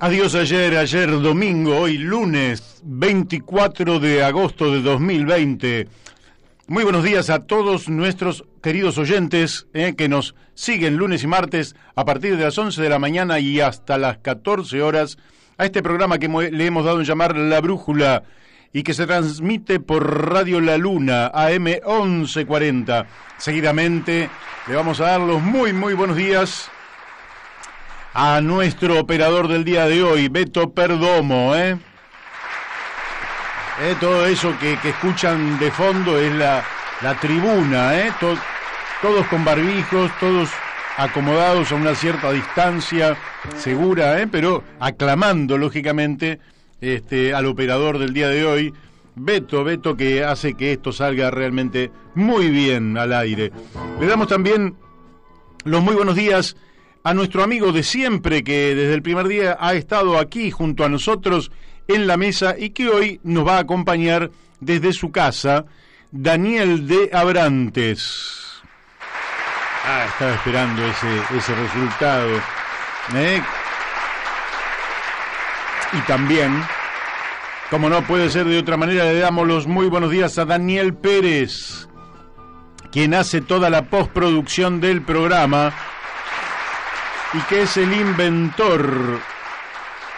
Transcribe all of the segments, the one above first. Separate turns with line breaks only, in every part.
Adiós ayer, ayer domingo, hoy lunes 24 de agosto de 2020. Muy buenos días a todos nuestros queridos oyentes eh, que nos siguen lunes y martes a partir de las 11 de la mañana y hasta las 14 horas a este programa que le hemos dado en llamar La Brújula y que se transmite por Radio La Luna AM 1140. Seguidamente le vamos a dar los muy, muy buenos días a nuestro operador del día de hoy, Beto Perdomo, ¿eh? ¿Eh? todo eso que, escuchan de fondo es la, la tribuna, ¿eh? todos con barbijos, todos acomodados a una cierta distancia segura, ¿eh? pero aclamando lógicamente este, al operador del día de hoy, Beto, Beto que hace que esto salga realmente muy bien al aire. Le damos también los muy buenos días a nuestro amigo de siempre que desde el primer día ha estado aquí junto a nosotros en la mesa y que hoy nos va a acompañar desde su casa, Daniel de Abrantes. Ah, estaba esperando ese, ese resultado. ¿eh? Y también, como no puede ser de otra manera, le damos los muy buenos días a Daniel Pérez, quien hace toda la postproducción del programa y que es el inventor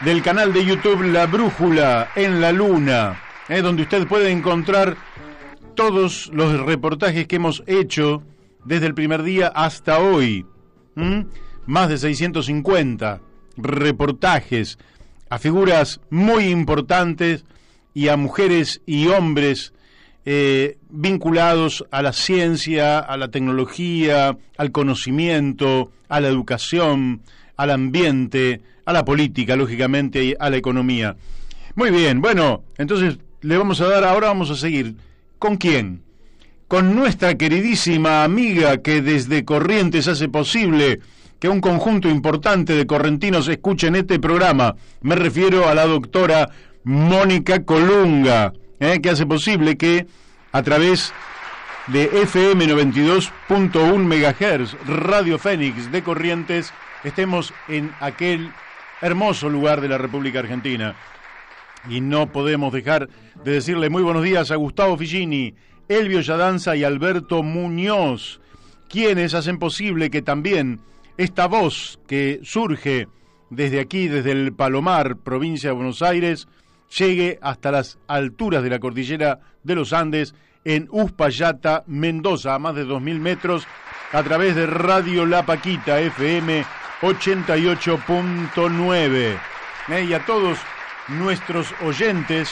del canal de YouTube La Brújula en la Luna, eh, donde usted puede encontrar todos los reportajes que hemos hecho desde el primer día hasta hoy. Más de 650 reportajes a figuras muy importantes y a mujeres y hombres eh, vinculados a la ciencia, a la tecnología, al conocimiento, a la educación, al ambiente, a la política, lógicamente, y a la economía. Muy bien, bueno, entonces le vamos a dar, ahora vamos a seguir. ¿Con quién? Con nuestra queridísima amiga que desde Corrientes hace posible que un conjunto importante de correntinos escuchen este programa. Me refiero a la doctora Mónica Colunga. ¿Eh? que hace posible que a través de FM 92.1 MHz, Radio Fénix de Corrientes, estemos en aquel hermoso lugar de la República Argentina. Y no podemos dejar de decirle muy buenos días a Gustavo Figini, Elvio Yadanza y Alberto Muñoz, quienes hacen posible que también esta voz que surge desde aquí, desde el Palomar, provincia de Buenos Aires, llegue hasta las alturas de la cordillera de los Andes en Uspallata, Mendoza, a más de 2.000 metros, a través de Radio La Paquita FM 88.9. Eh, y a todos nuestros oyentes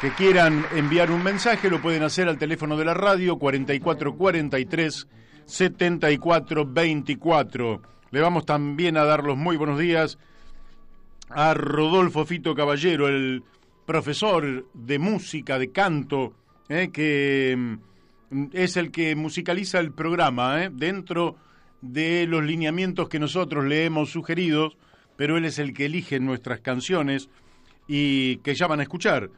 que quieran enviar un mensaje lo pueden hacer al teléfono de la radio 4443 7424. Le vamos también a dar los muy buenos días a Rodolfo Fito Caballero, el profesor de música, de canto, eh, que mm, es el que musicaliza el programa eh, dentro de los lineamientos que nosotros le hemos sugerido, pero él es el que elige nuestras canciones y que ya van a escuchar.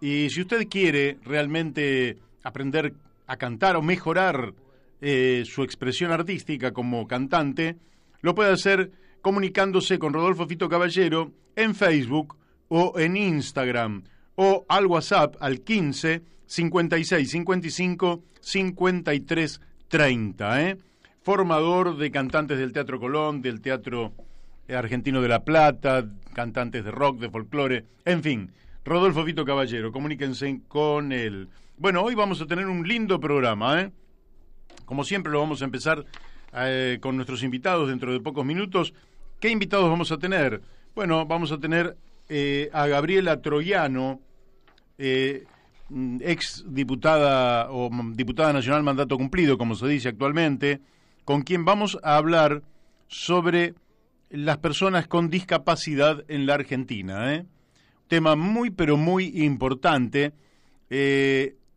Y si usted quiere realmente aprender a cantar o mejorar eh, su expresión artística como cantante, lo puede hacer comunicándose con Rodolfo Fito Caballero en Facebook o en Instagram o al WhatsApp al 15 56 55 53 30. ¿eh? Formador de cantantes del Teatro Colón, del Teatro Argentino de La Plata, cantantes de rock, de folclore, en fin. Rodolfo Fito Caballero, comuníquense con él. Bueno, hoy vamos a tener un lindo programa, ¿eh? Como siempre lo vamos a empezar eh, con nuestros invitados dentro de pocos minutos. ¿Qué invitados vamos a tener? Bueno, vamos a tener eh, a Gabriela Troyano, eh, ex diputada o diputada nacional mandato cumplido, como se dice actualmente, con quien vamos a hablar sobre las personas con discapacidad en la Argentina. ¿eh? Tema muy, pero muy importante,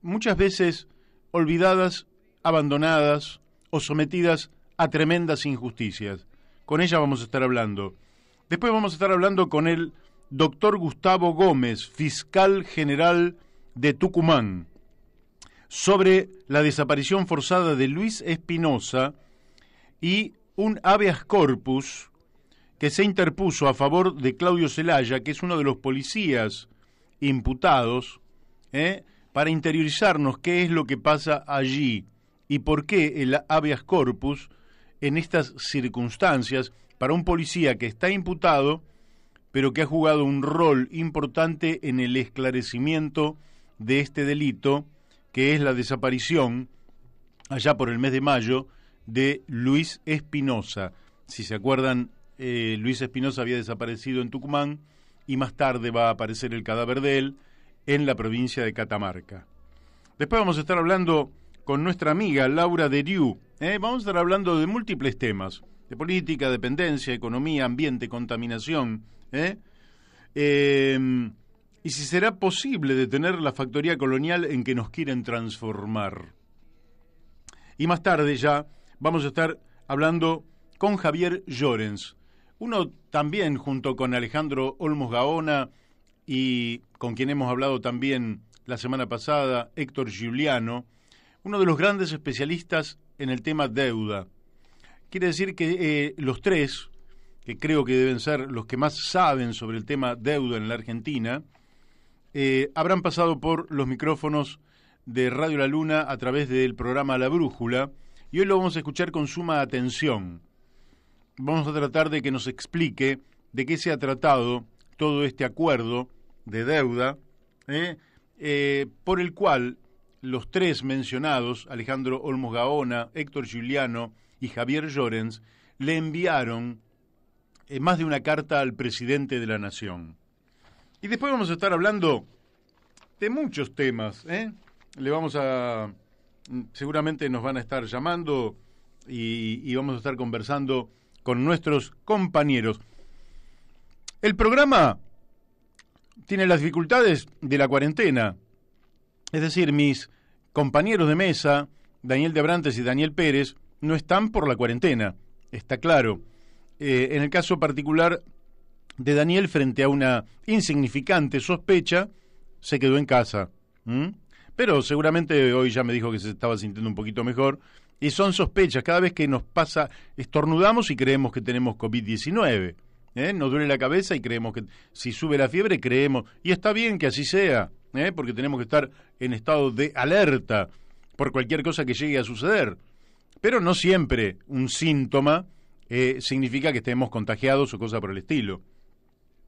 muchas veces olvidadas, abandonadas o sometidas a tremendas injusticias. Con ella vamos a estar hablando. Después vamos a estar hablando con el doctor Gustavo Gómez, fiscal general de Tucumán, sobre la desaparición forzada de Luis Espinosa y un habeas corpus que se interpuso a favor de Claudio Zelaya, que es uno de los policías imputados, ¿eh? para interiorizarnos qué es lo que pasa allí y por qué el habeas corpus en estas circunstancias para un policía que está imputado, pero que ha jugado un rol importante en el esclarecimiento de este delito, que es la desaparición, allá por el mes de mayo, de Luis Espinosa. Si se acuerdan, eh, Luis Espinosa había desaparecido en Tucumán y más tarde va a aparecer el cadáver de él en la provincia de Catamarca. Después vamos a estar hablando con nuestra amiga Laura Deriu. ¿Eh? Vamos a estar hablando de múltiples temas, de política, dependencia, economía, ambiente, contaminación. ¿eh? Em, y si será posible detener la factoría colonial en que nos quieren transformar. Y más tarde ya vamos a estar hablando con Javier Llorens, uno también junto con Alejandro Olmos Gaona y con quien hemos hablado también la semana pasada, Héctor Giuliano, uno de los grandes especialistas en el tema deuda. Quiere decir que eh, los tres, que creo que deben ser los que más saben sobre el tema deuda en la Argentina, eh, habrán pasado por los micrófonos de Radio La Luna a través del programa La Brújula y hoy lo vamos a escuchar con suma atención. Vamos a tratar de que nos explique de qué se ha tratado todo este acuerdo de deuda, ¿eh? Por el cual los tres mencionados, Alejandro Olmos Gaona, Héctor Giuliano y Javier Llorens, le enviaron eh, más de una carta al presidente de la Nación. Y después vamos a estar hablando de muchos temas. Le vamos a. Seguramente nos van a estar llamando y vamos a estar conversando con nuestros compañeros. El programa tiene las dificultades de la cuarentena. Es decir, mis compañeros de mesa, Daniel de Abrantes y Daniel Pérez, no están por la cuarentena, está claro. Eh, en el caso particular de Daniel, frente a una insignificante sospecha, se quedó en casa. Pero seguramente hoy ya me dijo que se estaba sintiendo un poquito mejor. Y son sospechas. Cada vez que nos pasa, estornudamos y creemos que tenemos COVID-19. ¿eh? nos duele la cabeza y creemos que si sube la fiebre creemos, y está bien que así sea, ¿eh? porque tenemos que estar en estado de alerta por cualquier cosa que llegue a suceder. Pero no siempre un síntoma eh, significa que estemos contagiados o cosa por el estilo.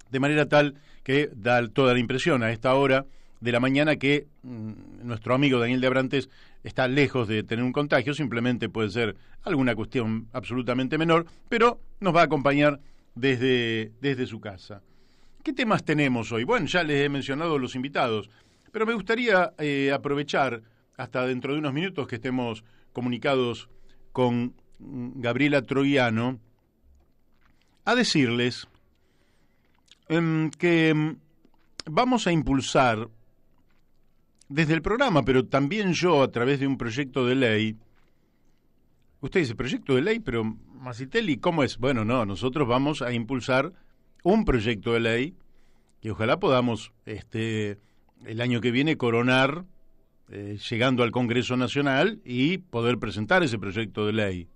De manera tal que da toda la impresión a esta hora de la mañana que mm, nuestro amigo Daniel de Abrantes está lejos de tener un contagio, simplemente puede ser alguna cuestión absolutamente menor, pero nos va a acompañar desde, desde su casa. ¿Qué temas tenemos hoy? Bueno, ya les he mencionado los invitados, pero me gustaría eh, aprovechar hasta dentro de unos minutos que estemos comunicados con Gabriela Troiano a decirles em, que em, vamos a impulsar desde el programa, pero también yo a través de un proyecto de ley, usted dice proyecto de ley, pero Macitelli, ¿cómo es? Bueno, no, nosotros vamos a impulsar un proyecto de ley que ojalá podamos este el año que viene coronar eh, llegando al Congreso Nacional y poder presentar ese proyecto de ley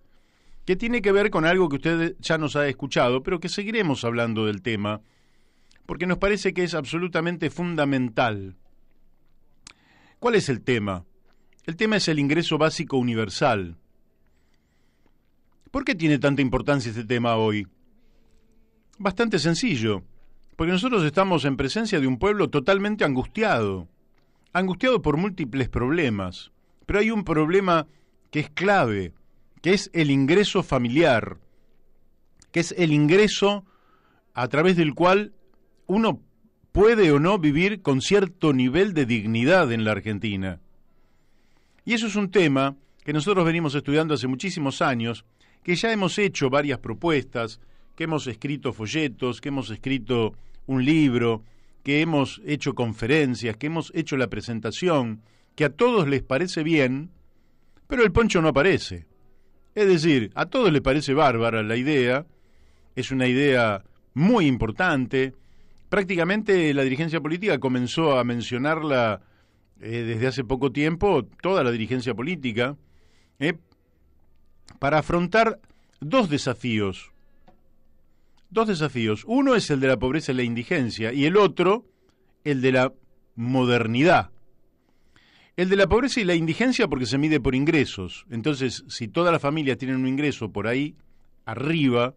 que tiene que ver con algo que usted ya nos ha escuchado, pero que seguiremos hablando del tema porque nos parece que es absolutamente fundamental. ¿Cuál es el tema? El tema es el ingreso básico universal. ¿Por qué tiene tanta importancia este tema hoy? Bastante sencillo, porque nosotros estamos en presencia de un pueblo totalmente angustiado, angustiado por múltiples problemas, pero hay un problema que es clave, que es el ingreso familiar, que es el ingreso a través del cual uno puede o no vivir con cierto nivel de dignidad en la Argentina. Y eso es un tema que nosotros venimos estudiando hace muchísimos años que ya hemos hecho varias propuestas, que hemos escrito folletos, que hemos escrito un libro, que hemos hecho conferencias, que hemos hecho la presentación, que a todos les parece bien, pero el poncho no aparece. Es decir, a todos les parece bárbara la idea, es una idea muy importante, prácticamente la dirigencia política comenzó a mencionarla eh, desde hace poco tiempo, toda la dirigencia política, eh, para afrontar dos desafíos. Dos desafíos. Uno es el de la pobreza y la indigencia y el otro el de la modernidad. El de la pobreza y la indigencia porque se mide por ingresos. Entonces, si todas las familias tienen un ingreso por ahí arriba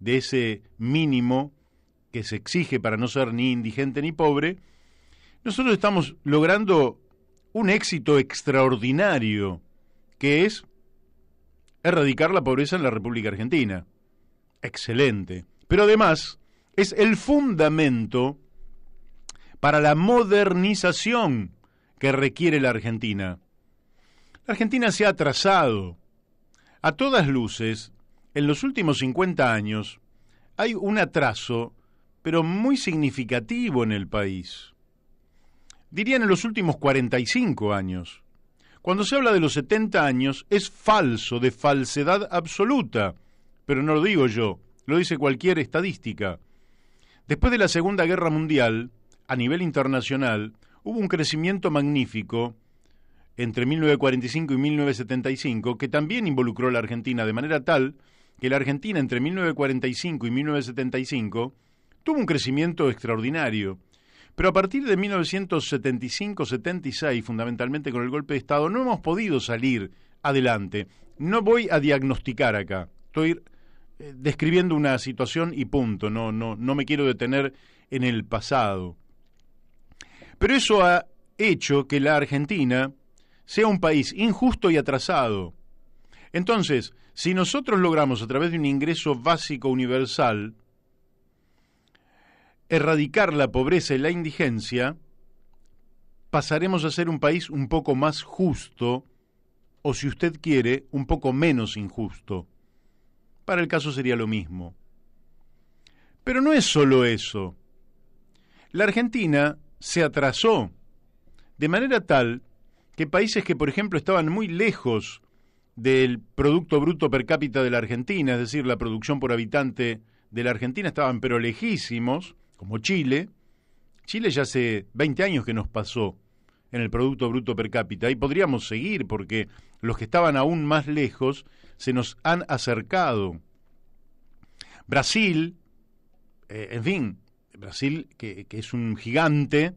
de ese mínimo que se exige para no ser ni indigente ni pobre, nosotros estamos logrando un éxito extraordinario, que es erradicar la pobreza en la República Argentina. Excelente. Pero además es el fundamento para la modernización que requiere la Argentina. La Argentina se ha atrasado. A todas luces, en los últimos 50 años, hay un atraso, pero muy significativo en el país. Dirían en los últimos 45 años. Cuando se habla de los 70 años, es falso, de falsedad absoluta. Pero no lo digo yo, lo dice cualquier estadística. Después de la Segunda Guerra Mundial, a nivel internacional, hubo un crecimiento magnífico entre 1945 y 1975 que también involucró a la Argentina de manera tal que la Argentina entre 1945 y 1975 tuvo un crecimiento extraordinario. Pero a partir de 1975-76, fundamentalmente con el golpe de Estado, no hemos podido salir adelante. No voy a diagnosticar acá, estoy describiendo una situación y punto, no, no, no me quiero detener en el pasado. Pero eso ha hecho que la Argentina sea un país injusto y atrasado. Entonces, si nosotros logramos a través de un ingreso básico universal erradicar la pobreza y la indigencia, pasaremos a ser un país un poco más justo, o si usted quiere, un poco menos injusto. Para el caso sería lo mismo. Pero no es solo eso. La Argentina se atrasó, de manera tal que países que, por ejemplo, estaban muy lejos del Producto Bruto Per cápita de la Argentina, es decir, la producción por habitante de la Argentina, estaban pero lejísimos, como Chile. Chile ya hace 20 años que nos pasó en el Producto Bruto Per cápita y podríamos seguir porque los que estaban aún más lejos se nos han acercado. Brasil, eh, en fin, Brasil, que, es un gigante,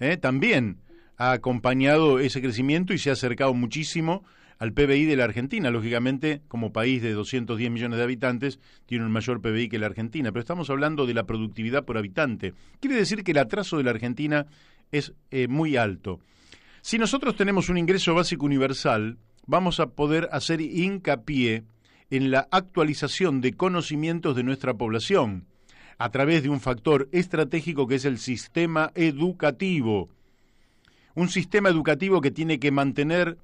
eh, también ha acompañado ese crecimiento y se ha acercado muchísimo al PBI de la Argentina. Lógicamente, como país de 210 millones de habitantes, tiene un mayor PBI que la Argentina, pero estamos hablando de la productividad por habitante. Quiere decir que el atraso de la Argentina es eh, muy alto. Si nosotros tenemos un ingreso básico universal, vamos a poder hacer hincapié en la actualización de conocimientos de nuestra población a través de un factor estratégico que es el sistema educativo. Un sistema educativo que tiene que mantener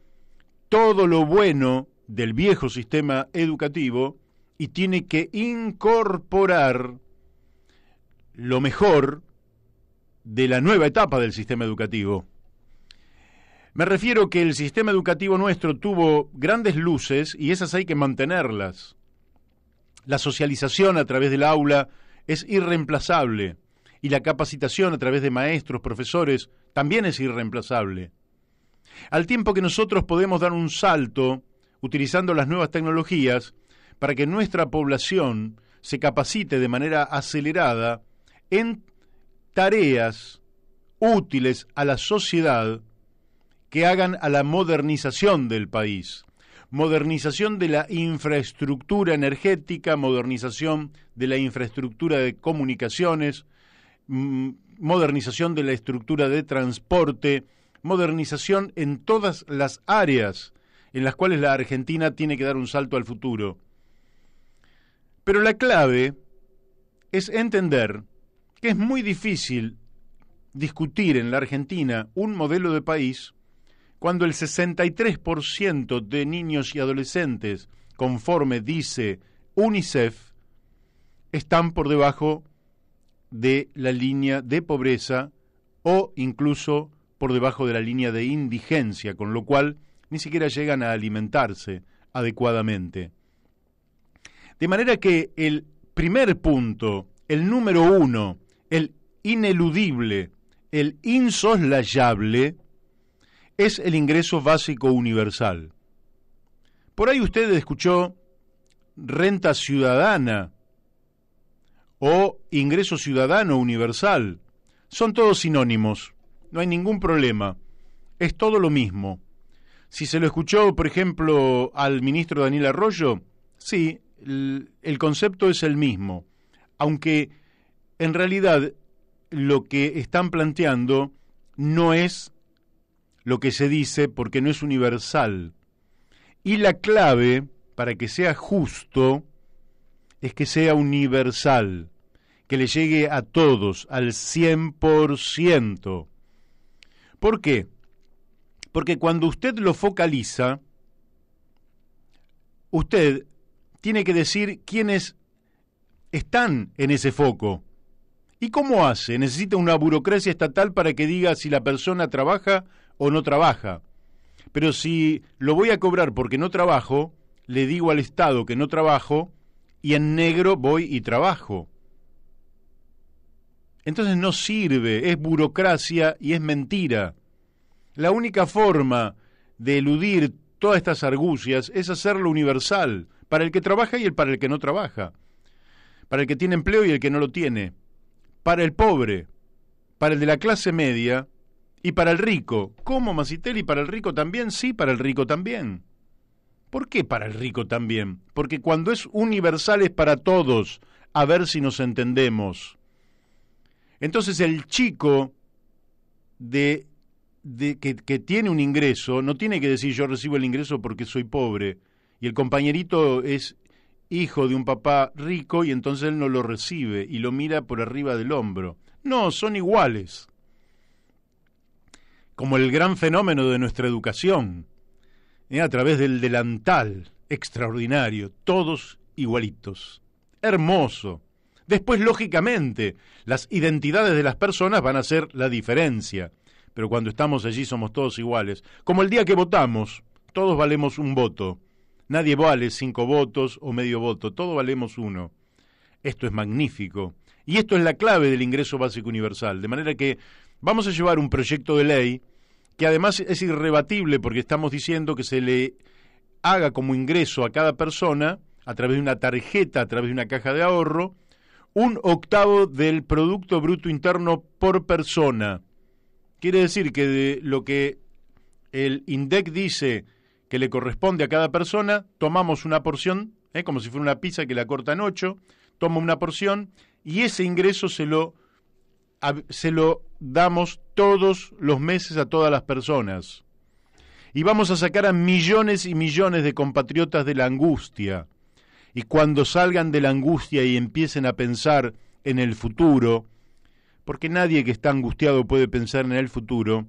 todo lo bueno del viejo sistema educativo y tiene que incorporar lo mejor de la nueva etapa del sistema educativo. Me refiero que el sistema educativo nuestro tuvo grandes luces y esas hay que mantenerlas. La socialización a través del aula es irreemplazable y la capacitación a través de maestros, profesores, también es irreemplazable. Al tiempo que nosotros podemos dar un salto utilizando las nuevas tecnologías para que nuestra población se capacite de manera acelerada en tareas útiles a la sociedad que hagan a la modernización del país. Modernización de la infraestructura energética, modernización de la infraestructura de comunicaciones, mm, modernización de la estructura de transporte, modernización en todas las áreas en las cuales la Argentina tiene que dar un salto al futuro. Pero la clave es entender que es muy difícil discutir en la Argentina un modelo de país cuando el 63% de niños y adolescentes, conforme dice UNICEF, están por debajo de la línea de pobreza o incluso por debajo de la línea de indigencia, con lo cual ni siquiera llegan a alimentarse adecuadamente. De manera que el primer punto, el número uno, el ineludible, el insoslayable, es el ingreso básico universal. Por ahí usted escuchó renta ciudadana o ingreso ciudadano universal. Son todos sinónimos, no hay ningún problema, es todo lo mismo. Si se lo escuchó, por ejemplo, al ministro Daniel Arroyo, sí, el, concepto es el mismo, aunque en realidad lo que están planteando no es lo que se dice porque no es universal. Y la clave para que sea justo es que sea universal, que le llegue a todos, al 100%. ¿Por qué? Porque cuando usted lo focaliza, usted tiene que decir quiénes están en ese foco. ¿Y cómo hace? Necesita una burocracia estatal para que diga si la persona trabaja o no trabaja. Pero si lo voy a cobrar porque no trabajo, le digo al Estado que no trabajo y en negro voy y trabajo. Entonces no sirve, es burocracia y es mentira. La única forma de eludir todas estas argucias es hacerlo universal, para el que trabaja y el para el que no trabaja, para el que tiene empleo y el que no lo tiene, para el pobre, para el de la clase media y para el rico. ¿Cómo, Macitelli? ¿Para el rico también? Sí, para el rico también. ¿Por qué para el rico también? Porque cuando es universal es para todos. A ver si nos entendemos. Entonces el chico de, de que, que, tiene un ingreso no tiene que decir yo recibo el ingreso porque soy pobre y el compañerito es hijo de un papá rico y entonces él no lo recibe y lo mira por arriba del hombro. No, son iguales. Como el gran fenómeno de nuestra educación ¿eh? a través del delantal extraordinario, todos igualitos. Hermoso. Después, lógicamente, las identidades de las personas van a ser la diferencia, pero cuando estamos allí somos todos iguales. Como el día que votamos, todos valemos un voto. Nadie vale cinco votos o medio voto, todos valemos uno. Esto es magnífico. Y esto es la clave del ingreso básico universal. De manera que vamos a llevar un proyecto de ley que además es irrebatible porque estamos diciendo que se le haga como ingreso a cada persona, a través de una tarjeta, a través de una caja de ahorro, un octavo del Producto Bruto Interno por persona. Quiere decir que de lo que el INDEC dice que le corresponde a cada persona, tomamos una porción, ¿eh? como si fuera una pizza que la cortan ocho, toma una porción y ese ingreso se lo se lo damos todos los meses a todas las personas. Y vamos a sacar a millones y millones de compatriotas de la angustia. Y cuando salgan de la angustia y empiecen a pensar en el futuro, porque nadie que está angustiado puede pensar en el futuro,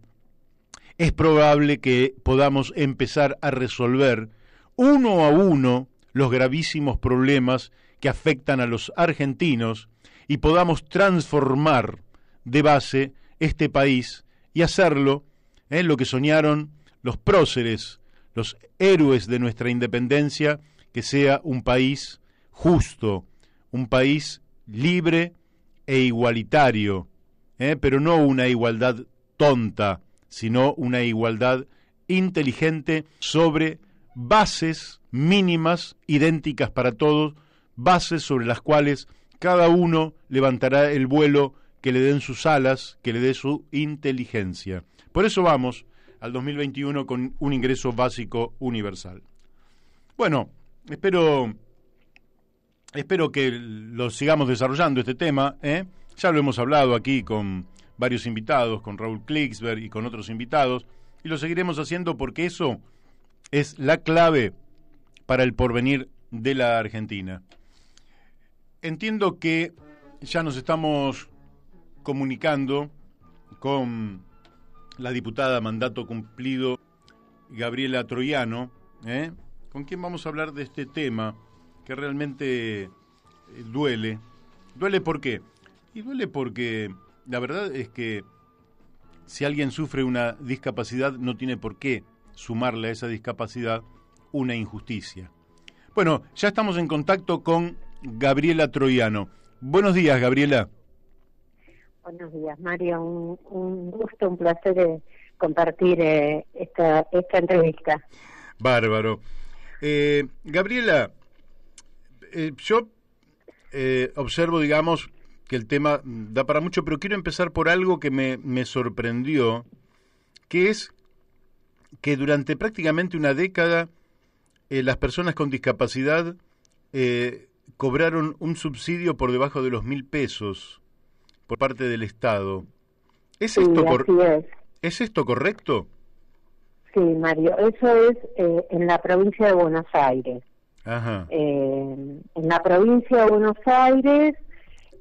es probable que podamos empezar a resolver uno a uno los gravísimos problemas que afectan a los argentinos y podamos transformar de base este país y hacerlo en ¿eh? lo que soñaron los próceres, los héroes de nuestra independencia, que sea un país justo, un país libre e igualitario, ¿eh? pero no una igualdad tonta, sino una igualdad inteligente sobre bases mínimas, idénticas para todos, bases sobre las cuales cada uno levantará el vuelo que le den sus alas, que le dé su inteligencia. Por eso vamos al 2021 con un ingreso básico universal. Bueno, espero, espero que lo sigamos desarrollando este tema. ¿eh? Ya lo hemos hablado aquí con varios invitados, con Raúl Klicksberg y con otros invitados, y lo seguiremos haciendo porque eso es la clave para el porvenir de la Argentina. Entiendo que ya nos estamos comunicando con la diputada mandato cumplido Gabriela Troyano, ¿eh? con quien vamos a hablar de este tema que realmente eh, duele. ¿Duele por qué? Y duele porque la verdad es que si alguien sufre una discapacidad no tiene por qué sumarle a esa discapacidad una injusticia. Bueno, ya estamos en contacto con Gabriela Troyano. Buenos días, Gabriela.
Buenos días, Mario. Un, gusto, un placer de compartir eh, esta, esta entrevista.
Bárbaro. Eh, Gabriela, eh, yo eh, observo, digamos, que el tema da para mucho, pero quiero empezar por algo que me, me sorprendió, que es que durante prácticamente una década eh, las personas con discapacidad eh, cobraron un subsidio por debajo de los mil pesos por parte del Estado. ¿Es, esto,
es.
¿Es esto correcto?
Sí, Mario, eso es eh, en la provincia de Buenos Aires.
Ajá.
en la provincia de Buenos Aires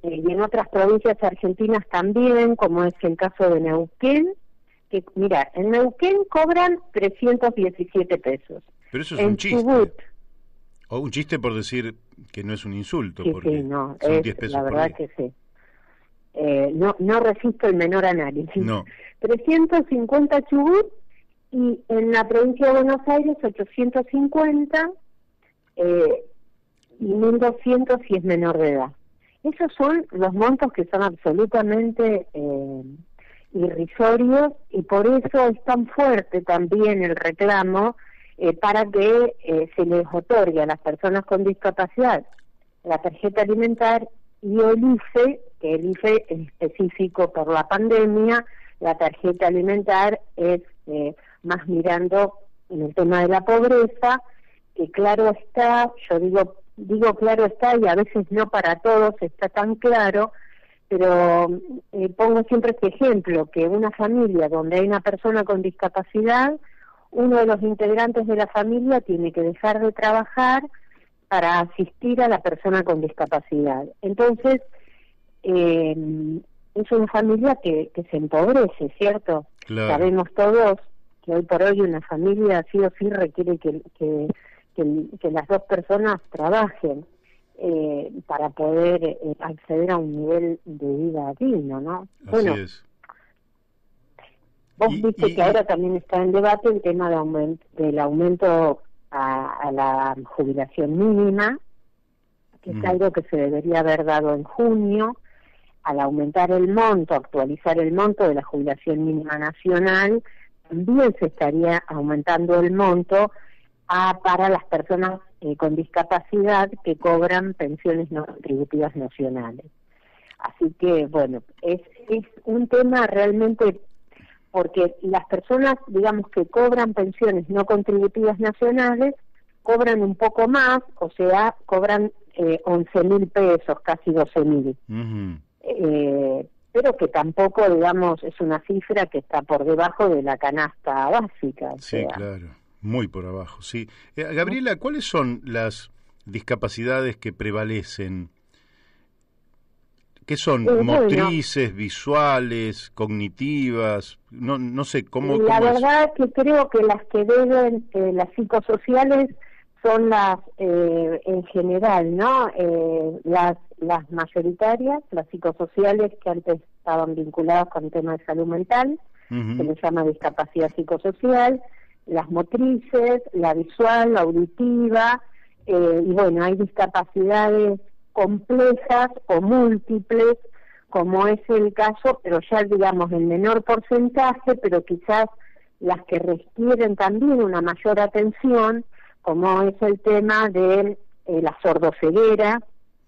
y en otras provincias argentinas también, como es el caso de Neuquén, que mira, en Neuquén cobran 317 pesos.
Pero eso es un chiste. o un chiste por decir que no es un insulto, porque
no, son 10 pesos la verdad que sí. Eh, no, no resisto el menor análisis.
No.
350 Chubut y en la provincia de Buenos Aires 850 eh, y 1200 si es menor de edad. Esos son los montos que son absolutamente eh, irrisorios y por eso es tan fuerte también el reclamo eh, para que eh, se les otorgue a las personas con discapacidad la tarjeta alimentar y el IFE, que el IFE es específico por la pandemia, la tarjeta alimentar es eh, más mirando en el tema de la pobreza, que claro está, yo digo, digo claro está y a veces no para todos está tan claro, pero pongo siempre este ejemplo, que una familia donde hay una persona con discapacidad, uno de los integrantes de la familia tiene que dejar de trabajar para asistir a la persona con discapacidad. Entonces, eh, es una familia que, se empobrece, ¿cierto? Sabemos todos que hoy por hoy una familia sí o sí requiere que, que, que, las dos personas trabajen eh, para poder eh, acceder a un nivel de vida digno, ¿no?
bueno, es.
Vos viste que ahora también está en debate el tema de del aumento a, la jubilación mínima, que es mm. algo que se debería haber dado en junio, al aumentar el monto, actualizar el monto de la jubilación mínima nacional, también se estaría aumentando el monto a, para las personas eh, con discapacidad que cobran pensiones no contributivas nacionales. Así que, bueno, es, es un tema realmente porque las personas, digamos, que cobran pensiones no contributivas nacionales, cobran un poco más, o sea, cobran eh, 11 mil pesos, casi 12 mil. Eh, pero que tampoco, digamos, es una cifra que está por debajo de la canasta básica.
Sí, claro, muy por abajo, sí. Eh, Gabriela, ¿cuáles son las discapacidades que prevalecen ¿Qué son? Eh, ¿Motrices, visuales, cognitivas? No, no sé, ¿cómo,
La verdad que creo que las que deben, eh, las psicosociales, son las, eh, en general, ¿no? las, las mayoritarias, las psicosociales que antes estaban vinculadas con el tema de salud mental, que se llama discapacidad psicosocial, las motrices, la visual, la auditiva, y bueno, hay discapacidades complejas o múltiples, como es el caso, pero ya digamos en menor porcentaje, pero quizás las que requieren también una mayor atención, como es el tema de eh, la sordoceguera,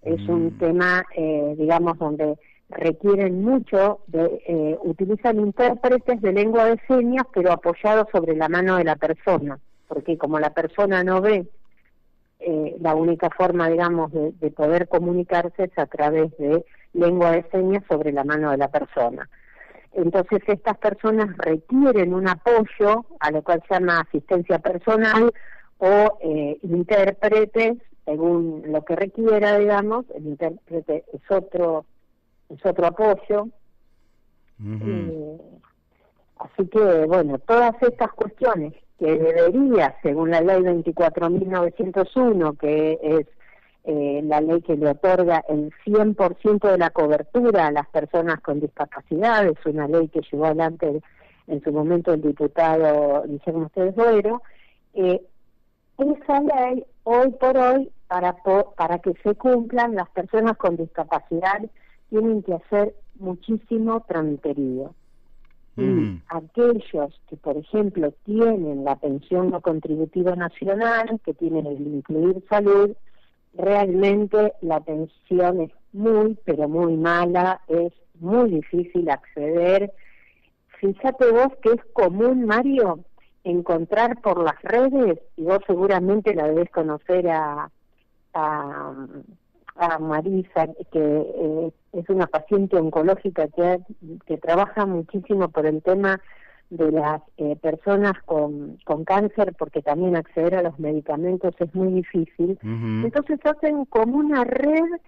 es un mm. tema, eh, digamos, donde requieren mucho, de, eh, utilizan intérpretes de lengua de señas, pero apoyados sobre la mano de la persona, porque como la persona no ve eh, la única forma, digamos, de, poder comunicarse es a través de lengua de señas sobre la mano de la persona. Entonces estas personas requieren un apoyo, a lo cual se llama asistencia personal o eh, intérpretes, según lo que requiera, digamos, el intérprete es otro, es otro apoyo. Eh, así que, bueno, todas estas cuestiones que debería, según la ley 24.901, que es eh, la ley que le otorga el 100% de la cobertura a las personas con discapacidad, es una ley que llevó adelante en su momento el diputado Guillermo Boero, eh, esa ley hoy por hoy, para, para que se cumplan, las personas con discapacidad tienen que hacer muchísimo tramiterío y mm. aquellos que, por ejemplo, tienen la pensión no contributiva nacional, que tienen el incluir salud, realmente la atención es muy, pero muy mala, es muy difícil acceder. Fíjate vos que es común, Mario, encontrar por las redes, y vos seguramente la debes conocer a, a, Marisa, que eh, es una paciente oncológica que, que trabaja muchísimo por el tema de las eh, personas con, con cáncer, porque también acceder a los medicamentos es muy difícil. Entonces hacen como una red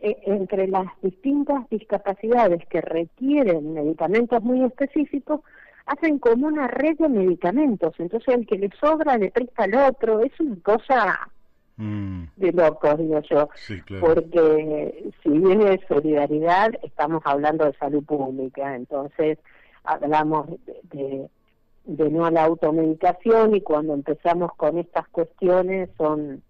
eh, entre las distintas discapacidades que requieren medicamentos muy específicos, hacen como una red de medicamentos. Entonces el que le sobra le presta al otro. Es una cosa mm. de locos, digo yo. Porque si viene solidaridad, estamos hablando de salud pública. Entonces hablamos de, de, no a la automedicación y cuando empezamos con estas cuestiones son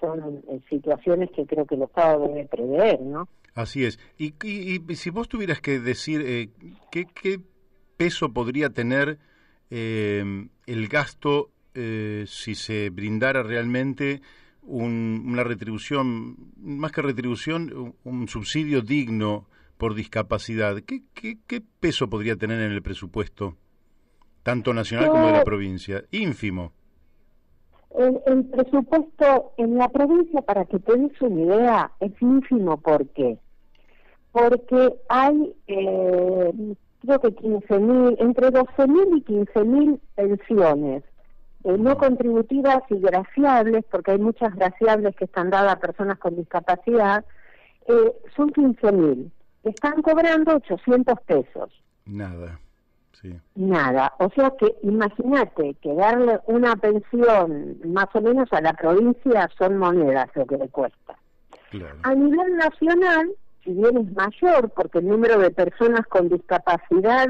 son eh, situaciones que creo que el Estado debe prever, ¿no?
Así es. Y, y, si vos tuvieras que decir eh, ¿qué, qué peso podría tener eh, el gasto si se brindara realmente un, una retribución, más que retribución, un subsidio digno por discapacidad, ¿qué, qué, peso podría tener en el presupuesto, tanto nacional como de la provincia? Ínfimo.
El, presupuesto en la provincia, para que te des una idea, es ínfimo. ¿Por qué? Porque hay, eh, creo que 15.000, entre 12.000 y 15.000 pensiones eh, no contributivas y graciables, porque hay muchas graciables que están dadas a personas con discapacidad, eh, son 15.000 están cobrando 800 pesos.
Nada, sí.
Nada. O sea que imagínate que darle una pensión más o menos a la provincia son monedas lo que le cuesta. A nivel nacional, si bien es mayor, porque el número de personas con discapacidad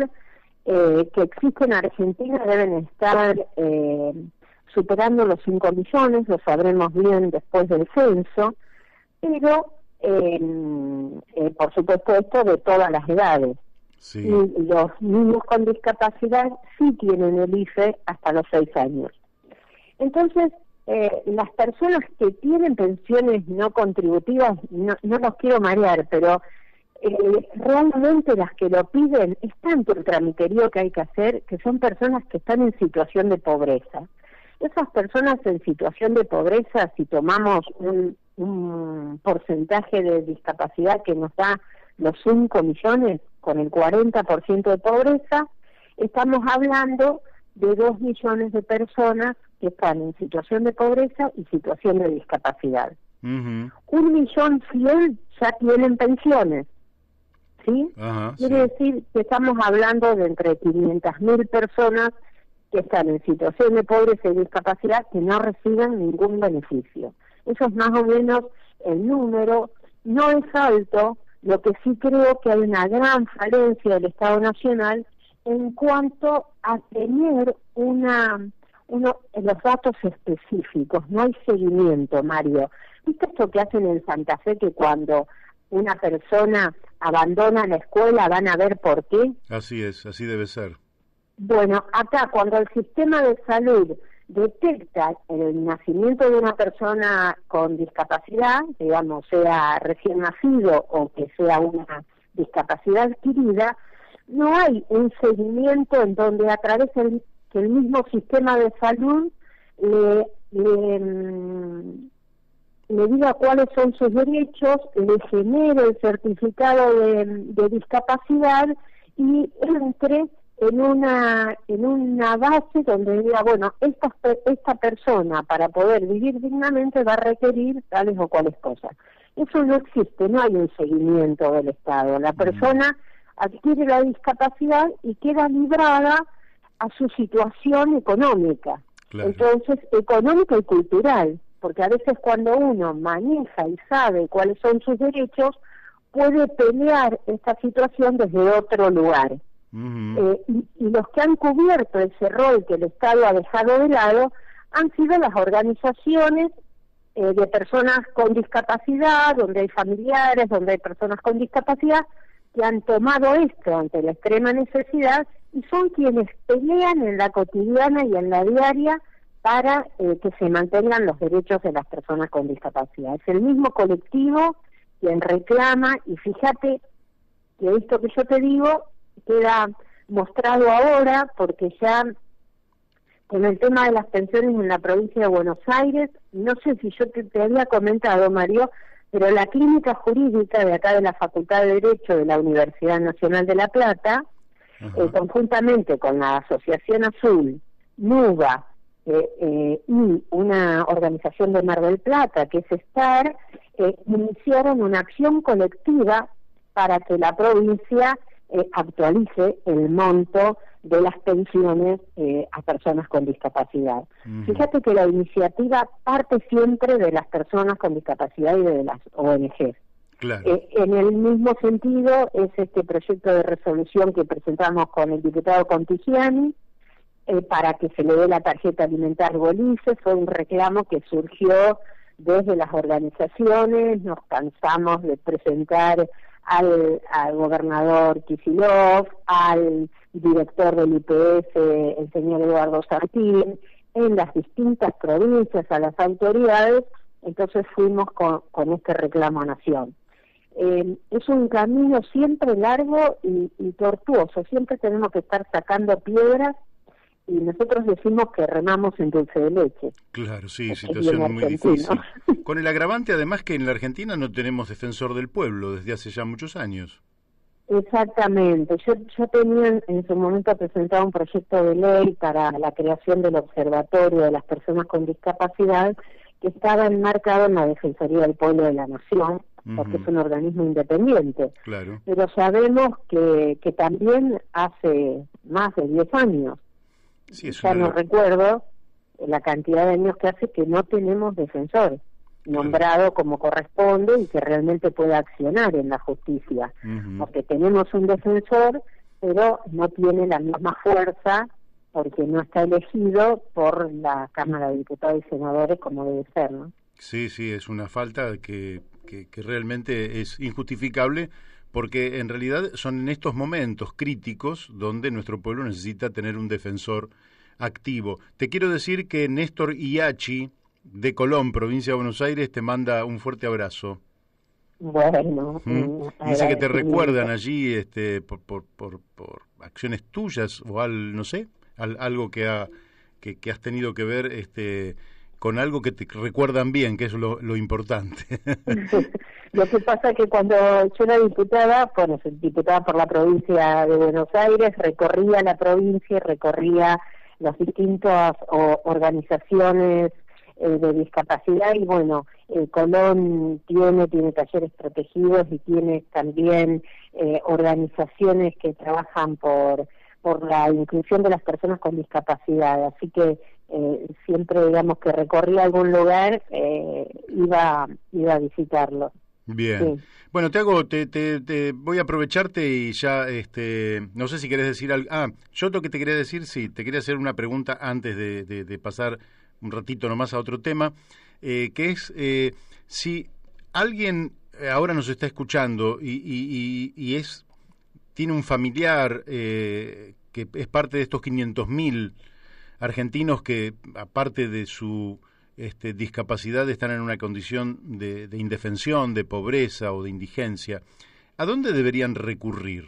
eh, que existen en Argentina deben estar eh, superando los 5 millones, lo sabremos bien después del censo, pero eh, por supuesto esto de todas las edades. Y los niños con discapacidad sí tienen el IFE hasta los seis años. Entonces, eh, las personas que tienen pensiones no contributivas, no, no los quiero marear, pero eh, realmente las que lo piden es tanto el tramiterío que hay que hacer que son personas que están en situación de pobreza. Esas personas en situación de pobreza, si tomamos un, un porcentaje de discapacidad que nos da los 5 millones con el 40% de pobreza, estamos hablando de 2 millones de personas que están en situación de pobreza y situación de discapacidad. Un millón cien ya tienen pensiones. ¿Sí? Quiere decir que estamos hablando de entre 500 mil personas que están en situación de pobreza y discapacidad que no reciben ningún beneficio. Eso es más o menos el número. No es alto, lo que sí creo que hay una gran falencia del Estado Nacional en cuanto a tener una uno los datos específicos, no hay seguimiento, Mario. ¿Viste esto que hacen en Santa Fe que cuando una persona abandona la escuela van a ver por qué?
Así es, así debe ser.
Bueno, acá cuando el sistema de salud detecta el nacimiento de una persona con discapacidad, digamos, sea recién nacido o que sea una discapacidad adquirida, no hay un seguimiento en donde a través del que el mismo sistema de salud le, le, mm, le, diga cuáles son sus derechos, le genere el certificado de, de discapacidad y entre en una en una base donde diga bueno esta esta persona para poder vivir dignamente va a requerir tales o cuales cosas. Eso no existe no hay un seguimiento del estado. La persona adquiere la discapacidad y queda librada a su situación económica. Entonces económica y cultural porque a veces cuando uno maneja y sabe cuáles son sus derechos puede pelear esta situación desde otro lugar. Eh, y, los que han cubierto ese rol que el Estado ha dejado de lado han sido las organizaciones eh, de personas con discapacidad, donde hay familiares, donde hay personas con discapacidad, que han tomado esto ante la extrema necesidad y son quienes pelean en la cotidiana y en la diaria para eh, que se mantengan los derechos de las personas con discapacidad. Es el mismo colectivo quien reclama, y fíjate que esto que yo te digo queda mostrado ahora porque ya con el tema de las pensiones en la provincia de Buenos Aires, no sé si yo te, había comentado, Mario, pero la clínica jurídica de acá de la Facultad de Derecho de la Universidad Nacional de La Plata, eh, conjuntamente con la Asociación Azul, NUBA, eh, eh, y una organización de Mar del Plata, que es STAR, eh, iniciaron una acción colectiva para que la provincia actualice el monto de las pensiones a personas con discapacidad. Fíjate que la iniciativa parte siempre de las personas con discapacidad y de las ONG. en el mismo sentido es este proyecto de resolución que presentamos con el diputado Contigiani, eh, para que se le dé la tarjeta alimentaria Bolice, fue un reclamo que surgió desde las organizaciones, nos cansamos de presentar al, gobernador Kisilov, al director del IPS, el señor Eduardo Sartín, en las distintas provincias, a las autoridades, entonces fuimos con, este reclamo a Nación. Eh, es un camino siempre largo y tortuoso, siempre tenemos que estar sacando piedras y nosotros decimos que remamos en dulce de leche.
Claro, sí, situación muy difícil. Con el agravante además que en la Argentina no tenemos defensor del pueblo desde hace ya muchos años.
Exactamente. Yo, yo tenía en su momento presentado un proyecto de ley para la creación del Observatorio de las Personas con Discapacidad que estaba enmarcado en la Defensoría del Pueblo de la Nación, porque es un organismo independiente.
Claro.
Pero sabemos que, que también hace más de 10 años ya no recuerdo la cantidad de años que hace que no tenemos defensor nombrado como corresponde y que realmente pueda accionar en la justicia, porque tenemos un defensor, pero no tiene la misma fuerza porque no está elegido por la Cámara de Diputados y Senadores como debe ser, ¿no?
Sí, sí, es una falta que, que, que realmente es injustificable porque en realidad son en estos momentos críticos donde nuestro pueblo necesita tener un defensor activo. Te quiero decir que Néstor Iachi, de Colón, provincia de Buenos Aires, te manda un fuerte abrazo.
Bueno,
¿Mm? Mm, dice que te recuerdan allí este, por, por, por, acciones tuyas o al, no sé, algo que, ha, que, que has tenido que ver este, con algo que te recuerdan bien, que es lo, importante.
lo que pasa es que cuando yo era diputada, bueno, diputada por la provincia de Buenos Aires, recorría la provincia, recorría las distintas organizaciones eh, de discapacidad y bueno, el Colón tiene, tiene talleres protegidos y tiene también eh, organizaciones que trabajan por, por la inclusión de las personas con discapacidad, así que eh, siempre digamos que recorría algún lugar eh, iba iba a visitarlo.
Bien. Bueno te hago te, te, voy a aprovecharte y ya este no sé si querés decir algo ah yo lo que te quería decir sí te quería hacer una pregunta antes de, de, pasar un ratito nomás a otro tema eh, que es si alguien ahora nos está escuchando y, y, y, es tiene un familiar que es parte de estos 500 mil argentinos que, aparte de su este, discapacidad, están en una condición de, indefensión, de pobreza o de indigencia. ¿A dónde deberían recurrir?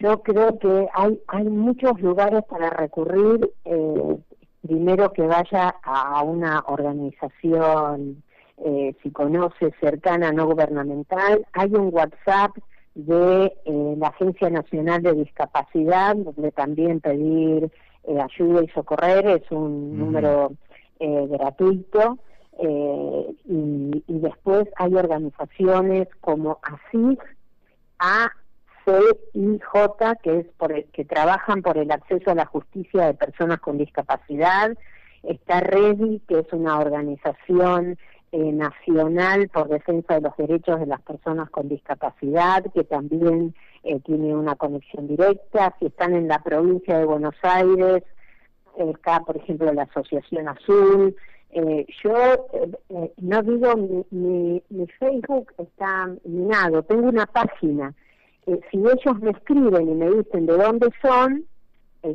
Yo creo que hay, hay muchos lugares para recurrir. Eh, primero que vaya a una organización, eh, si conoce, cercana, no gubernamental. Hay un WhatsApp de eh, la Agencia Nacional de Discapacidad, donde también pedir eh, ayuda y socorrer es un número eh, gratuito. Y, y, después hay organizaciones como ACIJ, J, que es por que trabajan por el acceso a la justicia de personas con discapacidad. Está REDI, que es una organización eh, nacional por defensa de los derechos de las personas con discapacidad, que también eh, tiene una conexión directa. Si están en la provincia de Buenos Aires, acá, por ejemplo, la Asociación Azul. Eh, yo no digo, mi, mi, Facebook está minado, tengo una página. si ellos me escriben y me dicen de dónde son,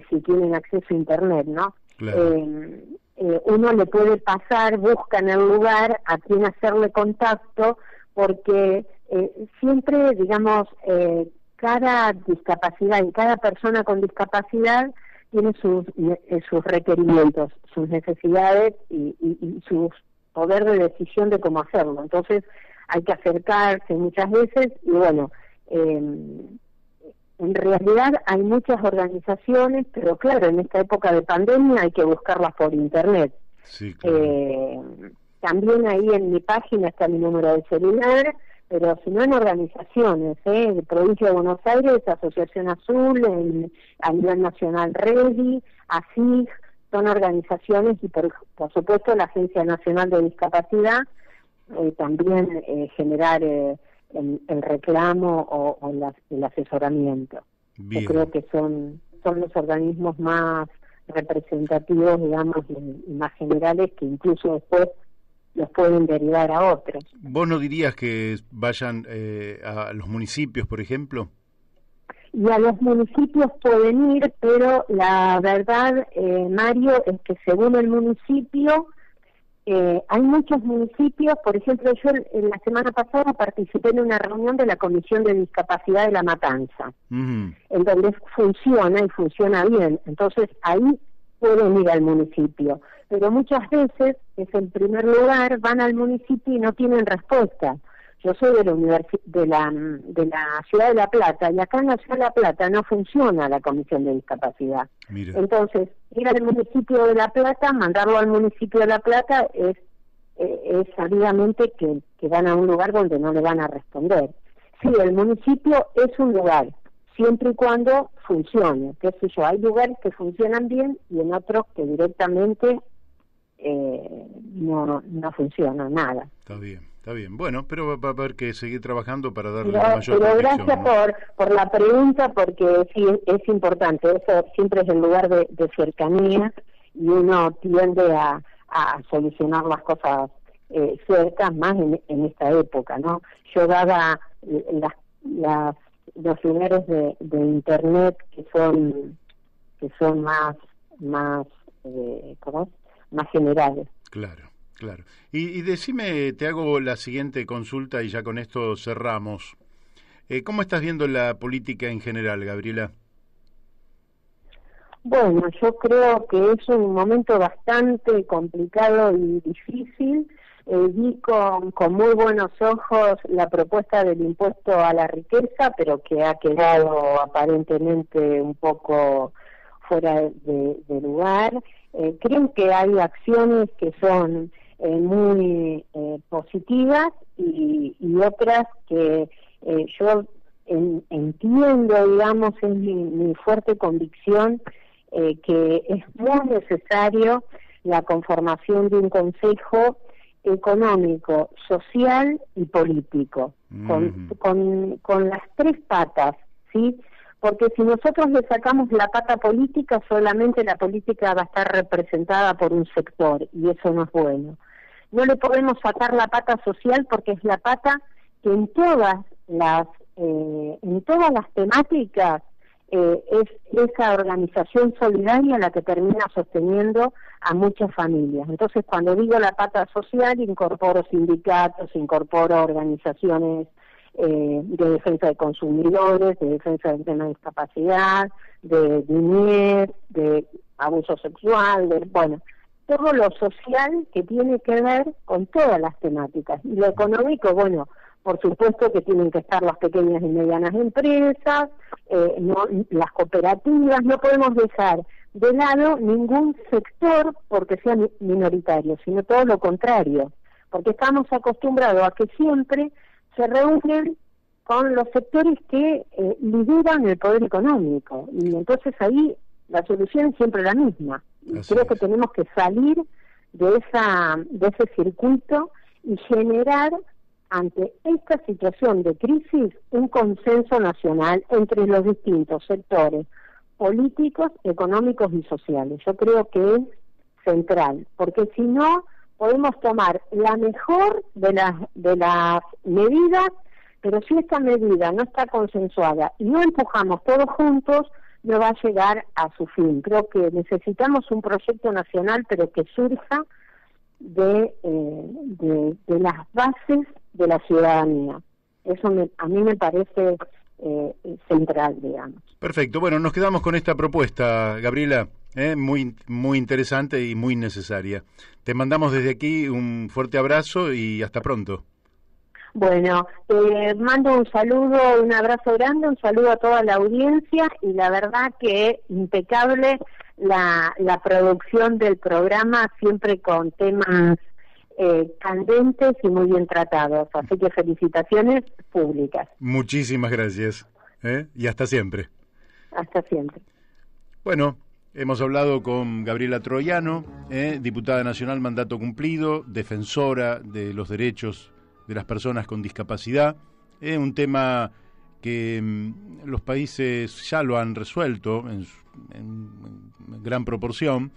si tienen acceso a Internet, ¿no? eh, eh, uno le puede pasar, busca en el lugar a quien hacerle contacto, porque eh, siempre, digamos, eh, cada discapacidad y cada persona con discapacidad tiene sus, eh, sus requerimientos, sus necesidades y, y, su poder de decisión de cómo hacerlo. Entonces hay que acercarse muchas veces y bueno, en realidad hay muchas organizaciones, pero claro, en esta época de pandemia hay que buscarlas por internet. también ahí en mi página está mi número de celular pero si no en organizaciones, ¿eh? de Provincia de Buenos Aires, Asociación Azul, en, a nivel nacional REDI, ASIG, son organizaciones y por, supuesto la Agencia Nacional de Discapacidad, eh, también eh, generar eh, el, reclamo o, el asesoramiento. Yo creo que son, son los organismos más representativos, digamos, y más generales que incluso después los pueden derivar a otros.
¿Vos no dirías que vayan eh, a los municipios, por ejemplo?
Y a los municipios pueden ir, pero la verdad, eh, Mario, es que según el municipio, eh, hay muchos municipios, por ejemplo, yo en la semana pasada participé en una reunión de la Comisión de Discapacidad de La Matanza, en donde funciona y funciona bien. Entonces ahí pueden ir al municipio, pero muchas veces, es en primer lugar, van al municipio y no tienen respuesta. Yo soy de la, de la, de la ciudad de La Plata y acá en la ciudad de La Plata no funciona la comisión de discapacidad. Entonces, ir al municipio de La Plata, mandarlo al municipio de La Plata es, eh, es sabidamente que, que van a un lugar donde no le van a responder. Sí, el municipio es un lugar, siempre y cuando funcione. ¿Qué sé yo? Hay lugares que funcionan bien y en otros que directamente eh, no, no funciona nada.
Está bien, está bien. Bueno, pero va a haber que seguir trabajando para darle
pero,
la mayor
Pero gracias por, por la pregunta, porque sí, es importante. Eso siempre es el lugar de, cercanía y uno tiende a, a solucionar las cosas eh, cercas más en, en esta época, ¿no? Yo daba las, las los lugares de, de internet que son que son más más eh, ¿cómo? más generales
claro claro. Y, y, decime te hago la siguiente consulta y ya con esto cerramos. Eh, cómo estás viendo la política en general Gabriela
bueno yo creo que es un momento bastante complicado y difícil. Eh, vi con, con muy buenos ojos la propuesta del impuesto a la riqueza, pero que ha quedado aparentemente un poco fuera de, lugar. Eh, creo que hay acciones que son eh, muy eh, positivas y, y, otras que yo entiendo, digamos, es mi, mi fuerte convicción que es muy necesario la conformación de un consejo económico, social y político, con, con, con las tres patas, ¿sí? Porque si nosotros le sacamos la pata política, solamente la política va a estar representada por un sector y eso no es bueno. No le podemos sacar la pata social porque es la pata que en todas las eh, en todas las temáticas eh, es esa organización solidaria la que termina sosteniendo a muchas familias. Entonces, cuando digo la pata social, incorporo sindicatos, incorporo organizaciones eh, de defensa de consumidores, de defensa de la discapacidad, de niñez, de abuso sexual, de, bueno, todo lo social que tiene que ver con todas las temáticas. Y lo económico, bueno, por supuesto que tienen que estar las pequeñas y medianas empresas, eh, no, las cooperativas, no podemos dejar de lado ningún sector porque sea minoritario, sino todo lo contrario, porque estamos acostumbrados a que siempre se reúnen con los sectores que eh, lideran el poder económico y entonces ahí la solución es siempre la misma. Creo que tenemos que salir de esa de ese circuito y generar ante esta situación de crisis un consenso nacional entre los distintos sectores políticos, económicos y sociales. Yo creo que es central, porque si no podemos tomar la mejor de las de las medidas, pero si esta medida no está consensuada y no empujamos todos juntos, no va a llegar a su fin. Creo que necesitamos un proyecto nacional, pero que surja de, de, las bases de la ciudadanía. Eso a mí me parece eh, central, digamos.
Perfecto. Bueno, nos quedamos con esta propuesta, Gabriela, ¿eh? muy, muy interesante y muy necesaria. Te mandamos desde aquí un fuerte abrazo y hasta pronto.
Bueno, eh, mando un saludo, un abrazo grande, un saludo a toda la audiencia y la verdad que impecable la, la producción del programa, siempre con temas eh, candentes y muy bien tratados. Así que felicitaciones públicas.
Muchísimas gracias. ¿eh? Y hasta siempre.
Hasta siempre.
Bueno, hemos hablado con Gabriela Troyano, ¿eh? diputada nacional, mandato cumplido, defensora de los derechos de las personas con discapacidad. Es un tema que mm, los países ya lo han resuelto en, gran proporción,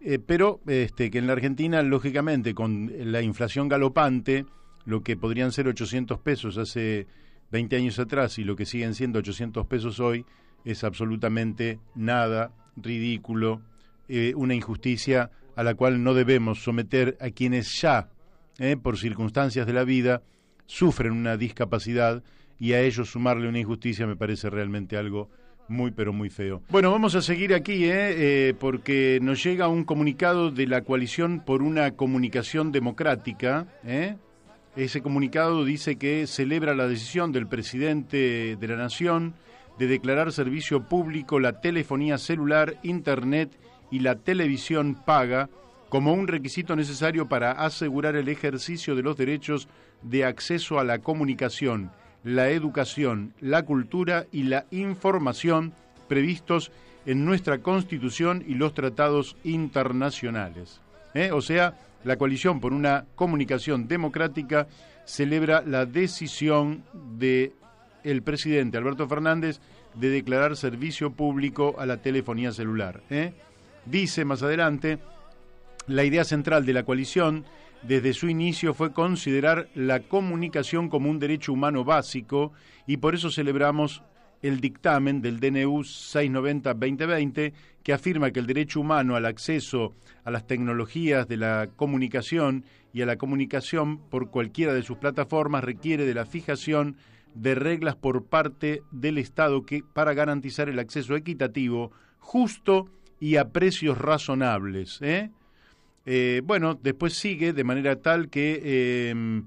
eh, pero este, que en la Argentina, lógicamente, con la inflación galopante, lo que podrían ser 800 pesos hace 20 años atrás y lo que siguen siendo 800 pesos hoy, es absolutamente nada, ridículo, eh, una injusticia a la cual no debemos someter a quienes ya, eh, por circunstancias de la vida, sufren una discapacidad y a ellos sumarle una injusticia me parece realmente algo muy pero muy feo. Bueno, vamos a seguir aquí, ¿eh? ¿eh? porque nos llega un comunicado de la coalición por una comunicación democrática. ¿eh? Ese comunicado dice que celebra la decisión del presidente de la Nación de declarar servicio público la telefonía celular, internet y la televisión paga como un requisito necesario para asegurar el ejercicio de los derechos de acceso a la comunicación la educación, la cultura y la información previstos en nuestra Constitución y los tratados internacionales. ¿Eh? O sea, la coalición por una comunicación democrática celebra la decisión de el presidente Alberto Fernández de declarar servicio público a la telefonía celular. ¿eh? Dice más adelante, la idea central de la coalición desde su inicio fue considerar la comunicación como un derecho humano básico y por eso celebramos el dictamen del DNU 690-2020 que afirma que el derecho humano al acceso a las tecnologías de la comunicación y a la comunicación por cualquiera de sus plataformas requiere de la fijación de reglas por parte del Estado que para garantizar el acceso equitativo, justo y a precios razonables. ¿eh? Eh, bueno, después sigue de manera tal que em,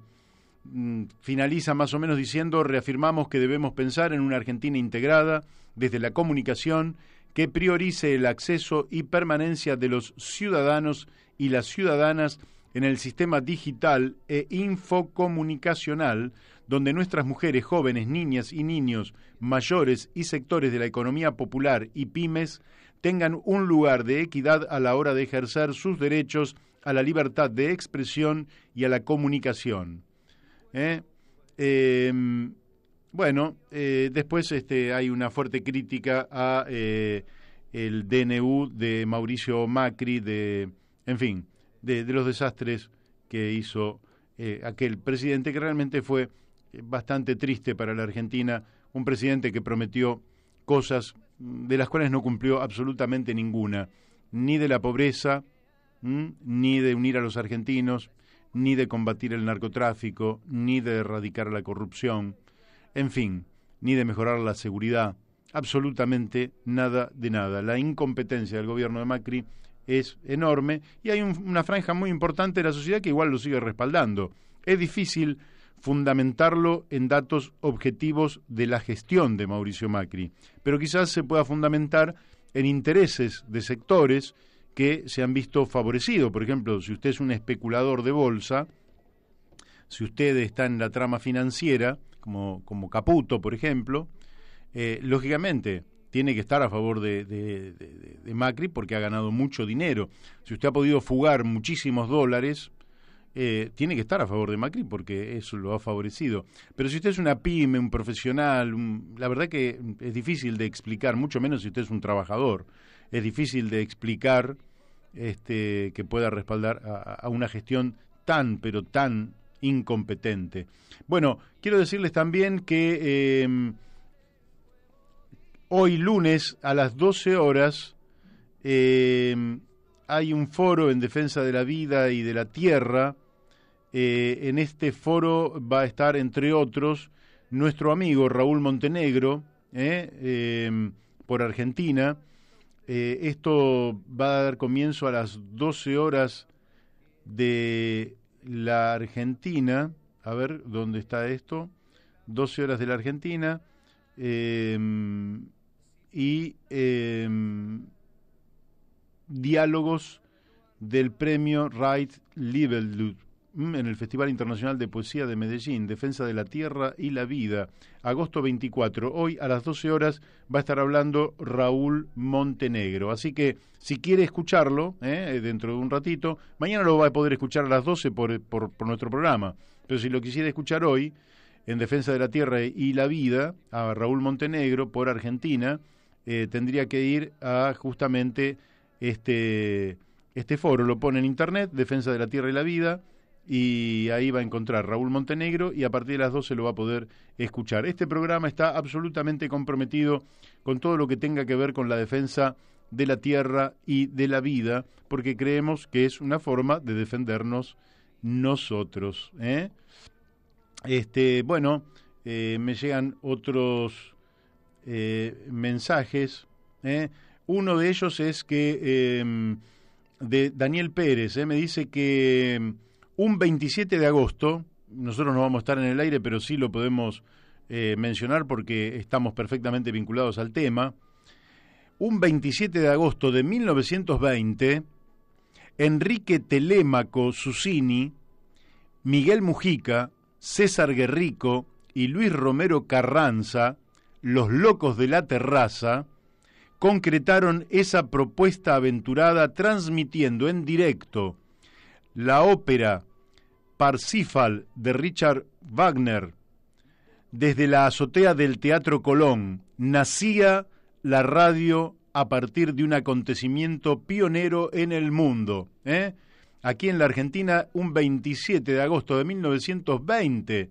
mm, finaliza más o menos diciendo, reafirmamos que debemos pensar en una Argentina integrada desde la comunicación que priorice el acceso y permanencia de los ciudadanos y las ciudadanas en el sistema digital e infocomunicacional, donde nuestras mujeres, jóvenes, niñas y niños, mayores y sectores de la economía popular y pymes tengan un lugar de equidad a la hora de ejercer sus derechos a la libertad de expresión y a la comunicación. ¿Eh? Em, bueno, eh, después este, hay una fuerte crítica a eh, el DNU de Mauricio Macri, de, en fin, de, de los desastres que hizo aquel presidente que realmente fue bastante triste para la Argentina, un presidente que prometió cosas de las cuales no cumplió absolutamente ninguna, ni de la pobreza, ni de unir a los argentinos, ni de combatir el narcotráfico, ni de erradicar la corrupción, en fin, ni de mejorar la seguridad, absolutamente nada de nada. La incompetencia del gobierno de Macri es enorme y hay una franja muy importante de la sociedad que igual lo sigue respaldando. Es difícil fundamentarlo en datos objetivos de la gestión de Mauricio Macri, pero quizás se pueda fundamentar en intereses de sectores que se han visto favorecidos. Por ejemplo, si usted es un especulador de bolsa, si usted está en la trama financiera, como, como Caputo, por ejemplo, eh, lógicamente tiene que estar a favor de, de, Macri porque ha ganado mucho dinero. Si usted ha podido fugar muchísimos dólares, eh, tiene que estar a favor de Macri porque eso lo ha favorecido. Pero si usted es una pyme, un profesional, la verdad que es difícil de explicar, mucho menos si usted es un trabajador, es difícil de explicar este, que pueda respaldar a, una gestión tan, pero tan incompetente. Bueno, quiero decirles también que em, hoy lunes a las 12 horas eh, hay un foro en defensa de la vida y de la tierra. Eh, en este foro va a estar, entre otros, nuestro amigo Raúl Montenegro, eh, por Argentina. esto va a dar comienzo a las 12 horas de la Argentina. A ver, ¿dónde está esto? 12 horas de la Argentina. y diálogos del premio Right Livelihood en el Festival Internacional de Poesía de Medellín, Defensa de la Tierra y la Vida, agosto 24. Hoy a las 12 horas va a estar hablando Raúl Montenegro. Así que si quiere escucharlo eh, dentro de un ratito, mañana lo va a poder escuchar a las 12 por, por, nuestro programa. Pero si lo quisiera escuchar hoy, en Defensa de la Tierra y la Vida, a Raúl Montenegro por Argentina, eh, tendría que ir a justamente este, este foro. Lo pone en internet, Defensa de la Tierra y la Vida, y ahí va a encontrar Raúl Montenegro y a partir de las 12 lo va a poder escuchar. Este programa está absolutamente comprometido con todo lo que tenga que ver con la defensa de la tierra y de la vida, porque creemos que es una forma de defendernos nosotros. ¿eh? Este, bueno, eh, me llegan otros eh, mensajes. Uno de ellos es que em, de Daniel Pérez, eh, me dice que em, un 27 de agosto, nosotros no vamos a estar en el aire, pero sí lo podemos eh, mencionar porque estamos perfectamente vinculados al tema. Un 27 de agosto de 1920, Enrique Telémaco Susini, Miguel Mujica, César Guerrico y Luis Romero Carranza, los locos de la terraza, concretaron esa propuesta aventurada transmitiendo en directo la ópera Parsifal de Richard Wagner desde la azotea del Teatro Colón. Nacía la radio a partir de un acontecimiento pionero en el mundo. ¿eh? Aquí en la Argentina, un 27 de agosto de 1920.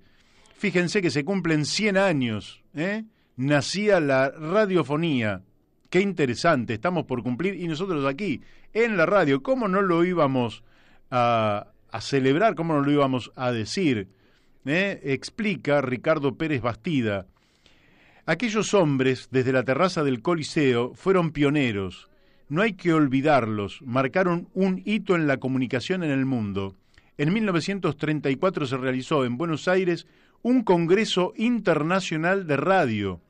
Fíjense que se cumplen 100 años. ¿eh? Nacía la radiofonía Qué interesante, estamos por cumplir y nosotros aquí, en la radio, ¿cómo no lo íbamos a, celebrar? ¿Cómo no lo íbamos a decir? ¿Eh? Explica Ricardo Pérez Bastida. Aquellos hombres, desde la terraza del Coliseo, fueron pioneros. No hay que olvidarlos, marcaron un hito en la comunicación en el mundo. En 1934 se realizó en Buenos Aires un Congreso Internacional de Radio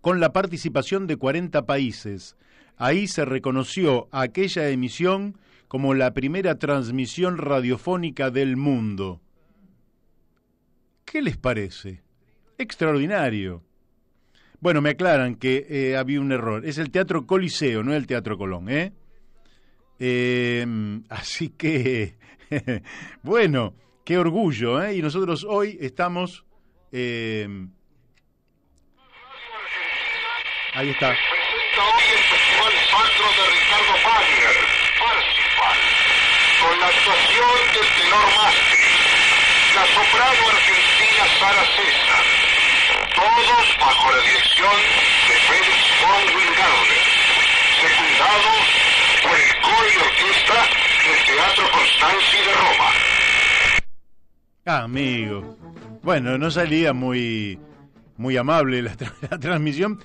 con la participación de 40 países. Ahí se reconoció aquella emisión como la primera transmisión radiofónica del mundo. ¿Qué les parece? Extraordinario. Bueno, me aclaran que eh, había un error. Es el Teatro Coliseo, no el Teatro Colón, ¿eh? Em, así que, bueno, qué orgullo, ¿eh? Y nosotros hoy estamos em, Ahí está. Hoy el Festival de Ricardo Parsifal, con la actuación del tenor Mastri, la soprano argentina Sara César, todos bajo la dirección de Félix von Wingardner, secundados por el coro y orquesta del Teatro Constanzi de Roma. Ah, amigo. Bueno, no salía muy, muy amable la transmisión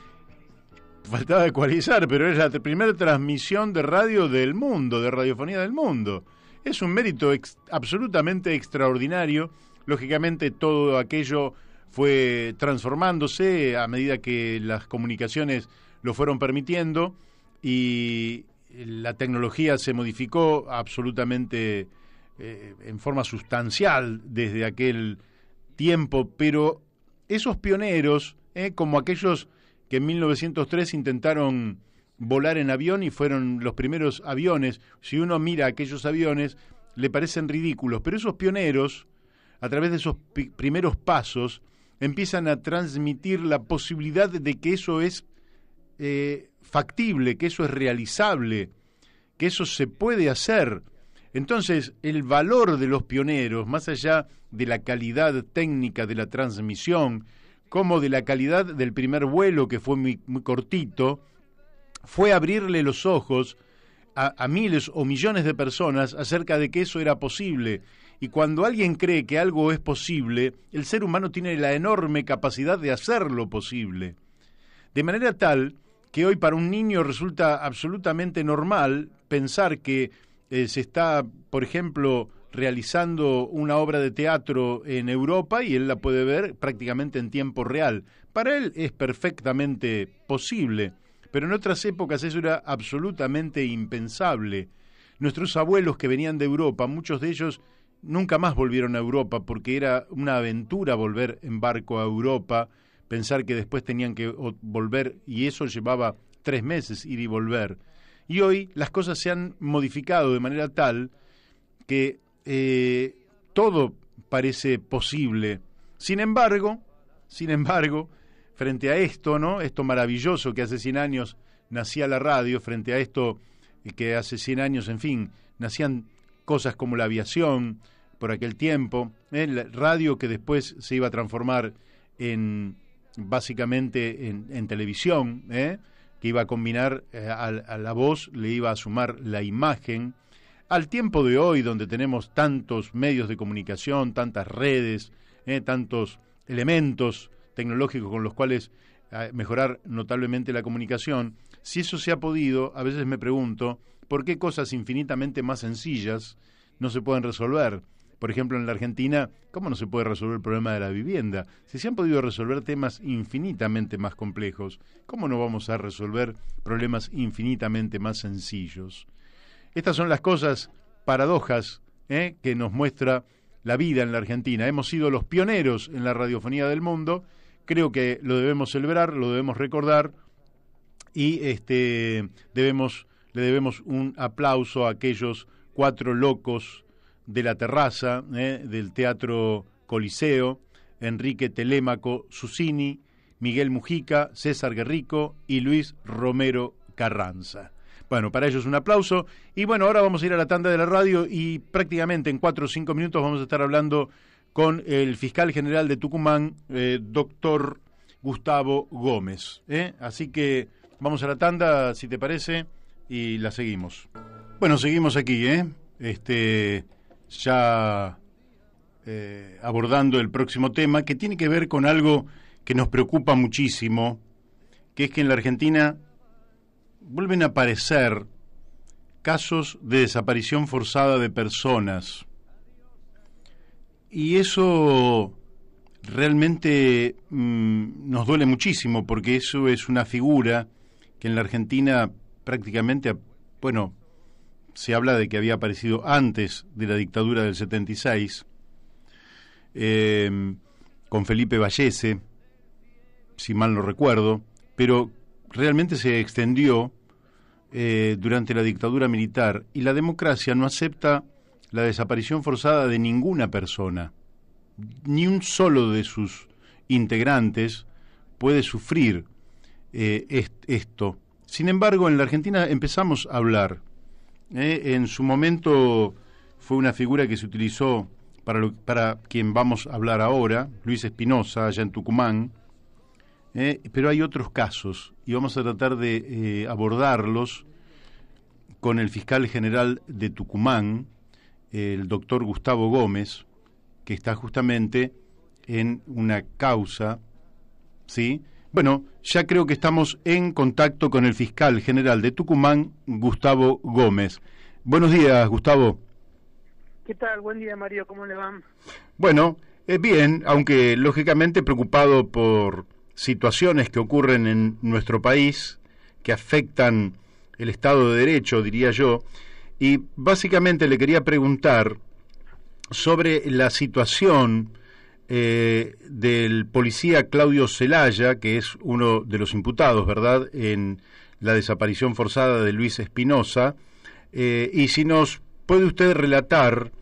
faltaba ecualizar, pero es la primera transmisión de radio del mundo, de radiofonía del mundo. Es un mérito absolutamente extraordinario. Lógicamente todo aquello fue transformándose a medida que las comunicaciones lo fueron permitiendo y la tecnología se modificó absolutamente eh, en forma sustancial desde aquel tiempo, pero esos pioneros, eh, como aquellos que en 1903 intentaron volar en avión y fueron los primeros aviones. Si uno mira aquellos aviones, le parecen ridículos, pero esos pioneros, a través de esos primeros pasos, empiezan a transmitir la posibilidad de que eso es eh, factible, que eso es realizable, que eso se puede hacer. Entonces, el valor de los pioneros, más allá de la calidad técnica de la transmisión, cómo de la calidad del primer vuelo, que fue muy, muy cortito, fue abrirle los ojos a, miles o millones de personas acerca de que eso era posible. Y cuando alguien cree que algo es posible, el ser humano tiene la enorme capacidad de hacerlo posible. De manera tal que hoy para un niño resulta absolutamente normal pensar que eh, se está, por ejemplo, realizando una obra de teatro en Europa y él la puede ver prácticamente en tiempo real. Para él es perfectamente posible. Pero en otras épocas eso era absolutamente impensable. Nuestros abuelos que venían de Europa, muchos de ellos nunca más volvieron a Europa porque era una aventura volver en barco a Europa, pensar que después tenían que volver y eso llevaba tres meses ir y volver. Y hoy las cosas se han modificado de manera tal que eh, todo parece posible. Sin embargo, sin embargo, frente a esto, ¿no? Esto maravilloso que hace 100 años nacía la radio, frente a esto que hace 100 años, en fin, nacían cosas como la aviación por aquel tiempo, ¿eh? radio que después se iba a transformar en básicamente en, televisión, ¿eh? que iba a combinar eh, a, la voz, le iba a sumar la imagen. Al tiempo de hoy, donde tenemos tantos medios de comunicación, tantas redes, tantos elementos tecnológicos con los cuales eh, mejorar notablemente la comunicación, si eso se ha podido, a veces me pregunto, ¿por qué cosas infinitamente más sencillas no se pueden resolver? Por ejemplo, en la Argentina, ¿cómo no se puede resolver el problema de la vivienda? Si se han podido resolver temas infinitamente más complejos, ¿cómo no vamos a resolver problemas infinitamente más sencillos? Estas son las cosas paradojas ¿eh? que nos muestra la vida en la Argentina. Hemos sido los pioneros en la radiofonía del mundo creo que lo debemos celebrar, lo debemos recordar y este debemos le debemos un aplauso a aquellos cuatro locos de la terraza eh, del Teatro Coliseo, Enrique Telémaco Susini, Miguel Mujica, César Guerrico y Luis Romero Carranza. Bueno, para ellos un aplauso. Y bueno, ahora vamos a ir a la tanda de la radio y prácticamente en cuatro o cinco minutos vamos a estar hablando con el fiscal general de Tucumán, eh, doctor Gustavo Gómez. ¿eh? Así que vamos a la tanda, si te parece, y la seguimos. Bueno, seguimos aquí, ¿eh? Este, ya eh, abordando el próximo tema, que tiene que ver con algo que nos preocupa muchísimo, que es que en la Argentina vuelven a aparecer casos de desaparición forzada de personas. Y eso realmente mm, nos duele muchísimo porque eso es una figura que en la Argentina prácticamente, bueno, se habla de que había aparecido antes de la dictadura del 76, em, con Felipe Vallese, si mal no recuerdo, pero realmente se extendió eh, durante la dictadura militar y la democracia no acepta la desaparición forzada de ninguna persona. Ni un solo de sus integrantes puede sufrir eh, esto. Sin embargo, en la Argentina empezamos a hablar. Eh, en su momento fue una figura que se utilizó para, para quien vamos a hablar ahora, Luis Espinosa, allá en Tucumán, eh, pero hay otros casos y vamos a tratar de abordarlos con el fiscal general de Tucumán, el doctor Gustavo Gómez, que está justamente en una causa, ¿sí? Bueno, ya creo que estamos en contacto con el fiscal general de Tucumán, Gustavo Gómez. Buenos días, Gustavo.
¿Qué tal? Buen día, Mario. ¿Cómo le van?
Bueno, eh, bien, aunque lógicamente preocupado por situaciones que ocurren en nuestro país que afectan el Estado de Derecho, diría yo, y básicamente le quería preguntar sobre la situación eh, del policía Claudio Celaya, que es uno de los imputados, ¿verdad?, en la desaparición forzada de Luis Espinosa, eh, y si nos puede usted relatar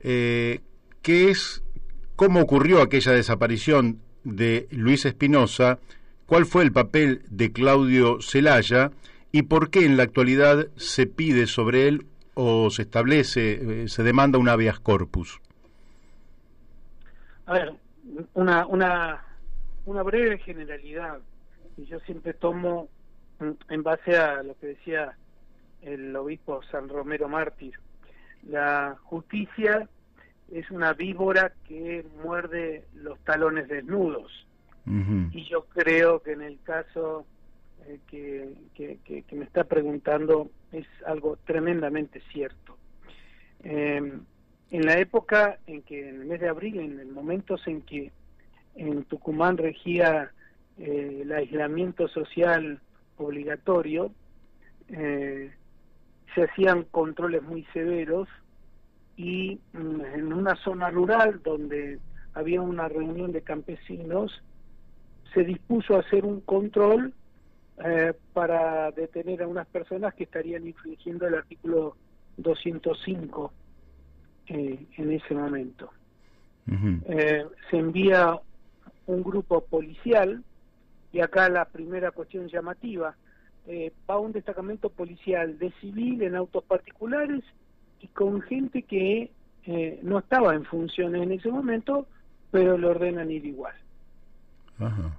eh, qué es, cómo ocurrió aquella desaparición de Luis Espinosa, cuál fue el papel de Claudio Celaya y por qué en la actualidad se pide sobre él o se establece, eh, se demanda un habeas corpus?
A ver, una, una una breve generalidad, y yo siempre tomo en base a lo que decía el obispo San Romero Mártir, la justicia es una víbora que muerde los talones desnudos. Y yo creo que en el caso eh, que, que, me está preguntando es algo tremendamente cierto. Em, en la época en que, en el mes de abril, en el momentos en que en Tucumán regía eh, el aislamiento social obligatorio, eh, se hacían controles muy severos y mm, en una zona rural donde había una reunión de campesinos, se dispuso a hacer un control eh, para detener a unas personas que estarían infringiendo el artículo 205 eh, en ese momento. Eh, se envía un grupo policial y acá la primera cuestión llamativa, eh, va un destacamento policial de civil en autos particulares y con gente que eh, no estaba en funciones en ese momento, pero le ordenan ir igual.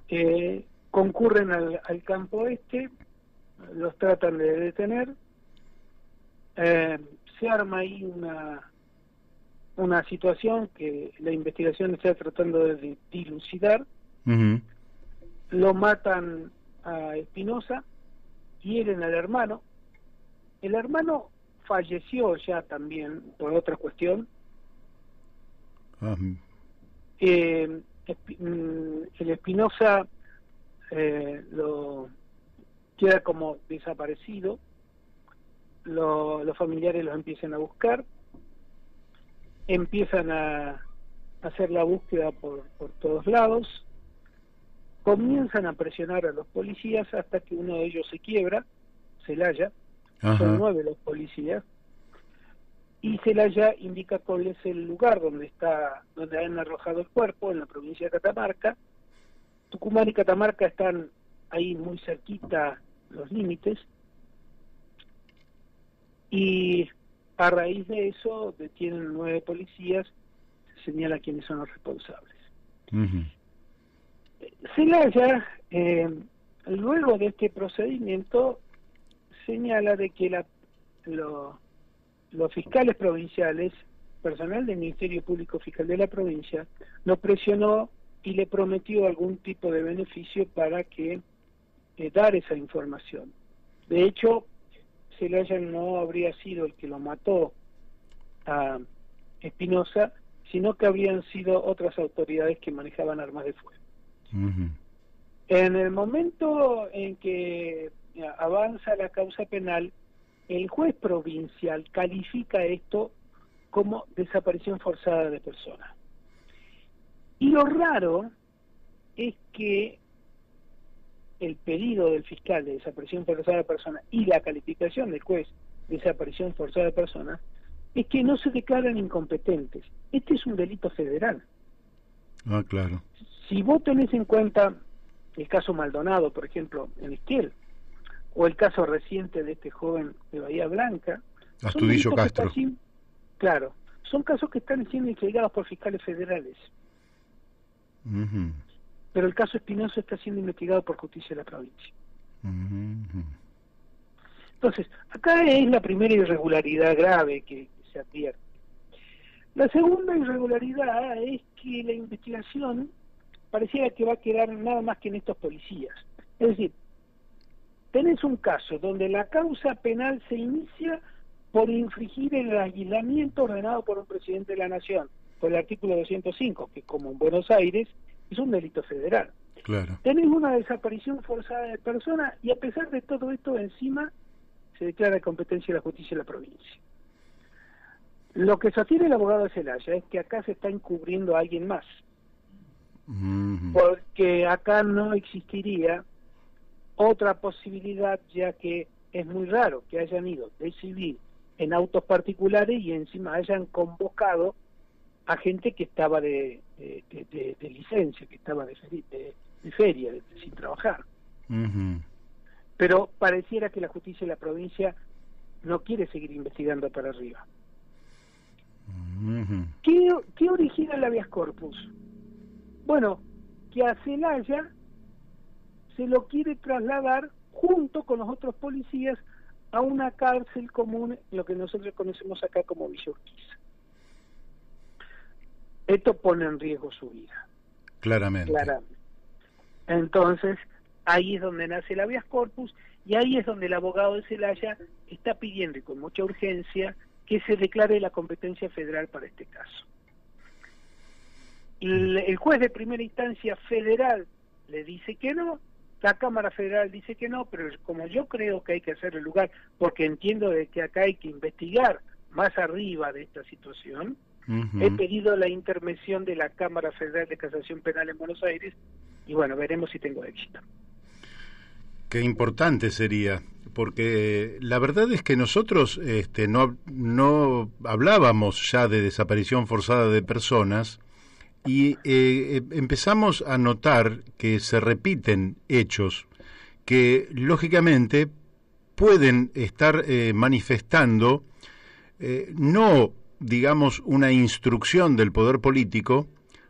Eh, concurren al, campo este, los tratan de detener, se arma ahí una, una situación que la investigación está tratando de dilucidar, lo matan a Espinosa, hieren al hermano. El hermano falleció ya también por otra cuestión. Eh, mm, el Espinosa eh, lo queda como desaparecido. los familiares los empiezan a buscar. Empiezan a hacer la búsqueda por, por todos lados comienzan a presionar a los policías hasta que uno de ellos se quiebra, Son nueve los policías, y Celaya indica cuál es el lugar donde está, donde han arrojado el cuerpo, en la provincia de Catamarca. Tucumán y Catamarca están ahí muy cerquita los límites, y a raíz de eso detienen nueve policías, se señala quiénes son los responsables. Celaya, eh, luego de este procedimiento, señala de que la, los fiscales provinciales, personal del Ministerio Público Fiscal de la provincia, lo presionó y le prometió algún tipo de beneficio para que eh, dar esa información. De hecho, Celaya no habría sido el que lo mató a Espinosa, sino que habrían sido otras autoridades que manejaban armas de fuego. En el momento en que avanza la causa penal, el juez provincial califica esto como desaparición forzada de personas. Y lo raro es que el pedido del fiscal de desaparición forzada de personas y la calificación del juez de desaparición forzada de personas es que no se declaran incompetentes. Este es un delito federal.
Ah, claro.
Si vos tenés en cuenta el caso Maldonado, por ejemplo, en Esquiel, o el caso reciente de este joven de Bahía Blanca,
Astudillo Castro.
claro, son casos que están siendo investigados por fiscales federales. Pero el caso Espinosa está siendo investigado por justicia de la provincia. Entonces, acá es la primera irregularidad grave que se advierte. La segunda irregularidad es que la investigación pareciera que va a quedar nada más que en estos policías. Es decir, tenés un caso donde la causa penal se inicia por infringir el aislamiento ordenado por un presidente de la nación, por el artículo 205, que como en Buenos Aires es un delito federal.
Claro.
Tenés una desaparición forzada de personas y a pesar de todo esto encima se declara competencia de la justicia de la provincia. Lo que sostiene el abogado Celaya es que acá se está encubriendo a alguien más, porque acá no existiría otra posibilidad, ya que es muy raro que hayan ido de civil en autos particulares y encima hayan convocado a gente que estaba de, de, licencia, que estaba de, feria, sin trabajar. Pero pareciera que la justicia de la provincia no quiere seguir investigando para arriba. ¿Qué, ¿Qué origina el habeas corpus? Bueno, que a Celaya se lo quiere trasladar junto con los otros policías a una cárcel común, lo que nosotros conocemos acá como Villa Esto pone en riesgo su vida.
Claramente.
Claramente. Entonces, ahí es donde nace el habeas corpus y ahí es donde el abogado de Celaya está pidiendo y con mucha urgencia que se declare la competencia federal para este caso. El, el juez de primera instancia federal le dice que no, la Cámara Federal dice que no, pero como yo creo que hay que hacer el lugar, porque entiendo de que acá hay que investigar más arriba de esta situación, he pedido la intervención de la Cámara Federal de Casación Penal en Buenos Aires y bueno, veremos si tengo éxito.
Qué importante sería, porque la verdad es que nosotros este, no, no hablábamos ya de desaparición forzada de personas y eh, empezamos a notar que se repiten hechos que lógicamente pueden estar eh, manifestando eh, no, digamos, una instrucción del poder político,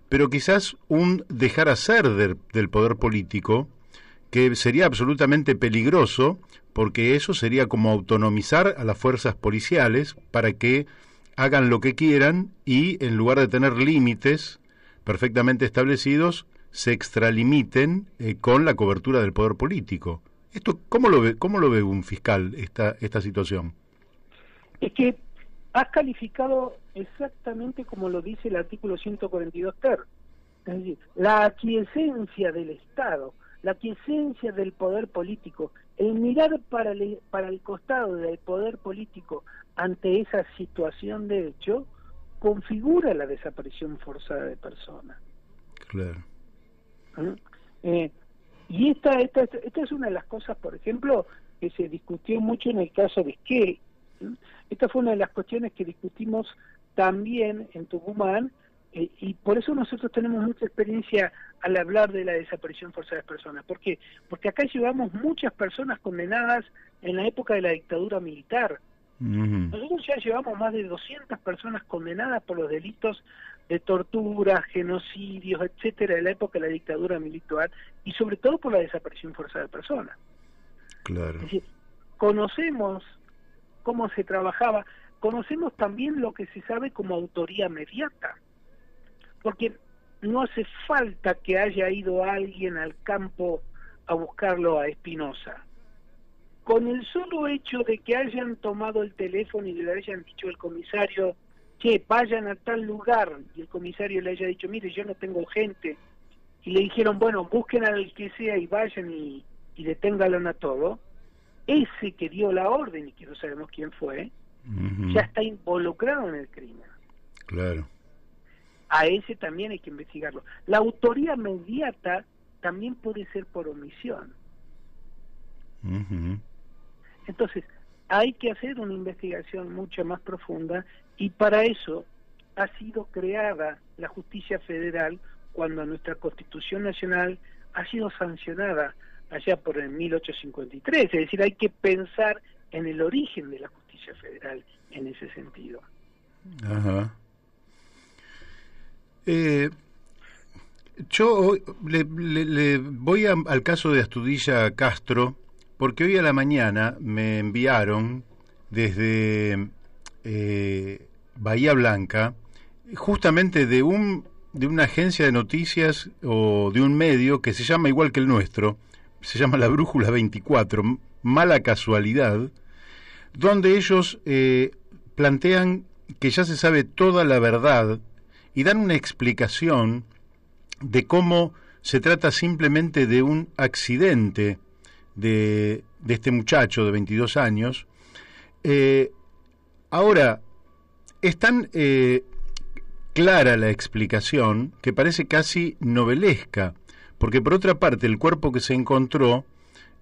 pero quizás un dejar hacer del poder político que sería absolutamente peligroso porque eso sería como autonomizar a las fuerzas policiales para que hagan lo que quieran y en lugar de tener límites perfectamente establecidos, se extralimiten eh, con la cobertura del poder político. Esto, ¿cómo lo ve, cómo lo ve un fiscal esta, esta situación?
Es que has calificado exactamente como lo dice el artículo 142 ter. Es decir, la aquiescencia del Estado la quiesencia del poder político, el mirar para el, para el costado del poder político ante esa situación de hecho, configura la desaparición forzada de personas.
Claro.
¿Mm? Eh, y esta, esta, esta es una de las cosas, por ejemplo, que se discutió mucho en el caso de. ¿Mm? Esta fue una de las cuestiones que discutimos también en Tucumán eh, y por eso nosotros tenemos mucha experiencia al hablar de la desaparición forzada de personas. ¿Por qué? Porque acá llevamos muchas personas condenadas en la época de la dictadura militar. Nosotros ya llevamos más de 200 personas condenadas por los delitos de tortura, genocidios, etcétera, de la época de la dictadura militar y sobre todo por la desaparición forzada de personas.
Claro.
Es decir, conocemos cómo se trabajaba, conocemos también lo que se sabe como autoría mediata porque no hace falta que haya ido alguien al campo a buscarlo a Espinosa. Con el solo hecho de que hayan tomado el teléfono y le hayan dicho al comisario que vayan a tal lugar y el comisario le haya dicho, mire, yo no tengo gente, y le dijeron, bueno, busquen al que sea y vayan y, y deténganlo a todo, ese que dio la orden, y que no sabemos quién fue, ya está involucrado en el crimen.
Claro
a ese también hay que investigarlo. La autoría inmediata también puede ser por omisión. Entonces, hay que hacer una investigación mucho más profunda y para eso ha sido creada la justicia federal cuando nuestra Constitución Nacional ha sido sancionada allá por el 1853. Es decir, hay que pensar en el origen de la justicia federal en ese sentido.
Ajá. Eh, yo le, voy al caso de Astudilla Castro, porque hoy a la mañana me enviaron desde eh, Bahía Blanca, justamente de un de una agencia de noticias o de un medio que se llama igual que el nuestro, se llama La Brújula 24, mala casualidad, donde ellos eh, plantean que ya se sabe toda la verdad y dan una explicación de cómo se trata simplemente de un accidente de, de este muchacho de 22 años. Eh, ahora, es tan eh, clara la explicación que parece casi novelesca, porque por otra parte el cuerpo que se encontró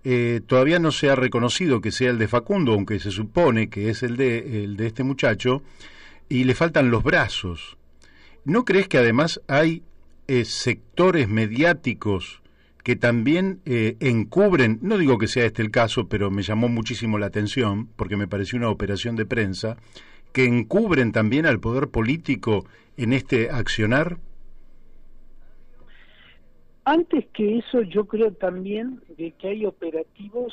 eh, todavía no se ha reconocido que sea el de Facundo, aunque se supone que es el de, el de este muchacho, y le faltan los brazos. ¿No crees que además hay sectores mediáticos que también eh, encubren, no digo que sea este el caso, pero me llamó muchísimo la atención, porque me pareció una operación de prensa, que encubren también al poder político en este accionar?
Antes que eso, yo creo también de que hay operativos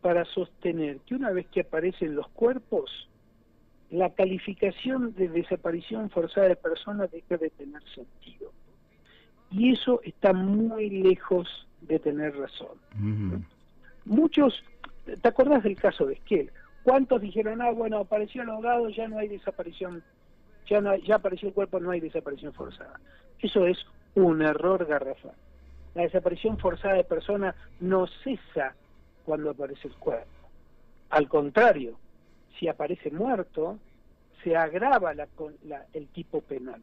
para sostener que una vez que aparecen los cuerpos, la calificación de desaparición forzada de personas deja de tener sentido. Y eso está muy lejos de tener razón. Muchos, ¿te acordás del caso de Esquel? ¿Cuántos dijeron, ah, bueno, apareció el ahogado, ya no hay desaparición, ya, no ya apareció el cuerpo, no hay desaparición forzada? Eso es un error garrafal. La desaparición forzada de personas no cesa cuando aparece el cuerpo. Al contrario, si aparece muerto, se agrava la, el tipo penal.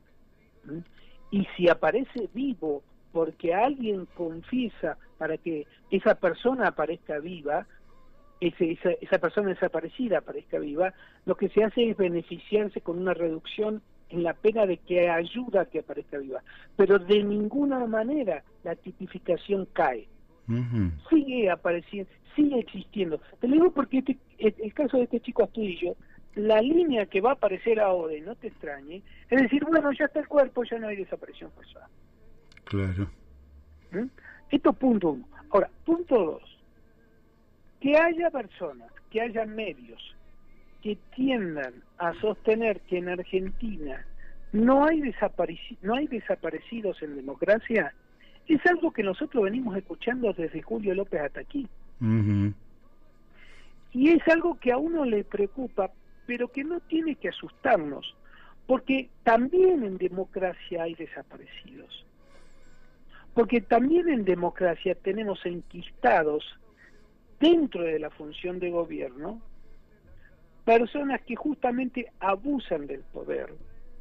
Y si aparece vivo porque alguien confiesa para que esa persona aparezca viva, ese, esa, esa persona desaparecida aparezca viva, lo que se hace es beneficiarse con una reducción en la pena de que ayuda a que aparezca viva. Pero de ninguna manera la tipificación cae. Sigue apareciendo, sigue existiendo. Te lo digo porque este, el, caso de este chico Astudillo, la línea que va a aparecer ahora, y no te extrañe, es decir, bueno, ya está el cuerpo, ya no hay desaparición forzada.
Claro.
¿Mm? Esto punto uno. Ahora, punto dos. Que haya personas, que haya medios que tiendan a sostener que en Argentina no hay, no hay desaparecidos en democracia, es algo que nosotros venimos escuchando desde Julio López hasta aquí. Y es algo que a uno le preocupa, pero que no tiene que asustarnos, porque también en democracia hay desaparecidos. Porque también en democracia tenemos enquistados dentro de la función de gobierno personas que justamente abusan del poder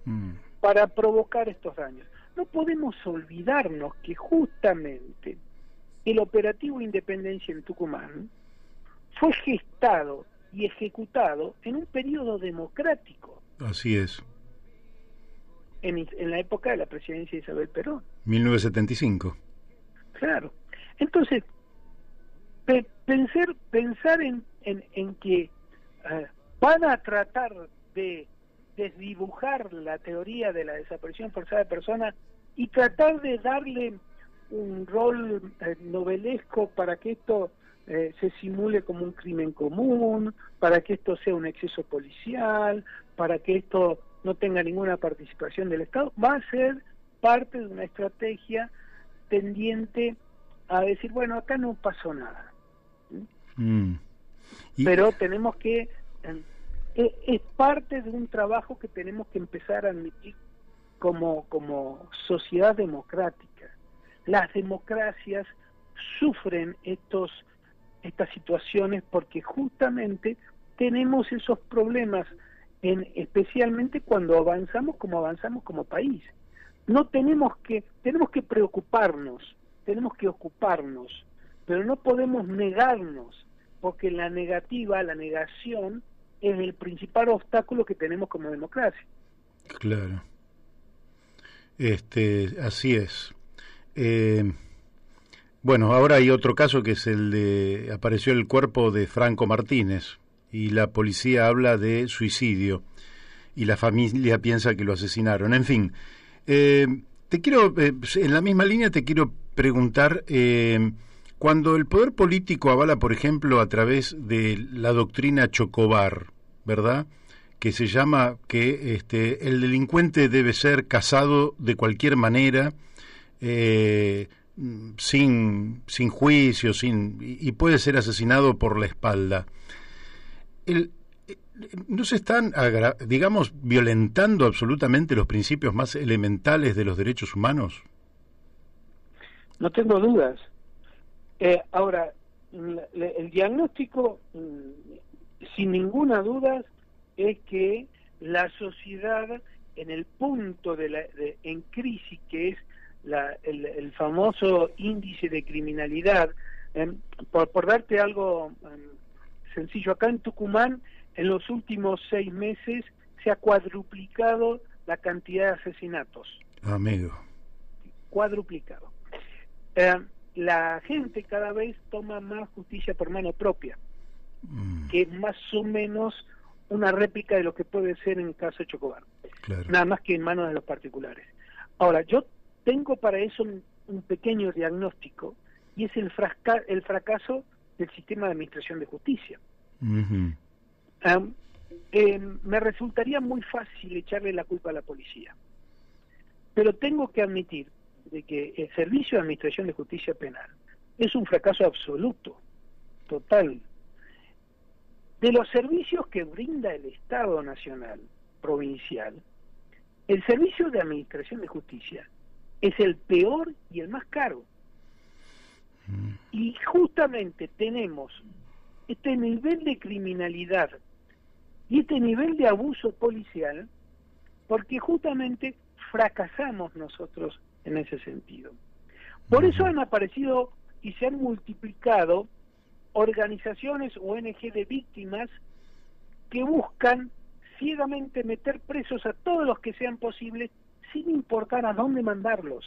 mm. para provocar estos daños. No podemos olvidarnos que justamente el operativo Independencia en Tucumán fue gestado y ejecutado en un periodo democrático.
Así es.
En, la época de la presidencia de Isabel Perón.
1975.
Claro. Entonces, pensar, pensar en, en, que ah, van a tratar de desdibujar la teoría de la desaparición forzada de personas y tratar de darle un rol eh, novelesco para que esto eh, se simule como un crimen común, para que esto sea un exceso policial, para que esto no tenga ninguna participación del Estado, va a ser parte de una estrategia tendiente a decir, bueno, acá no pasó nada. Mm. Pero tenemos que e, es parte de un trabajo que tenemos que empezar a admitir como, como sociedad democrática. Las democracias sufren estos, estas situaciones porque justamente tenemos esos problemas, en, especialmente cuando avanzamos como avanzamos como país. No tenemos que, tenemos que preocuparnos, tenemos que ocuparnos, pero no podemos negarnos, porque la negativa, la negación, es el principal obstáculo que tenemos como democracia.
Claro. Este, así es. Eh, bueno, ahora hay otro caso que es el de apareció el cuerpo de Franco Martínez y la policía habla de suicidio y la familia piensa que lo asesinaron. En fin, eh, te quiero eh, en la misma línea te quiero preguntar cuando el poder político avala, por ejemplo, a través de la doctrina Chocobar, ¿verdad? que se llama que este, el delincuente debe ser casado de cualquier manera, eh, sin, sin juicio, sin, y puede ser asesinado por la espalda. El, ¿No se están, digamos, violentando absolutamente los principios más elementales de los derechos humanos?
No tengo dudas. Eh, ahora, el diagnóstico, mm, sin ninguna duda, es que la sociedad en el punto de la, en crisis que es el, famoso índice de criminalidad, em, por, darte algo em, sencillo, acá en Tucumán en los últimos seis meses se ha cuadruplicado la cantidad de asesinatos.
Amigo.
Cuadruplicado. Em, la gente cada vez toma más justicia por mano propia, mm. que es más o menos una réplica de lo que puede ser en el caso de Chocobar, nada más que en manos de los particulares. Ahora, yo tengo para eso un pequeño diagnóstico y es el, el fracaso del sistema de administración de justicia. Em, me resultaría muy fácil echarle la culpa a la policía, pero tengo que admitir de que el Servicio de Administración de Justicia Penal es un fracaso absoluto, total. De los servicios que brinda el Estado Nacional, provincial, el Servicio de Administración de Justicia es el peor y el más caro. Y justamente tenemos este nivel de criminalidad y este nivel de abuso policial porque justamente fracasamos nosotros en ese sentido. Por eso han aparecido y se han multiplicado organizaciones ONG de víctimas que buscan ciegamente meter presos a todos los que sean posibles sin importar a dónde mandarlos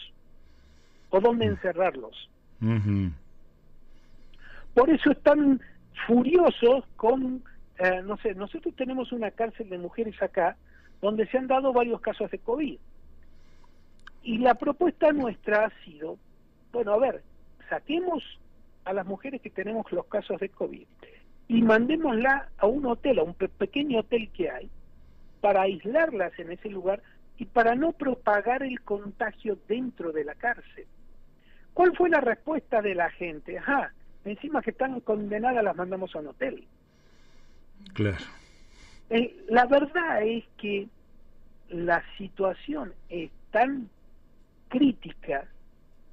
o dónde encerrarlos. Por eso están furiosos con, eh, no sé, nosotros tenemos una cárcel de mujeres acá donde se han dado varios casos de COVID. Y la propuesta nuestra ha sido, bueno, a ver, saquemos a las mujeres que tenemos los casos de COVID y mandémosla a un hotel, a un pequeño hotel que hay, para aislarlas en ese lugar y para no propagar el contagio dentro de la cárcel. ¿Cuál fue la respuesta de la gente? Ajá, encima que están condenadas las mandamos a un hotel.
Claro.
Eh, la verdad es que la situación es tan crítica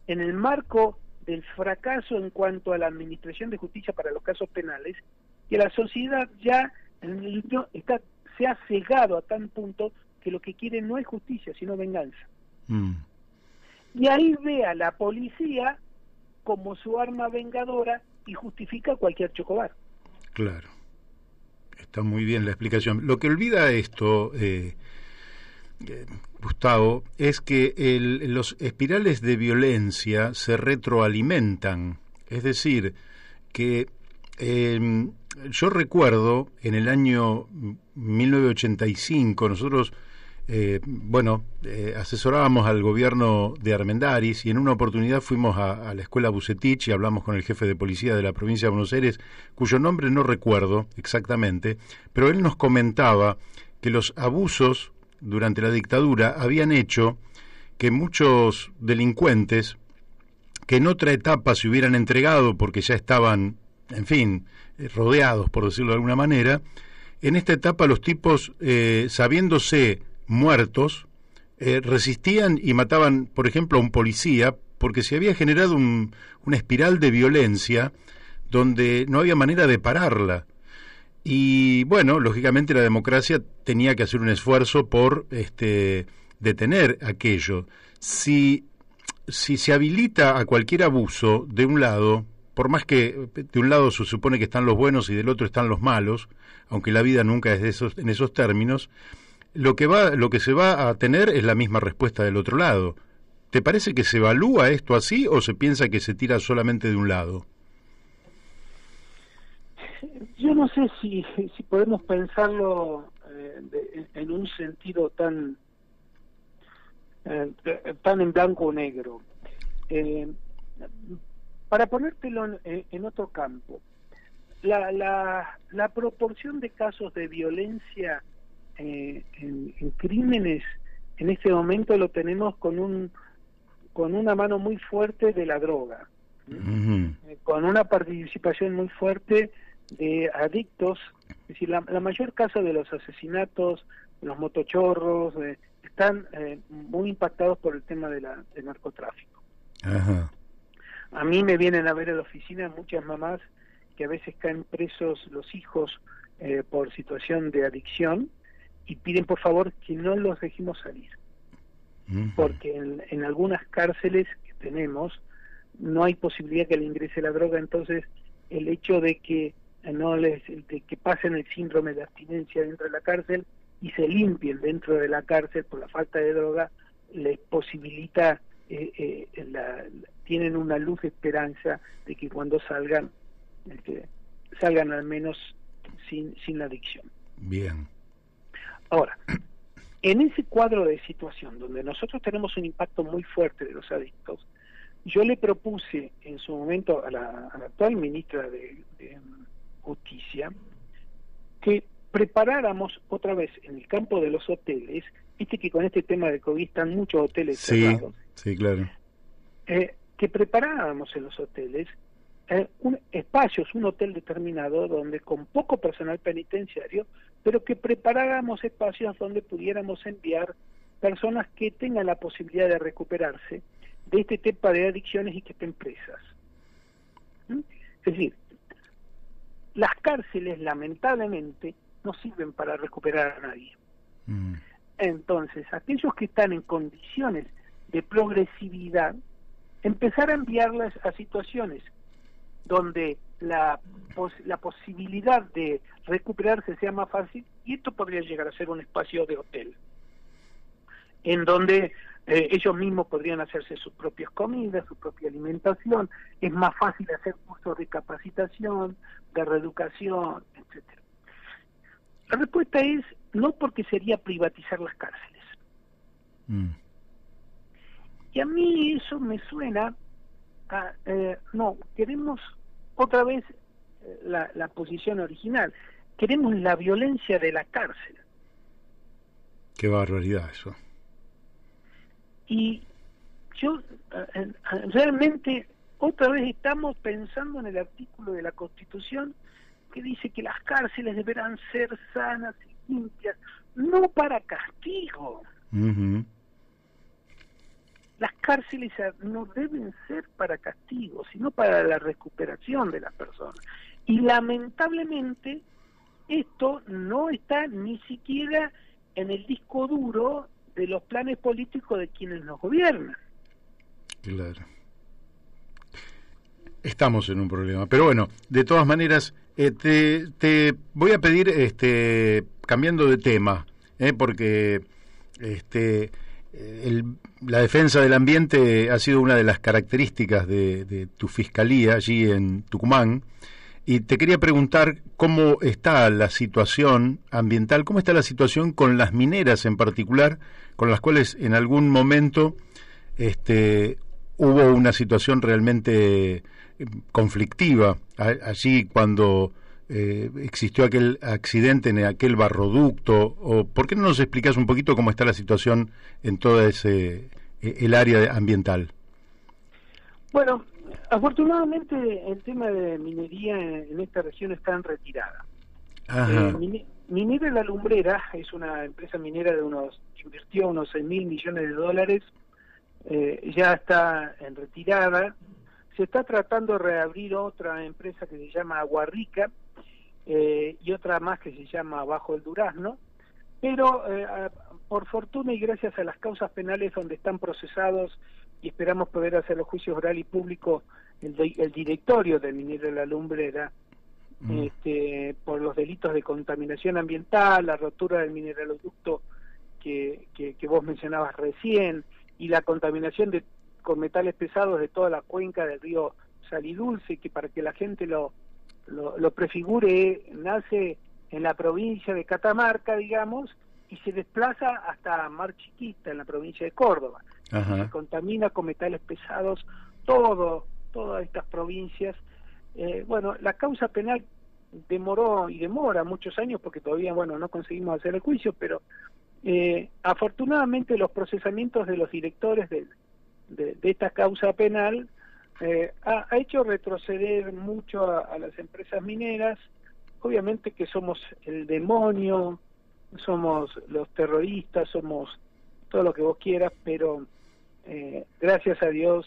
en el marco del fracaso en cuanto a la administración de justicia para los casos penales que la sociedad ya está, se ha cegado a tal punto que lo que quiere no es justicia sino venganza mm. y ahí ve a la policía como su arma vengadora y justifica cualquier chocobar
claro está muy bien la explicación lo que olvida esto eh, eh, Gustavo, es que los espirales de violencia se retroalimentan. Es decir, que em, yo recuerdo en el año 1985, nosotros, eh, bueno, eh, asesorábamos al gobierno de Armendaris y en una oportunidad fuimos a, la escuela Bucetich y hablamos con el jefe de policía de la provincia de Buenos Aires, cuyo nombre no recuerdo exactamente, pero él nos comentaba que los abusos durante la dictadura habían hecho que muchos delincuentes que en otra etapa se hubieran entregado porque ya estaban, en fin, eh, rodeados, por decirlo de alguna manera, en esta etapa los tipos, sabiéndose muertos, eh, resistían y mataban, por ejemplo, a un policía porque se había generado una espiral de violencia donde no había manera de pararla. Y bueno, lógicamente la democracia tenía que hacer un esfuerzo por este, detener aquello. Si, si se habilita a cualquier abuso de un lado, por más que de un lado se supone que están los buenos y del otro están los malos, aunque la vida nunca es de esos, en esos términos, lo que, va, lo que se va a tener es la misma respuesta del otro lado. ¿Te parece que se evalúa esto así o se piensa que se tira solamente de un lado?
yo no sé si, si podemos pensarlo eh, en un sentido tan eh, tan en blanco o negro. Eh, para ponértelo en, otro campo, la, la, la, proporción de casos de violencia en, en, crímenes en este momento lo tenemos con un con una mano muy fuerte de la droga, con una participación muy fuerte de adictos, es decir, la, mayor casa de los asesinatos, los motochorros, eh, están eh, muy impactados por el tema de la, del narcotráfico. A mí me vienen a ver a la oficina muchas mamás que a veces caen presos los hijos eh, por situación de adicción y piden por favor que no los dejemos salir. Porque en, en algunas cárceles que tenemos no hay posibilidad que le ingrese la droga, entonces el hecho de que no les de que pasen el síndrome de abstinencia dentro de la cárcel y se limpien dentro de la cárcel por la falta de droga les posibilita eh, eh, la, tienen una luz de esperanza de que cuando salgan este, salgan al menos sin sin la adicción.
Bien
ahora en ese cuadro de situación donde nosotros tenemos un impacto muy fuerte de los adictos yo le propuse en su momento a la, actual ministra de, Justicia que preparáramos otra vez en el campo de los hoteles, viste que con este tema de COVID están muchos hoteles cerrados.
Sí, claro.
Eh, que preparáramos en los hoteles un, espacios, un hotel determinado donde con poco personal penitenciario, pero que preparáramos espacios donde pudiéramos enviar personas que tengan la posibilidad de recuperarse de este tipo de adicciones y que estén presas. ¿Mm? Es decir, las cárceles lamentablemente no sirven para recuperar a nadie. Mm. Entonces, aquellos que están en condiciones de progresividad, empezar a enviarlas a situaciones donde la, la posibilidad de recuperarse sea más fácil, y esto podría llegar a ser un espacio de hotel, en donde eh, ellos mismos podrían hacerse sus propias comidas, su propia alimentación, es más fácil hacer cursos de capacitación, de reeducación, etcétera. La respuesta es no porque sería privatizar las cárceles. Mm. Y a mí eso me suena a, eh, no, queremos otra vez eh, la, la posición original, queremos la violencia de la cárcel.
Qué barbaridad eso.
Y yo eh, realmente otra vez estamos pensando en el artículo de la Constitución que dice que las cárceles deberán ser sanas y limpias, no para castigo. Las cárceles no deben ser para castigo, sino para la recuperación de las personas. Y lamentablemente esto no está ni siquiera en el disco duro de los planes políticos de quienes nos gobiernan.
Claro. Estamos en un problema. Pero bueno, de todas maneras, eh, te, voy a pedir, este, cambiando de tema, eh, porque este, la defensa del ambiente ha sido una de las características de, tu fiscalía allí en Tucumán. Y te quería preguntar cómo está la situación ambiental, cómo está la situación con las mineras en particular, con las cuales en algún momento este, hubo una situación realmente conflictiva allí cuando eh, existió aquel accidente en aquel barroducto o por qué no nos explicas un poquito cómo está la situación en toda ese eh, el área ambiental
bueno afortunadamente el tema de minería en esta región está en retirada. Eh, Minera La Lumbrera es una empresa minera de unos invirtió unos 6 mil millones de dólares eh, ya está en retirada. Se está tratando de reabrir otra empresa que se llama Aguarrica eh, y otra más que se llama Bajo el Durazno, pero eh, por fortuna y gracias a las causas penales donde están procesados y esperamos poder hacer los juicios oral y público el, el directorio del minero de la lumbrera mm. este, por los delitos de contaminación ambiental, la rotura del mineraloducto que, que, que vos mencionabas recién y la contaminación de con metales pesados de toda la cuenca del río Salidulce, que para que la gente lo, lo, prefigure, nace en la provincia de Catamarca, digamos, y se desplaza hasta Mar Chiquita, en la provincia de Córdoba. Se contamina con metales pesados todo, todas estas provincias. Eh, bueno, la causa penal demoró y demora muchos años porque todavía, bueno, no conseguimos hacer el juicio, pero eh, afortunadamente los procesamientos de los directores del de, esta causa penal eh, ha, hecho retroceder mucho a, las empresas mineras, obviamente que somos el demonio, somos los terroristas, somos todo lo que vos quieras, pero eh, gracias a Dios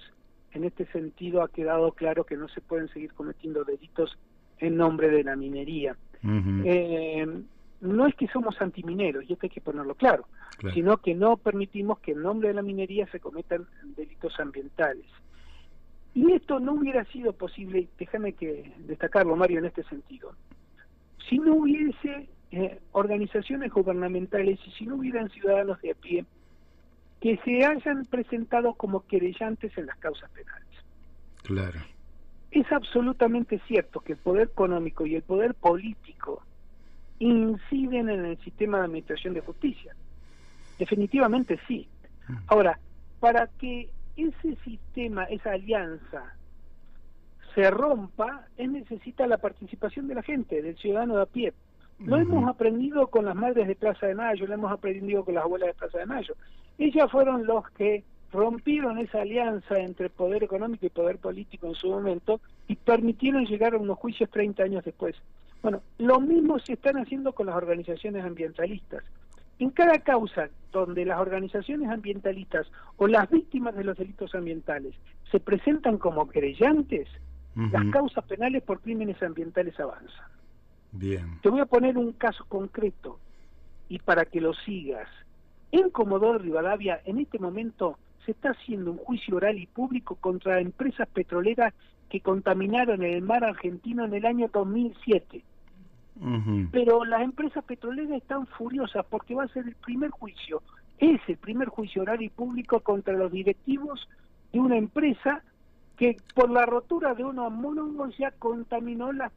en este sentido ha quedado claro que no se pueden seguir cometiendo delitos en nombre de la minería. No es que somos antimineros, y esto hay que ponerlo claro, sino que no permitimos que en nombre de la minería se cometan delitos ambientales. Y esto no hubiera sido posible, déjame que destacarlo, Mario, en este sentido, si no hubiese eh, organizaciones gubernamentales y si no hubieran ciudadanos de a pie que se hayan presentado como querellantes en las causas penales.
Claro.
Es absolutamente cierto que el poder económico y el poder político inciden en el sistema de administración de justicia. Definitivamente sí. Mm. Ahora, para que ese sistema, esa alianza, se rompa, es necesita la participación de la gente, del ciudadano de a pie. Lo hemos aprendido con las madres de Plaza de Mayo, lo hemos aprendido con las abuelas de Plaza de Mayo. Ellas fueron los que rompieron esa alianza entre poder económico y poder político en su momento y permitieron llegar a unos juicios 30 años después. Bueno, lo mismo se están haciendo con las organizaciones ambientalistas. En cada causa donde las organizaciones ambientalistas o las víctimas de los delitos ambientales se presentan como creyentes, las causas penales por crímenes ambientales avanzan.
Bien.
Te voy a poner un caso concreto y para que lo sigas. En Comodoro Rivadavia, en este momento, se está haciendo un juicio oral y público contra empresas petroleras que contaminaron el mar argentino en el año 2007. Pero las empresas petroleras están furiosas porque va a ser el primer juicio, es el primer juicio oral y público contra los directivos de una empresa que por la rotura de unos monongos ya contaminó la,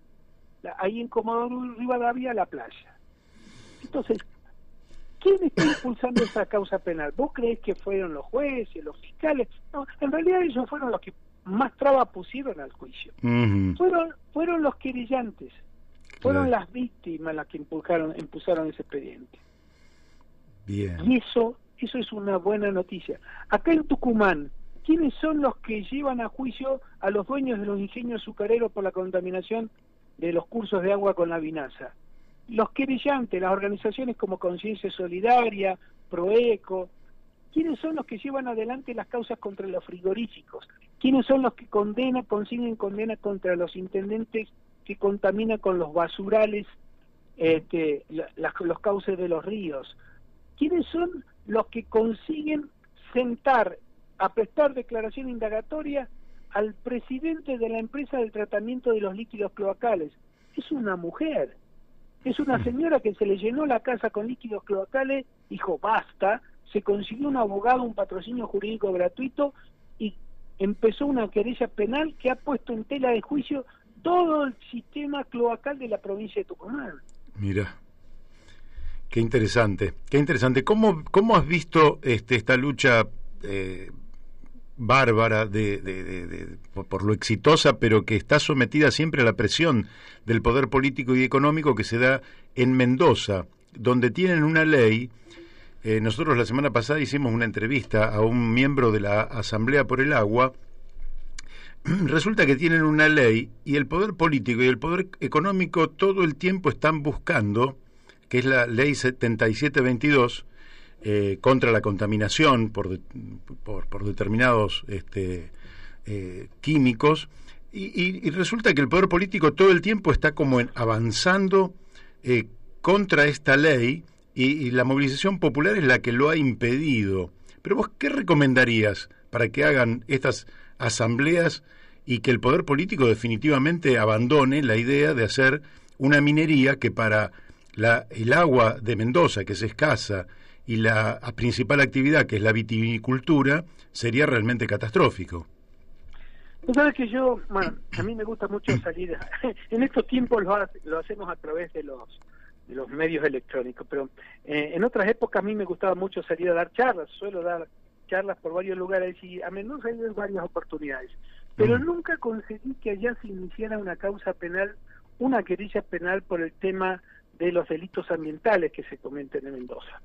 ahí en Comodoro Rivadavia la playa. Entonces, ¿quién está impulsando esa causa penal? ¿Vos crees que fueron los jueces, los fiscales? No, en realidad ellos fueron los que más trabas pusieron al juicio. Fueron fueron los querellantes. Fueron las víctimas las que impulsaron, impulsaron ese expediente.
Bien.
Y eso, eso es una buena noticia. Acá en Tucumán, ¿quiénes son los que llevan a juicio a los dueños de los ingenios azucareros por la contaminación de los cursos de agua con la vinaza? Los querellantes, las organizaciones como Conciencia Solidaria, Proeco, ¿quiénes son los que llevan adelante las causas contra los frigoríficos? ¿Quiénes son los que condenan, consiguen condena contra los intendentes que contamina con los basurales este, los cauces de los ríos. ¿Quiénes son los que consiguen sentar a prestar declaración indagatoria al presidente de la empresa del tratamiento de los líquidos cloacales? Es una mujer, es una señora que se le llenó la casa con líquidos cloacales, dijo basta, se consiguió un abogado, un patrocinio jurídico gratuito y empezó una querella penal que ha puesto en tela de juicio todo el sistema cloacal de la provincia de Tucumán.
Mira. Qué interesante, qué interesante. ¿Cómo, cómo has visto este, esta lucha eh, bárbara de, por, lo exitosa, pero que está sometida siempre a la presión del poder político y económico que se da en Mendoza, donde tienen una ley. Eh, nosotros la semana pasada hicimos una entrevista a un miembro de la Asamblea por el Agua resulta que tienen una ley y el poder político y el poder económico todo el tiempo están buscando, que es la ley 7722, eh, contra la contaminación por, por, determinados este, eh, químicos, y, resulta que el poder político todo el tiempo está como avanzando eh, contra esta ley y, y la movilización popular es la que lo ha impedido. Pero vos, ¿qué recomendarías para que hagan estas asambleas y que el poder político definitivamente abandone la idea de hacer una minería que para la, el agua de Mendoza, que es escasa, y la principal actividad, que es la viticultura, sería realmente catastrófico.
Tú sabes que yo, a mí me gusta mucho salir, en estos tiempos lo, hacemos a través de los de los medios electrónicos, pero eh, en otras épocas a mí me gustaba mucho salir a dar charlas, suelo dar charlas por varios lugares y a Mendoza hay varias oportunidades. Pero mm. nunca conseguí que allá se iniciara una causa penal, una querella penal por el tema de los delitos ambientales que se cometen en Mendoza.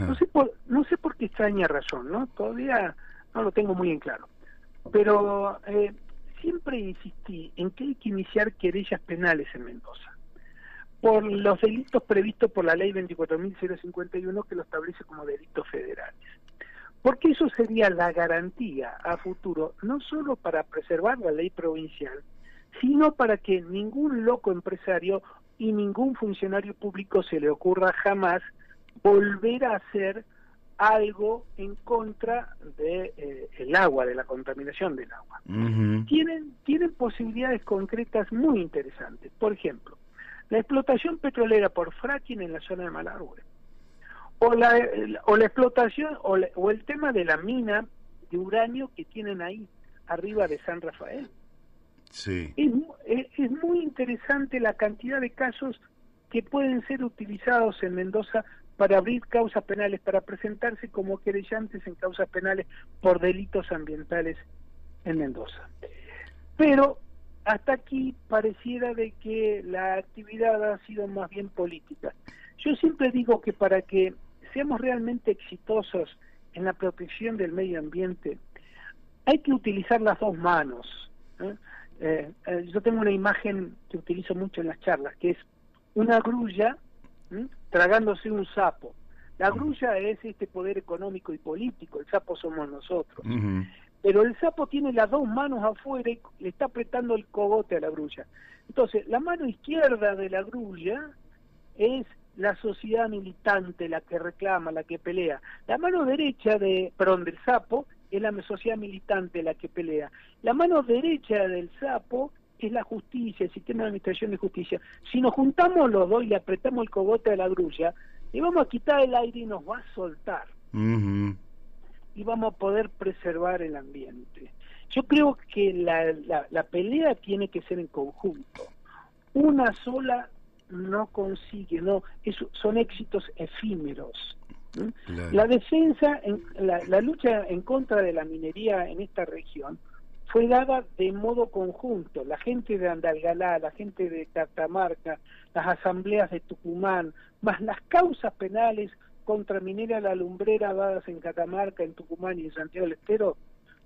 No sé por no sé por qué extraña razón, ¿no? Todavía no lo tengo muy en claro. Pero eh, siempre insistí en que hay que iniciar querellas penales en Mendoza por los delitos previstos por la ley 24.051 que lo establece como delitos federales porque eso sería la garantía a futuro, no solo para preservar la ley provincial, sino para que ningún loco empresario y ningún funcionario público se le ocurra jamás volver a hacer algo en contra de eh, el agua, de la contaminación del agua. Tienen tienen posibilidades concretas muy interesantes. Por ejemplo, la explotación petrolera por fracking en la zona de Malargüe o la, o la explotación o, o, el tema de la mina de uranio que tienen ahí arriba de San Rafael.
Sí.
Es, es, muy interesante la cantidad de casos que pueden ser utilizados en Mendoza para abrir causas penales, para presentarse como querellantes en causas penales por delitos ambientales en Mendoza. Pero hasta aquí pareciera de que la actividad ha sido más bien política. Yo siempre digo que para que seamos realmente exitosos en la protección del medio ambiente, hay que utilizar las dos manos. ¿eh? Eh, eh, yo tengo una imagen que utilizo mucho en las charlas, que es una grulla tragándose un sapo. La grulla es este poder económico y político, el sapo somos nosotros. Pero el sapo tiene las dos manos afuera y le está apretando el cogote a la grulla. Entonces, la mano izquierda de la grulla es la sociedad militante, la que reclama, la que pelea. La mano derecha de, perdón, del sapo es la sociedad militante la que pelea. La mano derecha del sapo es la justicia, el sistema de administración de justicia. Si nos juntamos los dos y le apretamos el cogote a la grulla, le vamos a quitar el aire y nos va a soltar. Y vamos a poder preservar el ambiente. Yo creo que la, la, pelea tiene que ser en conjunto. Una sola no consigue, no, son éxitos efímeros. La defensa, en, la, lucha en contra de la minería en esta región fue dada de modo conjunto. La gente de Andalgalá, la gente de Catamarca, las asambleas de Tucumán, más las causas penales contra Minera La Lumbrera dadas en Catamarca, en Tucumán y en Santiago del Estero,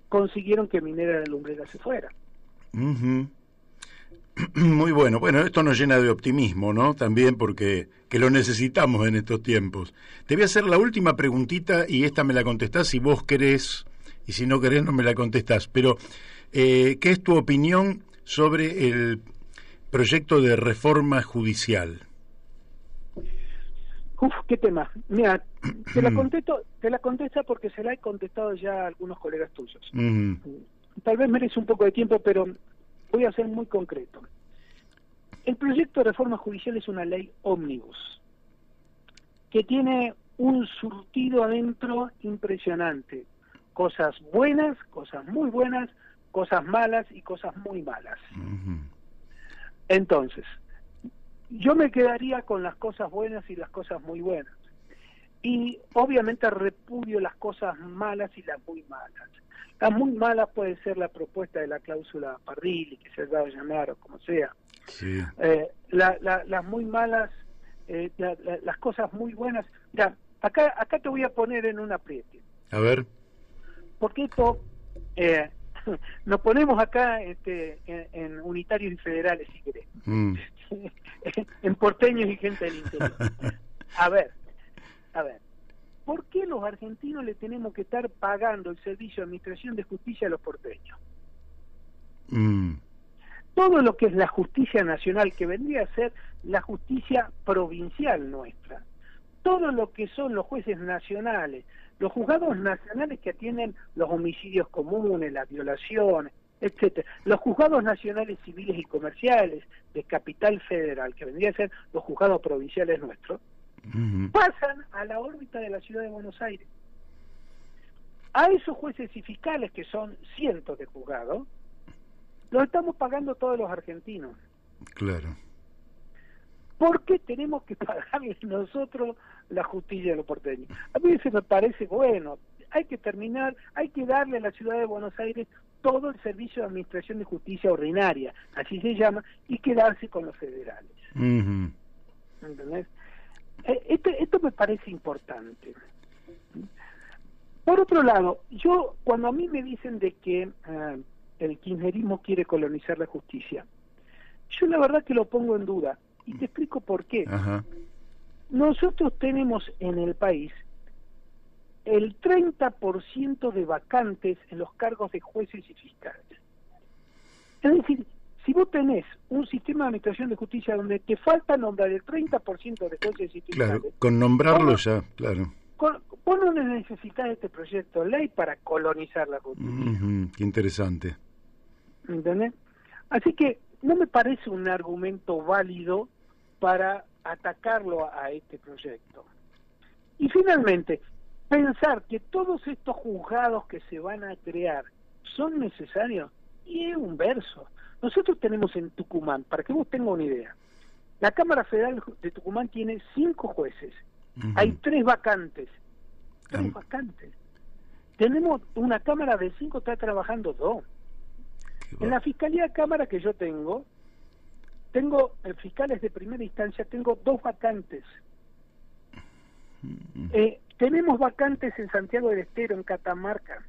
consiguieron que Minera La Lumbrera se fuera.
Muy bueno. Bueno, esto nos llena de optimismo, ¿no? También porque que lo necesitamos en estos tiempos. Te voy a hacer la última preguntita y esta me la contestás si vos querés y si no querés no me la contestás. Pero, eh, ¿qué es tu opinión sobre el proyecto de reforma judicial?
Uf, qué tema. Mira, te la contesto, te la contesta porque se la he contestado ya a algunos colegas tuyos. Tal vez merece un poco de tiempo, pero Voy a ser muy concreto. El proyecto de reforma judicial es una ley ómnibus que tiene un surtido adentro impresionante. Cosas buenas, cosas muy buenas, cosas malas y cosas muy malas. Entonces, yo me quedaría con las cosas buenas y las cosas muy buenas. Y obviamente repudio las cosas malas y las muy malas. Las muy malas puede ser la propuesta de la cláusula Pardilli, que se ha dado a llamar o como sea. Eh, las muy malas, eh, las cosas muy buenas. Ya, acá, acá te voy a poner en un apriete.
A ver.
Porque esto, eh, nos ponemos acá este, en, unitarios y federales, si querés. Mm. en porteños y gente del interior. A ver, a ver. ¿Por qué los argentinos le tenemos que estar pagando el servicio de administración de justicia a los porteños? Mm. Todo lo que es la justicia nacional, que vendría a ser la justicia provincial nuestra, todo lo que son los jueces nacionales, los juzgados nacionales que atienden los homicidios comunes, las violaciones, etcétera, los juzgados nacionales civiles y comerciales de capital federal, que vendría a ser los juzgados provinciales nuestros, pasan a la órbita de la ciudad de Buenos Aires. A esos jueces y fiscales, que son cientos de juzgados, los estamos pagando todos los argentinos.
Claro.
¿Por qué tenemos que pagarles nosotros la justicia de los porteños? A mí eso me parece bueno. Hay que terminar, hay que darle a la ciudad de Buenos Aires todo el servicio de administración de justicia ordinaria, así se llama, y quedarse con los federales. ¿Entendés? Eh, esto, esto me parece importante. Por otro lado, yo cuando a mí me dicen de que eh, el kirchnerismo quiere colonizar la justicia, yo la verdad que lo pongo en duda y te explico por qué. Nosotros tenemos en el país el 30% de vacantes en los cargos de jueces y fiscales. Es decir, si vos tenés un sistema de administración de justicia donde te falta nombrar el 30% de jueces y
Claro, con nombrarlo ya, claro.
vos no necesitas este proyecto de ley para colonizar la justicia.
qué interesante.
¿Entendés? Así que no me parece un argumento válido para atacarlo a este proyecto. Y finalmente, pensar que todos estos juzgados que se van a crear son necesarios y es un verso. Nosotros tenemos en Tucumán, para que vos tengas una idea, la Cámara Federal de Tucumán tiene cinco jueces Hay tres vacantes. Tres vacantes. Tenemos una cámara de cinco, está trabajando dos. En la Fiscalía de Cámara que yo tengo, tengo en fiscales de primera instancia, tengo dos vacantes. Eh, tenemos vacantes en Santiago del Estero, en Catamarca.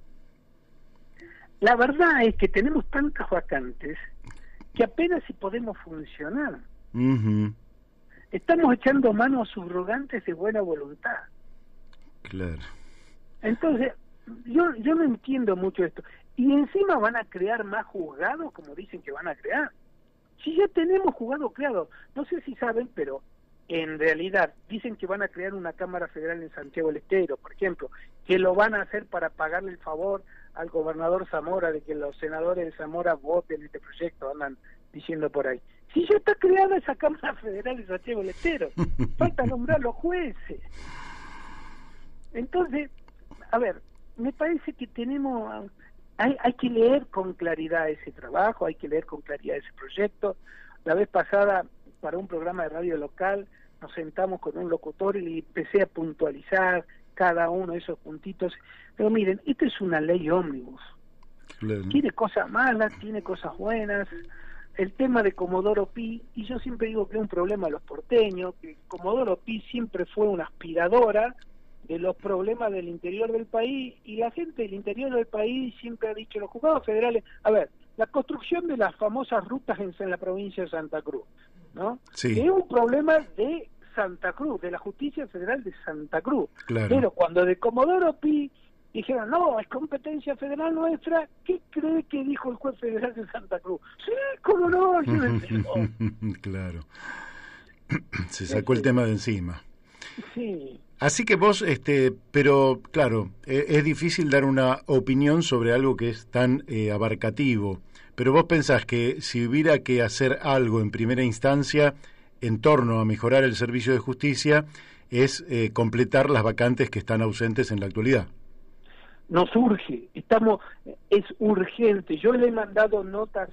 La verdad es que tenemos tantas vacantes que apenas si podemos funcionar. Estamos echando mano a subrogantes de buena voluntad.
Claro.
Entonces, yo, yo no entiendo mucho esto. Y encima van a crear más juzgados, como dicen que van a crear. Si ya tenemos juzgados creados, no sé si saben, pero en realidad dicen que van a crear una Cámara Federal en Santiago del Estero, por ejemplo, que lo van a hacer para pagarle el favor al gobernador Zamora de que los senadores de Zamora voten este proyecto, andan diciendo por ahí. Si ya está creada esa Cámara Federal de Santiago del Estero, falta nombrar los jueces. Entonces, a ver, me parece que tenemos, hay, hay que leer con claridad ese trabajo, hay que leer con claridad ese proyecto. La vez pasada, para un programa de radio local, nos sentamos con un locutor y empecé a puntualizar cada uno de esos puntitos. Pero miren, esta es una ley ómnibus. Tiene cosas malas, tiene cosas buenas. El tema de Comodoro Pi, y yo siempre digo que es un problema de los porteños, que Comodoro Pi siempre fue una aspiradora de los problemas del interior del país y la gente del interior del país siempre ha dicho, los juzgados federales, a ver, la construcción de las famosas rutas en, la provincia de Santa Cruz, ¿no?
Sí.
Es un problema de Santa Cruz, de la justicia federal de Santa Cruz. Pero cuando de Comodoro Pi dijeron, no, es competencia federal nuestra, ¿qué cree que dijo el juez federal de Santa Cruz? Sí, cómo no, yo
Claro. Se sacó el tema de encima.
Sí.
Así que vos, este, pero claro, e, es difícil dar una opinión sobre algo que es tan eh, abarcativo. Pero vos pensás que si hubiera que hacer algo en primera instancia, en torno a mejorar el servicio de justicia es eh, completar las vacantes que están ausentes en la actualidad.
Nos urge, estamos, es urgente. Yo le he mandado notas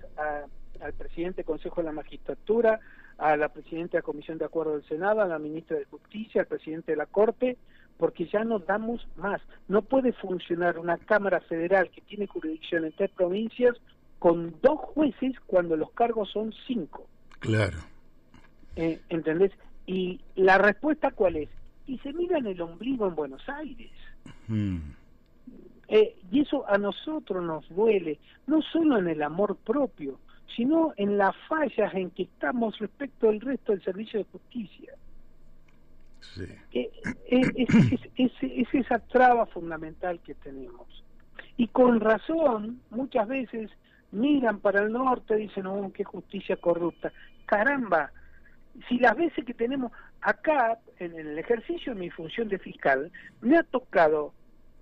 al presidente del Consejo de la Magistratura, a la presidenta de la Comisión de Acuerdo del Senado, a la ministra de Justicia, al presidente de la Corte, porque ya no damos más. No puede funcionar una Cámara Federal que tiene jurisdicción en tres provincias con dos jueces cuando los cargos son cinco.
Claro.
Eh, ¿Entendés? Y la respuesta cuál es? Y se mira en el ombligo en Buenos Aires.
Hmm.
Eh, y eso a nosotros nos duele, no solo en el amor propio, sino en las fallas en que estamos respecto al resto del servicio de justicia.
Sí.
Eh, es, es, esa traba fundamental que tenemos. Y con razón, muchas veces miran para el norte y dicen, oh, qué justicia corrupta. Caramba, si las veces que tenemos acá, en el ejercicio de mi función de fiscal, me ha tocado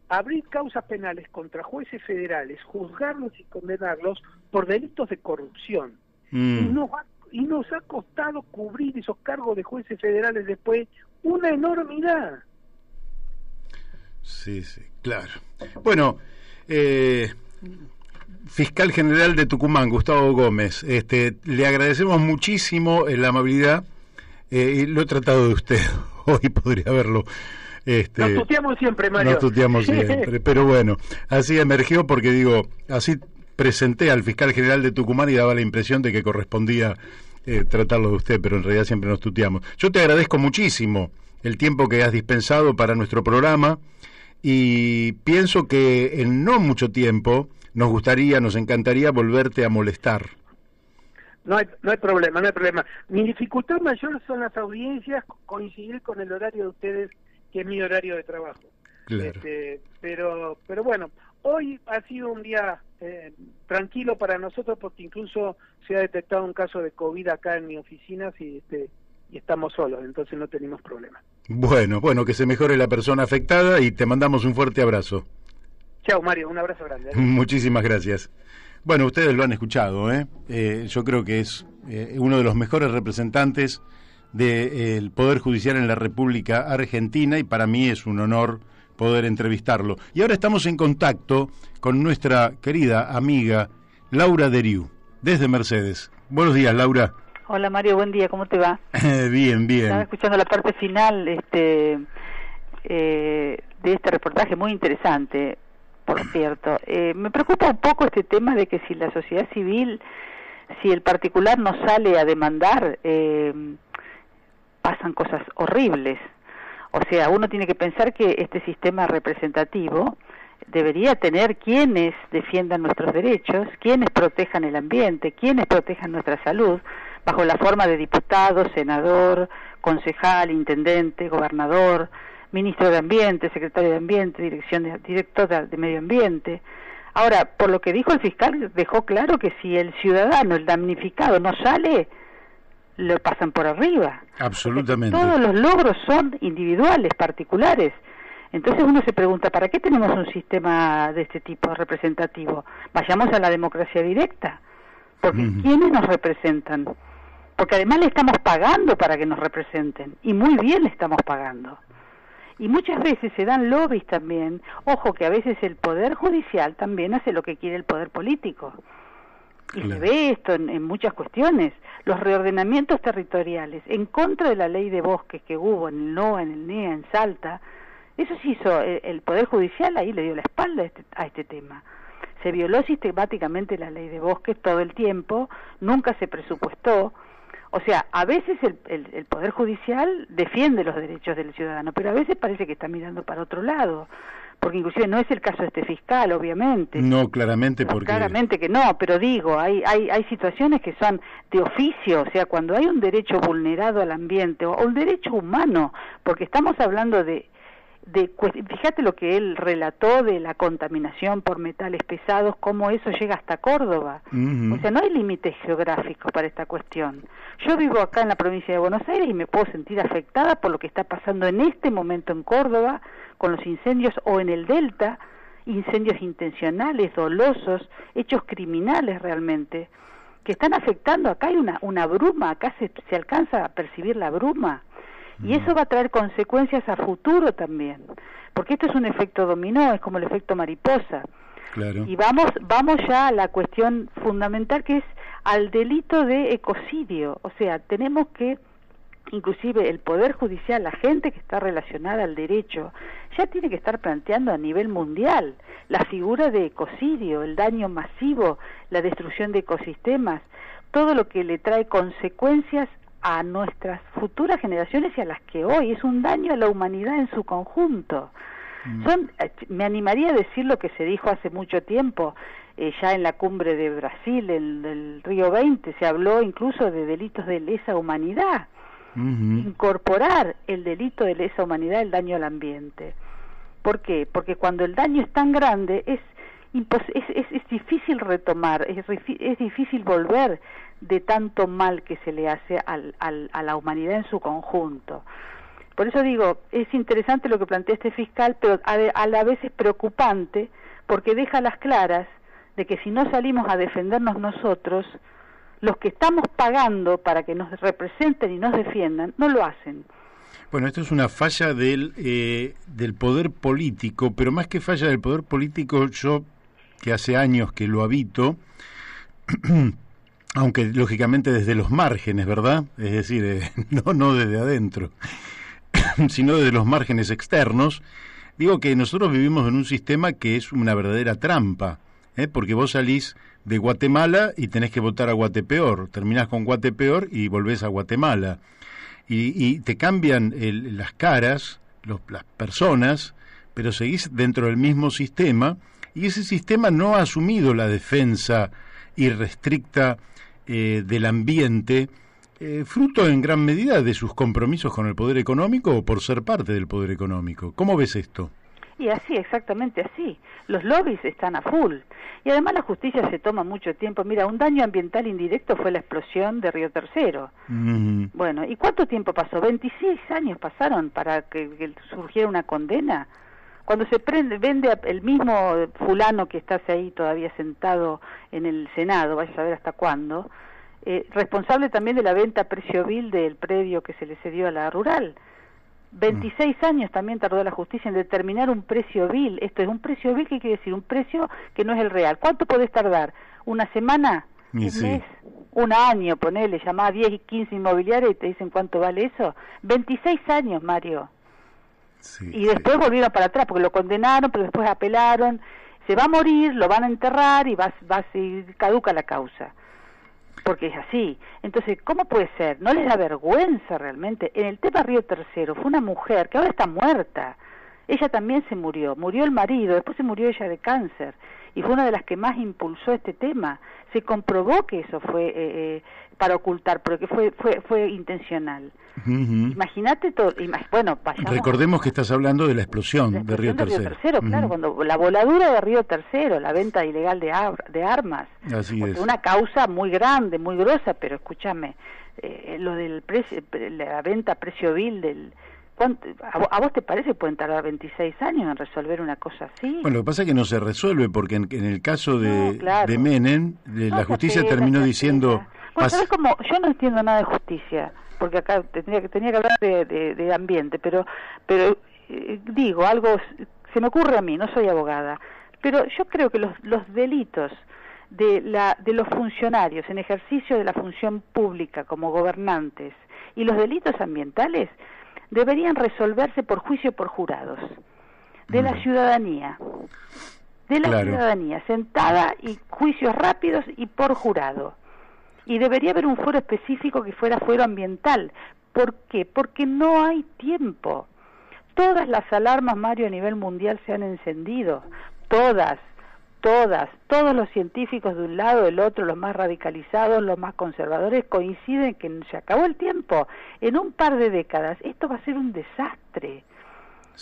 abrir causas penales contra jueces federales, juzgarlos y condenarlos por delitos de corrupción.
Mm.
Y, nos ha, y nos ha costado cubrir esos cargos de jueces federales después una enormidad.
Sí, sí, claro. Bueno, eh, fiscal general de Tucumán, Gustavo Gómez. Este, le agradecemos muchísimo la amabilidad eh, y lo he tratado de usted. Hoy podría haberlo. Este,
nos tuteamos siempre, Mario.
Nos tuteamos siempre, pero bueno, así emergió porque digo, así presenté al fiscal general de Tucumán y daba la impresión de que correspondía eh, tratarlo de usted, pero en realidad siempre nos tuteamos. Yo te agradezco muchísimo el tiempo que has dispensado para nuestro programa y pienso que en no mucho tiempo nos gustaría, nos encantaría volverte a molestar.
No hay, no hay problema, no hay problema. Mi dificultad mayor son las audiencias, coincidir con el horario de ustedes, que es mi horario de trabajo.
Claro.
Este, pero, pero bueno, hoy ha sido un día eh, tranquilo para nosotros porque incluso se ha detectado un caso de COVID acá en mi oficina y, este, y estamos solos, entonces no tenemos problema.
Bueno, bueno, que se mejore la persona afectada y te mandamos un fuerte abrazo.
Chao, Mario, un abrazo grande. ¿eh?
Muchísimas gracias. Bueno, ustedes lo han escuchado, ¿eh? eh yo creo que es eh, uno de los mejores representantes del Poder Judicial en la República Argentina y para mí es un honor poder entrevistarlo. Y ahora estamos en contacto con nuestra querida amiga Laura Deriu, desde Mercedes. Buenos días, Laura.
Hola Mario, buen día, ¿cómo te va?
bien, bien.
Estaba escuchando la parte final, este, eh, de este reportaje muy interesante, por cierto. Eh, me preocupa un poco este tema de que si la sociedad civil, si el particular no sale a demandar, eh, pasan cosas horribles. O sea, uno tiene que pensar que este sistema representativo debería tener quienes defiendan nuestros derechos, quienes protejan el ambiente, quienes protejan nuestra salud, bajo la forma de diputado, senador, concejal, intendente, gobernador, ministro de Ambiente, secretario de Ambiente, dirección de, director de Medio Ambiente. Ahora, por lo que dijo el fiscal, dejó claro que si el ciudadano, el damnificado, no sale, lo pasan por arriba.
Absolutamente.
todos los logros son individuales, particulares. Entonces uno se pregunta, ¿para qué tenemos un sistema de este tipo representativo? Vayamos a la democracia directa, porque ¿quiénes nos representan? Porque además le estamos pagando para que nos representen, y muy bien le estamos pagando. Y muchas veces se dan lobbies también, ojo que a veces el poder judicial también hace lo que quiere el poder político. Y se ve esto en, muchas cuestiones. Los reordenamientos territoriales en contra de la ley de bosques que hubo en el NOA, en el NEA, en Salta, eso se hizo, el, Poder Judicial ahí le dio la espalda a este, a este tema. Se violó sistemáticamente la ley de bosques todo el tiempo, nunca se presupuestó. O sea, a veces el, el, Poder Judicial defiende los derechos del ciudadano, pero a veces parece que está mirando para otro lado porque inclusive no es el caso de este fiscal, obviamente.
No, claramente porque...
claramente que no, pero digo, hay, hay, hay situaciones que son de oficio, o sea, cuando hay un derecho vulnerado al ambiente o un derecho humano, porque estamos hablando de de fíjate lo que él relató de la contaminación por metales pesados, cómo eso llega hasta Córdoba. O sea, no hay límites geográficos para esta cuestión. Yo vivo acá en la provincia de Buenos Aires y me puedo sentir afectada por lo que está pasando en este momento en Córdoba con los incendios o en el Delta, incendios intencionales, dolosos, hechos criminales realmente, que están afectando. Acá hay una, una bruma, acá se, se alcanza a percibir la bruma y eso va a traer consecuencias a futuro también, porque esto es un efecto dominó, es como el efecto mariposa. Y vamos, vamos ya a la cuestión fundamental que es al delito de ecocidio, o sea, tenemos que inclusive el poder judicial, la gente que está relacionada al derecho, ya tiene que estar planteando a nivel mundial la figura de ecocidio, el daño masivo, la destrucción de ecosistemas, todo lo que le trae consecuencias a nuestras futuras generaciones y a las que hoy es un daño a la humanidad en su conjunto. Mm. Son, eh, me animaría a decir lo que se dijo hace mucho tiempo, eh, ya en la cumbre de Brasil, el, del Río 20, se habló incluso de delitos de lesa humanidad. Incorporar el delito de lesa humanidad, el daño al ambiente. ¿Por qué? Porque cuando el daño es tan grande es, es, es, difícil retomar, es, es difícil volver de tanto mal que se le hace al, a la humanidad en su conjunto. Por eso digo, es interesante lo que plantea este fiscal, pero a, la vez es preocupante porque deja las claras de que si no salimos a defendernos nosotros, los que estamos pagando para que nos representen y nos defiendan, no lo hacen.
Bueno, esto es una falla del, eh, del poder político, pero más que falla del poder político, yo que hace años que lo habito, aunque lógicamente desde los márgenes, ¿verdad? Es decir, eh, no, no desde adentro, sino desde los márgenes externos, digo que nosotros vivimos en un sistema que es una verdadera trampa, ¿eh? porque vos salís de Guatemala y tenés que votar a Guatepeor, terminás con Guatepeor y volvés a Guatemala, y, te cambian las caras, las personas, pero seguís dentro del mismo sistema, y ese sistema no ha asumido la defensa irrestricta eh, del ambiente, eh, fruto en gran medida de sus compromisos con el poder económico o por ser parte del poder económico. ¿Cómo ves esto?
Y así, exactamente así. Los lobbies están a full. Y además la justicia se toma mucho tiempo. Mira, un daño ambiental indirecto fue la explosión de Río Tercero. Bueno, ¿y cuánto tiempo pasó? 26 años pasaron para que, surgiera una condena. Cuando se prende, vende el mismo fulano que está ahí todavía sentado en el Senado, vaya a saber hasta cuándo, eh, responsable también de la venta a precio vil del predio que se le cedió a la rural. 26 mm. años también tardó la justicia en determinar un precio vil. Esto es un precio vil, ¿qué quiere decir? Un precio que no es el real. ¿Cuánto podés tardar? ¿Una semana? ¿Un mes? ¿Un año? Ponele, llamá a 10 y 15 inmobiliarias y te dicen cuánto vale eso. 26 años, Mario. Y después volvieron para atrás porque lo condenaron, pero después apelaron. Se va a morir, lo van a enterrar y va, va ser caduca la causa. Porque es así. Entonces, ¿cómo puede ser? ¿No les da vergüenza realmente? En el tema Río Tercero fue una mujer que ahora está muerta. Ella también se murió. Murió el marido, después se murió ella de cáncer. Y fue una de las que más impulsó este tema. Se comprobó que eso fue eh, eh para ocultar, pero que fue, fue, fue intencional. Imagínate todo, bueno,
Recordemos que estás hablando de la explosión, de Río Tercero.
claro, cuando la voladura de Río Tercero, la venta ilegal de, de armas.
Así es.
Una causa muy grande, muy grosa, pero escúchame, eh, lo del precio, la venta a precio vil del a, vos te parece que pueden tardar 26 años en resolver una cosa así?
Bueno, lo que pasa es que no se resuelve porque en, el caso de, de Menem, la justicia terminó diciendo...
Bueno, ¿sabes cómo? Yo no entiendo nada de justicia, porque acá tenía que, tenía que hablar de, de, ambiente, pero, pero eh, digo, algo se me ocurre a mí, no soy abogada, pero yo creo que los, los delitos de, la, de los funcionarios en ejercicio de la función pública como gobernantes y los delitos ambientales deberían resolverse por juicio por jurados, de la ciudadanía, de la ciudadanía, sentada y juicios rápidos y por jurado. Y debería haber un foro específico que fuera fuero ambiental. ¿Por qué? Porque no hay tiempo. Todas las alarmas, Mario, a nivel mundial se han encendido. Todas todas, todos los científicos de un lado, del otro, los más radicalizados, los más conservadores, coinciden que se acabó el tiempo. En un par de décadas esto va a ser un desastre,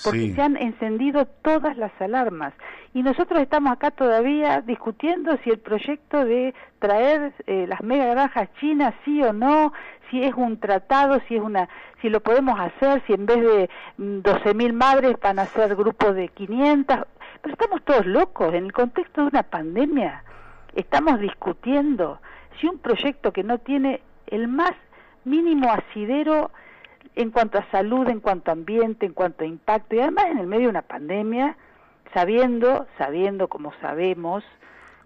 porque se han encendido todas las alarmas. Y nosotros estamos acá todavía discutiendo si el proyecto de traer eh, las mega granjas chinas, sí o no, si es un tratado, si es una, si lo podemos hacer, si en vez de 12.000 mm, madres van a ser grupos de 500 pero estamos todos locos. En el contexto de una pandemia, estamos discutiendo si un proyecto que no tiene el más mínimo asidero en cuanto a salud, en cuanto a ambiente, en cuanto a impacto, y además en el medio de una pandemia, sabiendo, sabiendo como sabemos,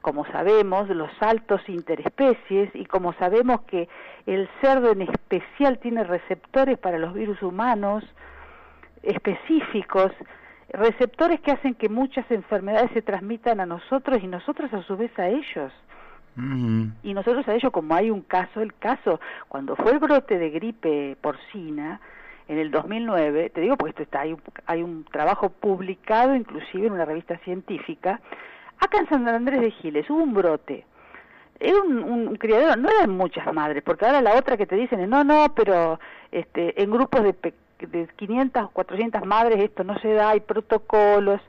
como sabemos, los saltos interespecies y como sabemos que el cerdo en especial tiene receptores para los virus humanos específicos, receptores que hacen que muchas enfermedades se transmitan a nosotros y nosotros a su vez a ellos. Y nosotros a ellos, como hay un caso, el caso, cuando fue el brote de gripe porcina, en el 2009, te digo porque esto está, hay un, hay un trabajo publicado inclusive en una revista científica, acá en San Andrés de Giles hubo un brote, era un, un, criadero, no eran muchas madres, porque ahora la otra que te dicen, no, no, pero este, en grupos de, de 500 o 400 madres esto no se da, hay protocolos.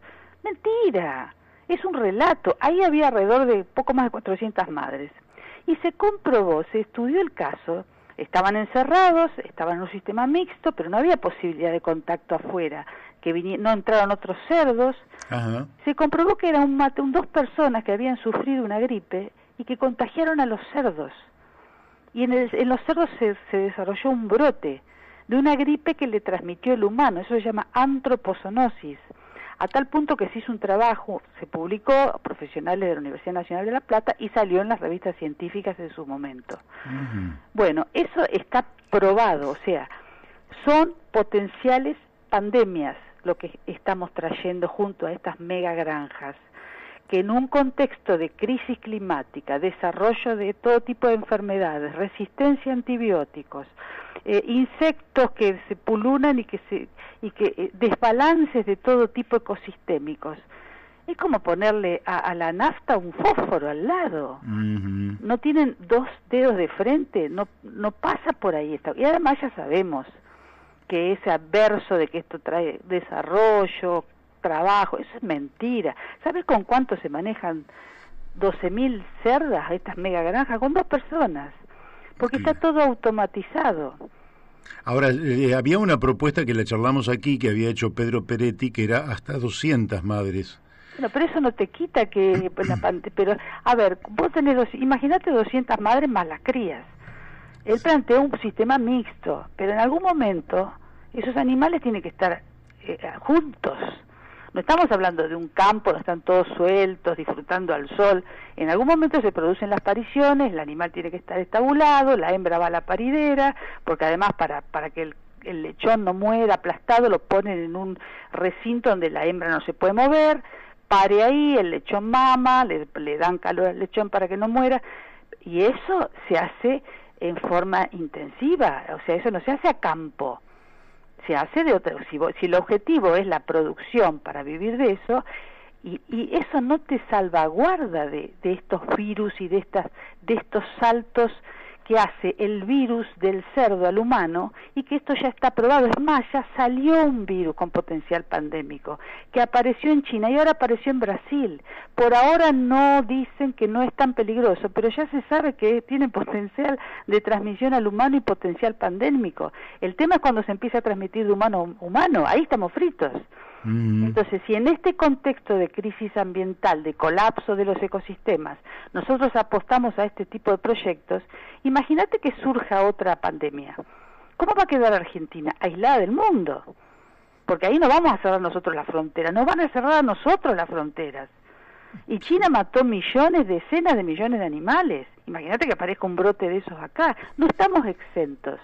Mentira, es un relato. Ahí había alrededor de poco más de 400 madres. Y se comprobó, se estudió el caso, estaban encerrados, estaban en un sistema mixto, pero no había posibilidad de contacto afuera, que no entraron otros cerdos. Se comprobó que eran un mate, un, dos personas que habían sufrido una gripe y que contagiaron a los cerdos. Y en, en los cerdos se, se desarrolló un brote de una gripe que le transmitió el humano, eso se llama antroposonosis, a tal punto que se hizo un trabajo, se publicó a profesionales de la Universidad Nacional de La Plata y salió en las revistas científicas de su momento. Bueno, eso está probado, o sea, son potenciales pandemias lo que estamos trayendo junto a estas mega granjas que en un contexto de crisis climática, desarrollo de todo tipo de enfermedades, resistencia a antibióticos, eh, insectos que se pululan y que se y que eh, desbalances de todo tipo ecosistémicos. Es como ponerle a, la nafta un fósforo al lado. No tienen dos dedos de frente no no pasa por ahí y además ya sabemos que ese adverso de que esto trae desarrollo trabajo eso es mentira. Sabes con cuánto se manejan 12.000 cerdas a estas mega granjas con dos personas porque está todo automatizado.
Ahora, eh, había una propuesta que la charlamos aquí, que había hecho Pedro Peretti, que era hasta 200 madres.
Bueno, pero eso no te quita que... Pues, pero, a ver, vos tenés, dos, imagínate 200 madres más las crías. Él planteó un sistema mixto, pero en algún momento esos animales tienen que estar eh, juntos. No estamos hablando de un campo, no están todos sueltos, disfrutando al sol. En algún momento se producen las pariciones, el animal tiene que estar estabulado, la hembra va a la paridera, porque además para, para que el lechón no muera aplastado, lo ponen en un recinto donde la hembra no se puede mover, pare ahí, el lechón mama, le, le dan calor al lechón para que no muera, y eso se hace en forma intensiva, o sea, eso no se hace a campo, se hace de si, si el objetivo es la producción para vivir de eso, y, y eso no te salvaguarda de, de estos virus y de, estas, de estos saltos que hace el virus del cerdo al humano y que esto ya está probado. Es más, ya salió un virus con potencial pandémico que apareció en China y ahora apareció en Brasil. Por ahora no dicen que no es tan peligroso, pero ya se sabe que tiene potencial de transmisión al humano y potencial pandémico. El tema es cuando se empieza a transmitir de humano a humano, ahí estamos fritos. Entonces, si en este contexto de crisis ambiental, de colapso de los ecosistemas, nosotros apostamos a este tipo de proyectos, imagínate que surja otra pandemia. ¿Cómo va a quedar Argentina? Aislada del mundo. Porque ahí no vamos a cerrar nosotros las fronteras, no van a cerrar a nosotros las fronteras. Y China mató millones, decenas de millones de animales. Imagínate que aparezca un brote de esos acá. No estamos exentos.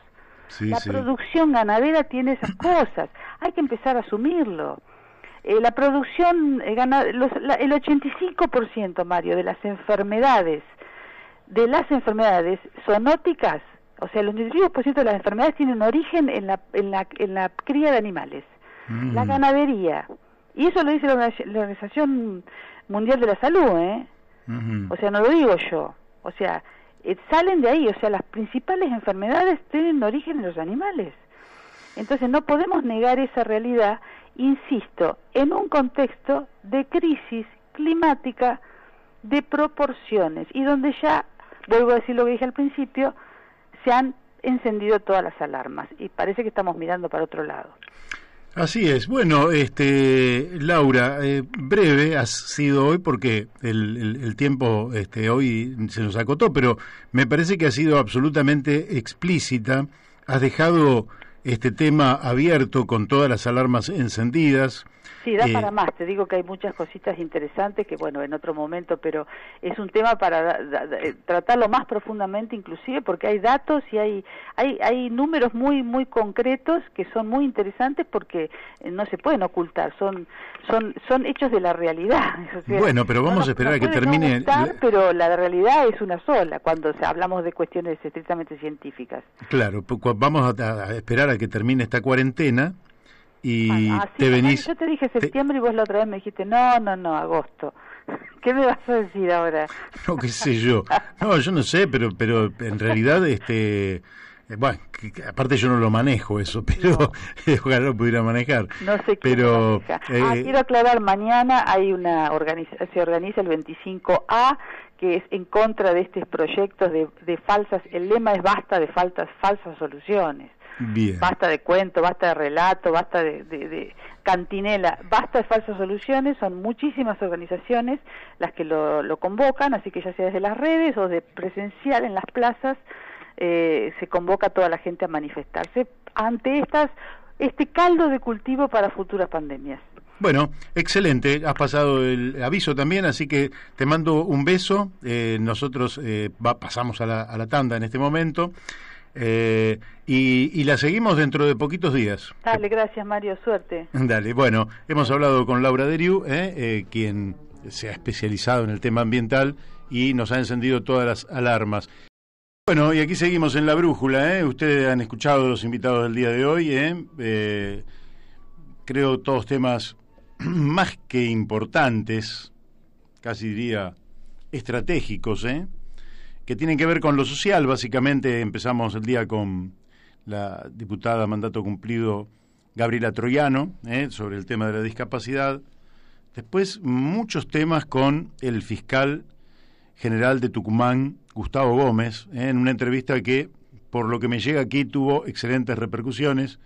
La producción ganadera tiene esas cosas. Hay que empezar a asumirlo. Eh, la producción, eh, gana, los, la, el 85%, Mario, de las enfermedades, de las enfermedades zoonóticas, o sea, el 85% de las enfermedades tienen origen en la, en la, en la cría de animales, mm. la ganadería. Y eso lo dice la, la, Organización Mundial de la Salud, ¿eh? O sea, no lo digo yo. O sea, eh, salen de ahí, o sea, las principales enfermedades tienen origen en los animales. Entonces no podemos negar esa realidad insisto, en un contexto de crisis climática de proporciones y donde ya, vuelvo a decir lo que dije al principio, se han encendido todas las alarmas y parece que estamos mirando para otro lado.
Así es. Bueno, este, Laura, eh, breve has sido hoy porque el, el, tiempo este, hoy se nos acotó, pero me parece que ha sido absolutamente explícita. Has dejado este tema abierto con todas las alarmas encendidas.
Sí, da eh, para más. Te digo que hay muchas cositas interesantes que, bueno, en otro momento, pero es un tema para eh, tratarlo más profundamente, inclusive, porque hay datos y hay, hay, hay números muy, muy concretos que son muy interesantes porque eh, no se pueden ocultar, son, son, son hechos de la realidad.
bueno, pero vamos a esperar a que termine.
Gustar, pero la realidad es una sola cuando hablamos de cuestiones estrictamente científicas.
Claro, vamos a esperar a que termine esta cuarentena y te venís...
Yo te dije septiembre y vos la otra vez me dijiste, no, no, no, agosto. ¿Qué me vas a decir ahora?
No, qué sé yo. No, yo no sé, pero, pero en realidad, este... Eh, bueno, que, aparte yo no lo manejo eso, pero no. ojalá lo pudiera manejar.
No sé
pero
eh, ah, quiero aclarar, mañana hay una organiza se organiza el 25A que es en contra de estos proyectos de, de falsas, el lema es basta de faltas, falsas soluciones. Basta de cuento, basta de relato, basta de, de, de, cantinela, basta de falsas soluciones. Son muchísimas organizaciones las que lo, lo convocan, así que ya sea desde las redes o de presencial en las plazas, eh, se convoca a toda la gente a manifestarse ante estas este caldo de cultivo para futuras pandemias.
Bueno, excelente. Has pasado el aviso también, así que te mando un beso. Eh, nosotros eh, va, pasamos a la, a la tanda en este momento. Eh, y, y, la seguimos dentro de poquitos días.
Dale, gracias Mario, suerte.
Dale, bueno, hemos hablado con Laura Deriu, eh, eh, quien se ha especializado en el tema ambiental y nos ha encendido todas las alarmas. Bueno, y aquí seguimos en la brújula, ¿eh? ustedes han escuchado los invitados del día de hoy, ¿eh? Eh, creo todos temas más que importantes, casi diría estratégicos, ¿eh? Que tienen que ver con lo social. Básicamente empezamos el día con la diputada mandato cumplido Gabriela Troyano ¿eh? sobre el tema de la discapacidad. Después muchos temas con el fiscal general de Tucumán, Gustavo Gómez, ¿eh? en una entrevista que, por lo que me llega aquí, tuvo excelentes repercusiones.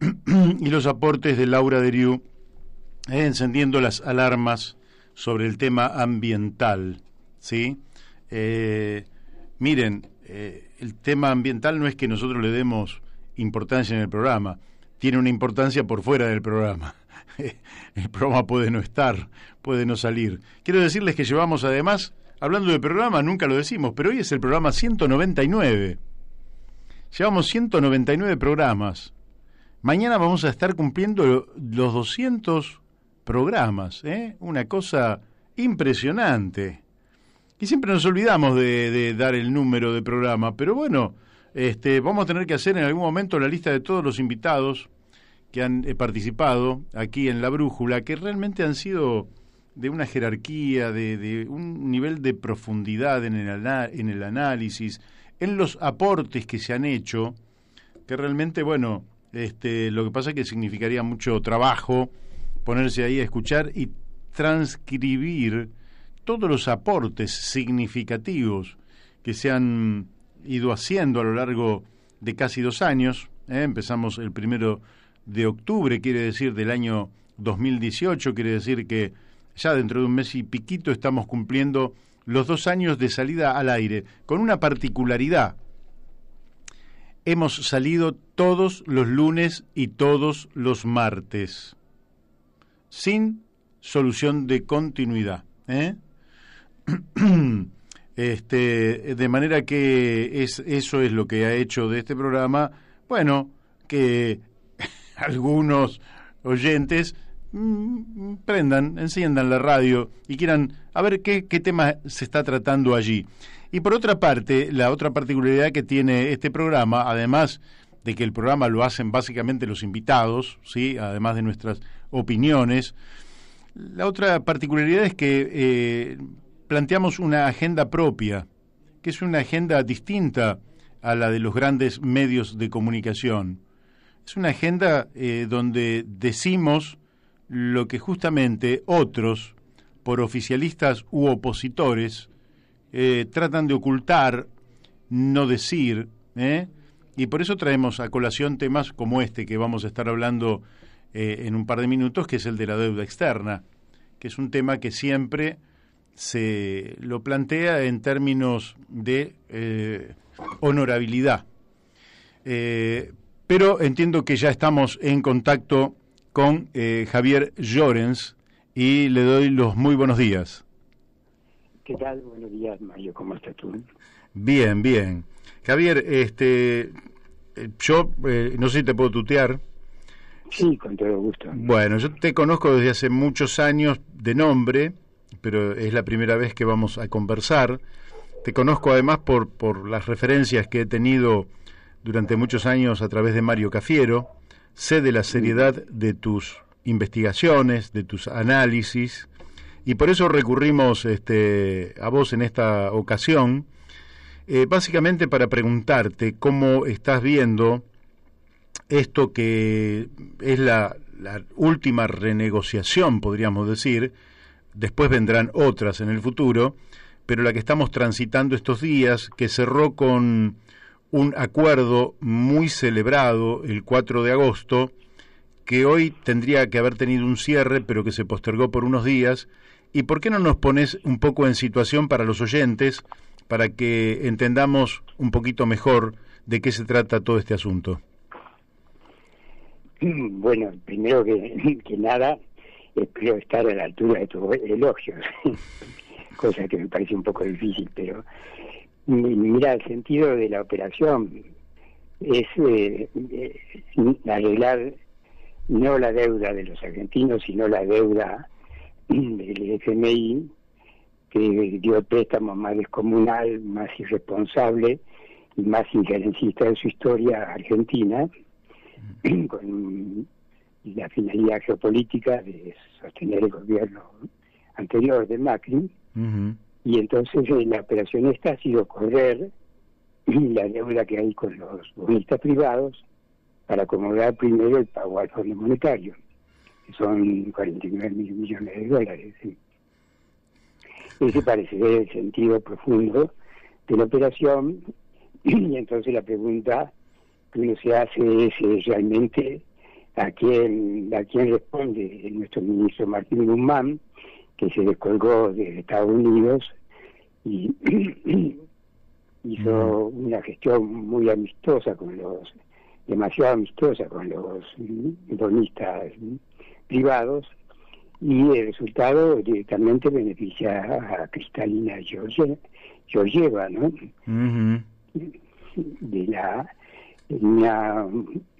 y los aportes de Laura Deriu ¿eh? encendiendo las alarmas sobre el tema ambiental. ¿sí? Eh, miren, eh, el tema ambiental no es que nosotros le demos importancia en el programa, tiene una importancia por fuera del programa. el programa puede no estar, puede no salir. Quiero decirles que llevamos además, hablando de programa, nunca lo decimos, pero hoy es el programa 199. Llevamos 199 programas mañana vamos a estar cumpliendo los 200 programas, ¿eh? Una cosa impresionante. Y siempre nos olvidamos de, dar el número de programa, pero bueno, este, vamos a tener que hacer en algún momento la lista de todos los invitados que han eh, participado aquí en La Brújula, que realmente han sido de una jerarquía, de, un nivel de profundidad en el, en el análisis, en los aportes que se han hecho, que realmente, bueno, este, lo que pasa es que significaría mucho trabajo ponerse ahí a escuchar y transcribir todos los aportes significativos que se han ido haciendo a lo largo de casi dos años. ¿eh? Empezamos el primero de octubre, quiere decir del año 2018, quiere decir que ya dentro de un mes y piquito estamos cumpliendo los dos años de salida al aire, con una particularidad. Hemos salido todos los lunes y todos los martes, sin solución de continuidad. ¿eh? Este, de manera que es, eso es lo que ha hecho de este programa, bueno, que algunos oyentes mm, prendan, enciendan la radio y quieran a ver qué, qué tema se está tratando allí. Y por otra parte, la otra particularidad que tiene este programa, además de que el programa lo hacen básicamente los invitados, ¿sí? además de nuestras opiniones, la otra particularidad es que eh, planteamos una agenda propia, que es una agenda distinta a la de los grandes medios de comunicación. Es una agenda eh, donde decimos lo que justamente otros, por oficialistas u opositores, eh, tratan de ocultar, no decir, ¿eh? y por eso traemos a colación temas como este que vamos a estar hablando en un par de minutos, que es el de la deuda externa, que es un tema que siempre se lo plantea en términos de eh, honorabilidad. Eh, pero entiendo que ya estamos en contacto con eh, Javier Llorens y le doy los muy buenos días.
¿Qué tal? Buenos días, Mario. ¿Cómo estás tú?
Bien, bien. Javier, este, yo no sé si te puedo tutear.
Sí, con todo gusto.
Bueno, yo te conozco desde hace muchos años de nombre pero es la primera vez que vamos a conversar. Te conozco además por, por las referencias que he tenido durante muchos años a través de Mario Cafiero. Sé de la seriedad de tus investigaciones, de tus análisis, y por eso recurrimos este, a vos en esta ocasión, eh, básicamente para preguntarte cómo estás viendo esto que es la, la última renegociación, podríamos decir, después vendrán otras en el futuro, pero la que estamos transitando estos días, que cerró con un acuerdo muy celebrado el 4 de agosto, que hoy tendría que haber tenido un cierre, pero que se postergó por unos días. ¿Y por qué no nos pones un poco en situación para los oyentes, para que entendamos un poquito mejor de qué se trata todo este asunto?
Bueno, primero que, que nada, espero estar a la altura de tus elogios, cosa que me parece un poco difícil, pero mira, el sentido de la operación es eh, eh, arreglar no la deuda de los argentinos, sino la deuda del FMI, que dio el préstamo más descomunal, más irresponsable y más injerencista de su historia argentina, con la finalidad geopolítica de sostener el gobierno anterior de Macri. Y entonces eh, la operación esta ha sido correr la deuda que hay con los bonistas privados para acomodar primero el pago al Fondo Monetario, que son 49 mil millones de dólares. Ese parece ser el sentido profundo de la operación y entonces la pregunta que uno se hace es realmente a quien, a quien responde nuestro ministro Martín Guzmán, que se descolgó de Estados Unidos y hizo una gestión muy amistosa con los, demasiado amistosa con los bonistas privados y el resultado directamente beneficia a Cristalina Georgieva, ¿no? De la una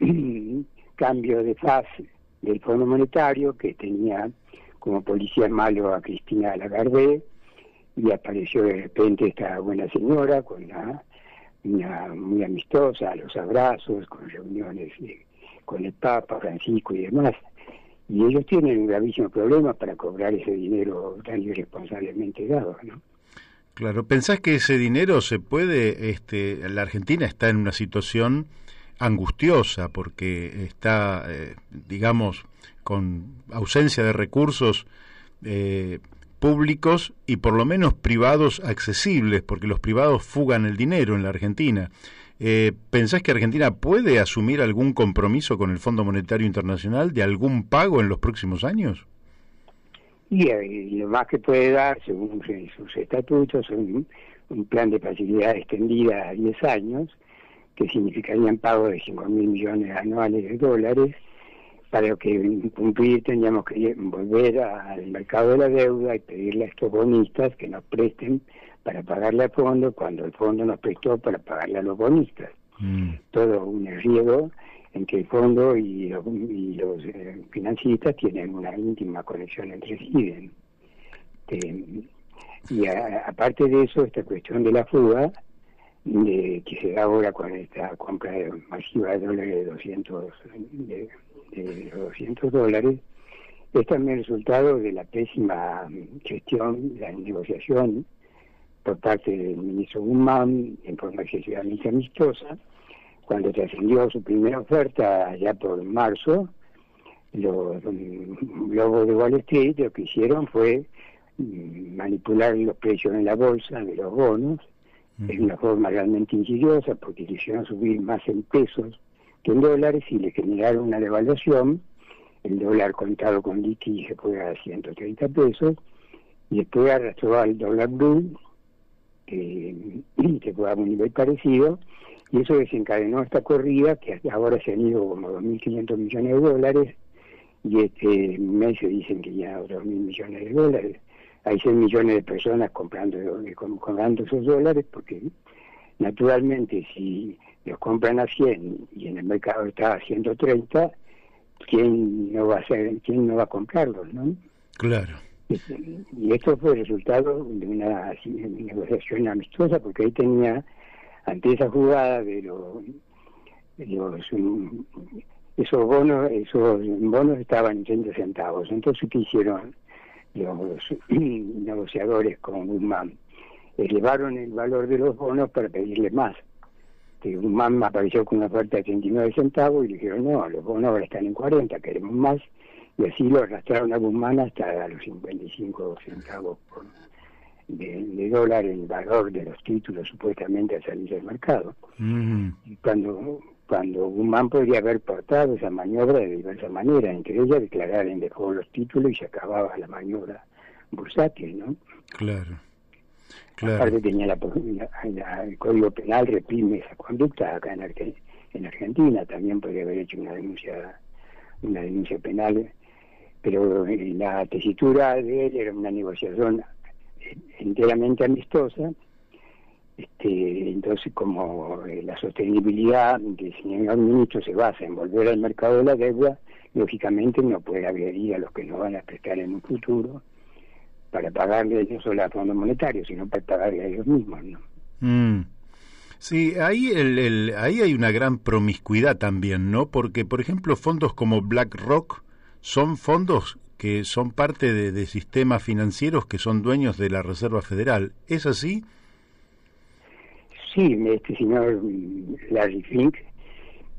cambio de faz del Fondo Monetario que tenía como policía malo a Cristina Lagarde y apareció de repente esta buena señora con una, muy amistosa, los abrazos, con reuniones con el Papa Francisco y demás. Y ellos tienen un gravísimo problema para cobrar ese dinero tan irresponsablemente dado, ¿no?
Claro, ¿pensás que ese dinero se puede, este, la Argentina está en una situación angustiosa porque está, eh, digamos, con ausencia de recursos eh, públicos y por lo menos privados accesibles, porque los privados fugan el dinero en la Argentina. Eh, ¿Pensás que Argentina puede asumir algún compromiso con el Fondo Monetario Internacional de algún pago en los próximos años?
Y, eh, lo más que puede dar, según sus estatutos, un, un plan de facilidad extendida a 10 años, que significarían pago de 5 mil millones anuales de dólares, para que cumplir tendríamos que volver al mercado de la deuda y pedirle a estos bonistas que nos presten para pagarle al fondo cuando el fondo nos prestó para pagarle a los bonistas. Mm. Todo un riesgo en que el fondo y los, eh, financistas tienen una íntima conexión entre sí. Este, y aparte de eso, esta cuestión de la fuga, de, que se da ahora con esta compra masiva de dólares de 200, de, de 200 dólares, es también resultado de la pésima gestión, la negociación por parte del ministro Guzmán en forma excesivamente amistosa, cuando trascendió su primera oferta allá por marzo, los lobos de Wall Street lo que hicieron fue mm, manipular los precios en la bolsa de los bonos en una forma realmente insidiosa porque quisieron subir más en pesos que en dólares y le generaron una devaluación. El dólar contado con liqui se fue a 130 pesos y después arrastró al dólar blue que fue a un nivel parecido, y eso desencadenó esta corrida que ahora se han ido como 2.500 millones de dólares, y este mes dicen que ya 2.000 millones de dólares. Hay 6 millones de personas comprando, comprando esos dólares porque naturalmente si los compran a 100 y en el mercado está a 130, ¿quién no va a ser, quién no va a comprarlos, no?
Claro.
Y esto fue el resultado de una negociación amistosa, porque ahí tenía, ante esa jugada de los, esos bonos, esos bonos estaban en 30 centavos. Entonces, ¿qué hicieron los negociadores con Guzmán? Elevaron el valor de los bonos para pedirle más. Guzmán apareció con una oferta de 39 centavos y le dijeron, no, los bonos ahora están en 40, queremos más y así lo arrastraron a Guzmán hasta los 55 centavos de, dólar el valor de los títulos supuestamente a salir del mercado. Y cuando cuando Guzmán podría haber portado esa maniobra de diversas maneras, entre ellas declarar en default los títulos y se acababa la maniobra bursátil, ¿no?
Claro. Claro.
Aparte tenía la, el Código Penal reprime esa conducta acá en, en Argentina, también podría haber hecho una denuncia una denuncia penal pero la tesitura de él era una negociación enteramente amistosa, este, entonces como eh, la sostenibilidad del señor ministro se basa en volver al mercado de la deuda, lógicamente no puede agredir a los que no van a prestar en un futuro para pagarle no solo a Fondo Monetario, sino para pagarle a ellos mismos. ¿no?
Mm. Sí, ahí, el, ahí hay una gran promiscuidad también, ¿no? Porque, por ejemplo, fondos como BlackRock, son fondos que son parte de, sistemas financieros que son dueños de la Reserva Federal. ¿Es así?
Sí, este señor Larry Fink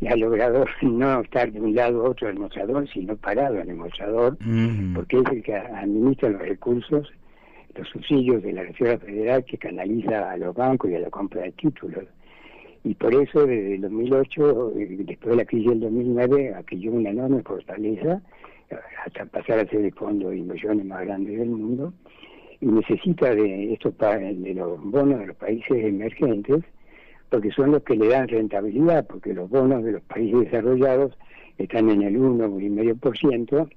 ha logrado no estar de un lado a otro del mostrador, sino parado el mostrador, porque es el que administra los recursos, los subsidios de la Reserva Federal que canaliza a los bancos y a la compra de títulos. Y por eso desde el 2008, eh, después de la crisis del 2009, adquirió una enorme fortaleza hasta pasar a ser el fondo de inversiones más grande del mundo, necesita de estos de los bonos de los países emergentes, porque son los que le dan rentabilidad, porque los bonos de los países desarrollados están en el 1, 1,5%,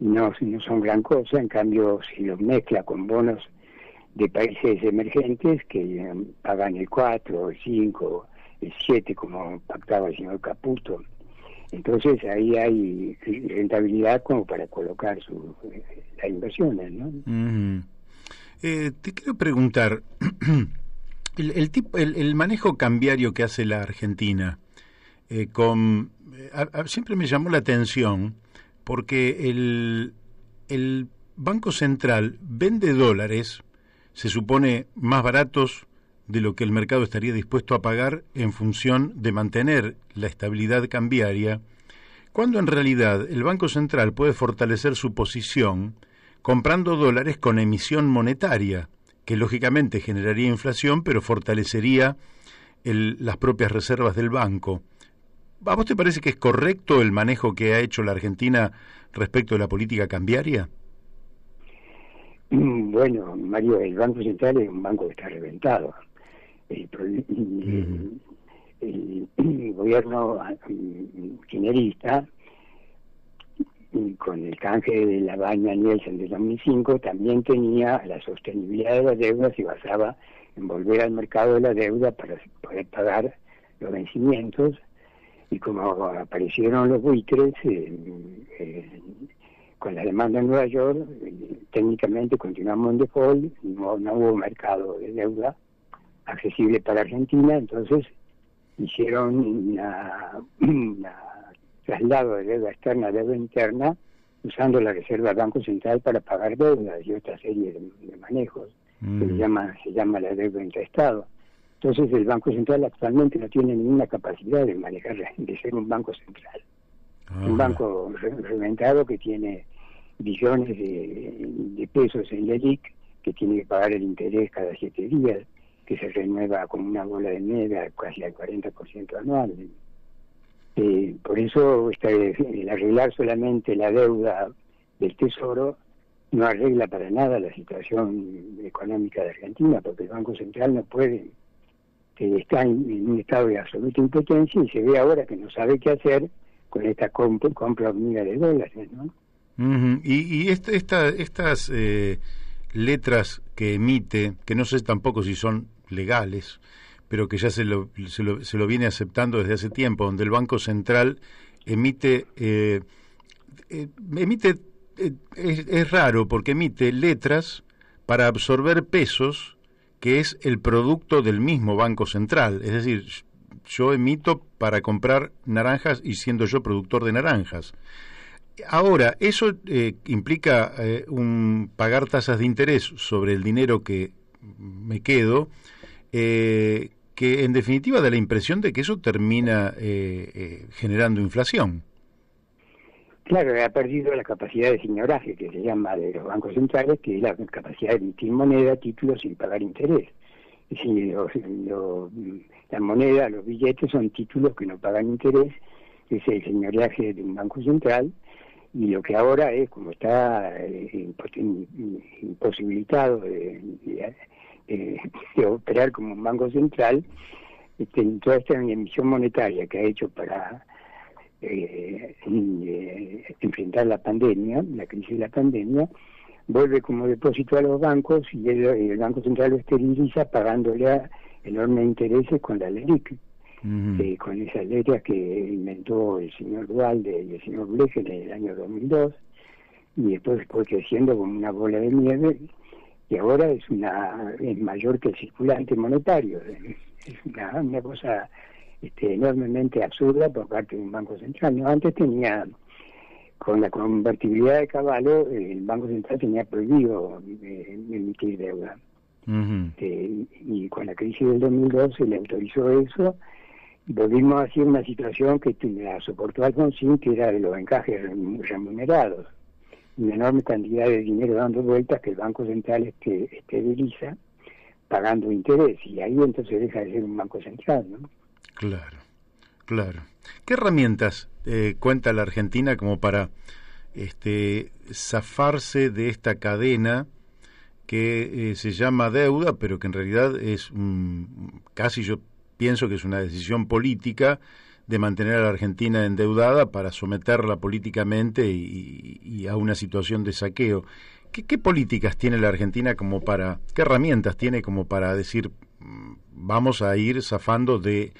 y no, no son gran cosa, en cambio si los mezcla con bonos de países emergentes que eh, pagan el 4, el 5, el 7, como pactaba el señor Caputo, Entonces ahí hay rentabilidad como para colocar su, las inversiones, ¿no?
Eh, te quiero preguntar, el, tipo, el, manejo cambiario que hace la Argentina, eh, con, siempre me llamó la atención porque el, el Banco Central vende dólares, se supone más baratos de lo que el mercado estaría dispuesto a pagar en función de mantener la estabilidad cambiaria, cuando en realidad el Banco Central puede fortalecer su posición comprando dólares con emisión monetaria, que lógicamente generaría inflación, pero fortalecería las propias reservas del banco. ¿A vos te parece que es correcto el manejo que ha hecho la Argentina respecto de la política cambiaria?
Mm, bueno, Mario, el Banco Central es un banco que está reventado. El, el, gobierno generista con el canje de la baña Nielsen de 2005 también tenía la sostenibilidad de la deuda se basaba en volver al mercado de la deuda para poder pagar los vencimientos. Y como aparecieron los buitres con la demanda en Nueva York técnicamente continuamos en default no, no hubo mercado de deuda accesible para Argentina. Entonces hicieron una traslado de deuda externa a deuda interna usando la reserva del Banco Central para pagar deudas y otra serie de, manejos que se mm. llama, se llama la deuda Estado. Entonces el Banco Central actualmente no tiene ninguna capacidad de manejar, de ser un banco central. Ah. Un banco reventado que tiene billones de, pesos en la que tiene que pagar el interés cada siete días, que se renueva como una bola de nieve casi al 40% anual. Eh, por eso este, el arreglar solamente la deuda del Tesoro no arregla para nada la situación económica de Argentina, porque el Banco Central no puede, está en, un estado de absoluta impotencia y se ve ahora que no sabe qué hacer con esta compra, compra de dólares, ¿no?
Y, y esta, estas eh, letras que emite, que no sé tampoco si son legales, pero que ya se lo, se lo, viene aceptando desde hace tiempo, donde el Banco Central emite, eh, eh, emite eh, es, raro porque emite letras para absorber pesos que es el producto del mismo Banco Central. Es decir, yo emito para comprar naranjas y siendo yo productor de naranjas. Ahora, eso implica un pagar tasas de interés sobre el dinero que me quedo, eh, que en definitiva da la impresión de que eso termina eh, eh, generando inflación.
Claro, ha perdido la capacidad de señoraje, que se llama de los bancos centrales, que es la capacidad de emitir moneda, títulos sin pagar interés. Es decir, la moneda, los billetes son títulos que no pagan interés, es el señoraje de un banco central, y lo que ahora es, como está eh, imposibilitado de, eh, de operar como un banco central, este, toda esta emisión monetaria que ha hecho para eh, eh, enfrentar la pandemia, la crisis de la pandemia, vuelve como depósito a los bancos y el, Banco Central lo esteriliza pagándole enormes intereses con la LELIC, eh, con esas letras que inventó el señor Dualde y el señor Blecher en el año 2002, y después fue creciendo como una bola de nieve y ahora es una es mayor que el circulante monetario. Es una, cosa este, enormemente absurda por parte de un banco central. Antes tenía, con la convertibilidad de caballo, el Banco Central tenía prohibido eh, emitir deuda. Este, y con la crisis del 2012 se le autorizó eso y volvimos a hacer una situación que la soportó Alfonsín, que era de los encajes remunerados una enorme cantidad de dinero dando vueltas que el Banco Central este, esteriliza pagando interés y ahí entonces deja de ser un banco central, ¿no?
Claro, claro. ¿Qué herramientas eh, cuenta la Argentina como para este, zafarse de esta cadena que eh, se llama deuda, pero que en realidad es casi yo pienso que es una decisión política de mantener a la Argentina endeudada para someterla políticamente y, a una situación de saqueo. ¿Qué, políticas tiene la Argentina como para, qué herramientas tiene como para decir mm, vamos a ir zafando de,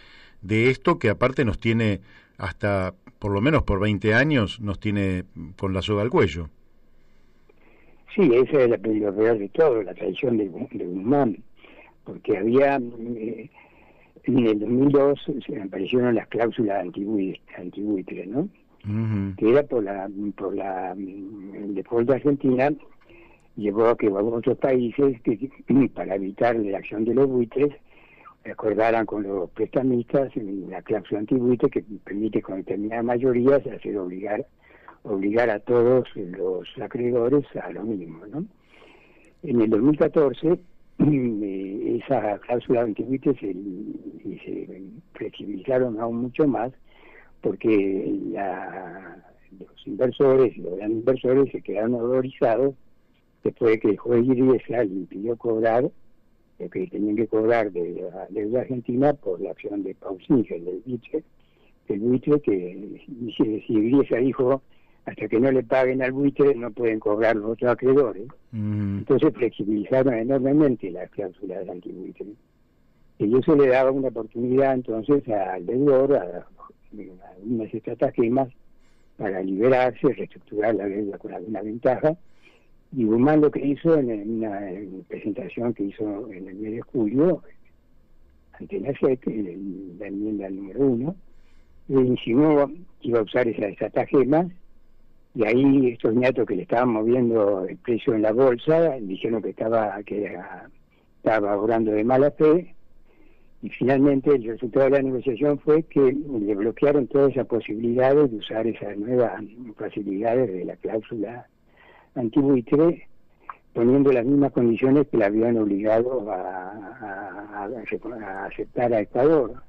de esto que aparte nos tiene hasta por lo menos por 20 años, nos tiene con la soga al cuello.
Sí, esa es la lo peor de todo, la traición de, de Guzmán, porque había, eh, en el 2002 se aparecieron las cláusulas antibuitres, ¿no? Que era por la, por la, el default de Argentina, llevó a que otros países, que, para evitar la acción de los buitres, acordaran con los prestamistas la cláusula antibuitre que permite con determinadas mayorías hacer obligar obligar a todos los acreedores a lo mismo. ¿no? En el 2014 eh, esa cláusula antigüita se, se flexibilizaron aún mucho más porque los inversores los grandes inversores se quedaron horrorizados después de que el juez Iglesia le impidió cobrar lo que tenían que cobrar de la deuda argentina por la acción de Pausinger, del buitre, del buitre que si, Iglesia dijo hasta que no le paguen al buitre no pueden cobrar los otros acreedores. Mm. Entonces flexibilizaron enormemente las cláusulas del antibuitre. Y eso le daba una oportunidad entonces al deudor, a, unas estratagemas para liberarse, reestructurar la deuda con alguna ventaja. Y Guzmán lo que hizo en una presentación que hizo en el mes de julio, ante la SEC, la enmienda número uno, insinuó que iba a usar esas estratagemas y ahí estos nietos que le estaban moviendo el precio en la bolsa dijeron que estaba que estaba obrando de mala fe. Y finalmente el resultado de la negociación fue que le bloquearon todas esas posibilidades de usar esas nuevas facilidades de la cláusula antibuitre poniendo las mismas condiciones que le habían obligado a, aceptar a Ecuador.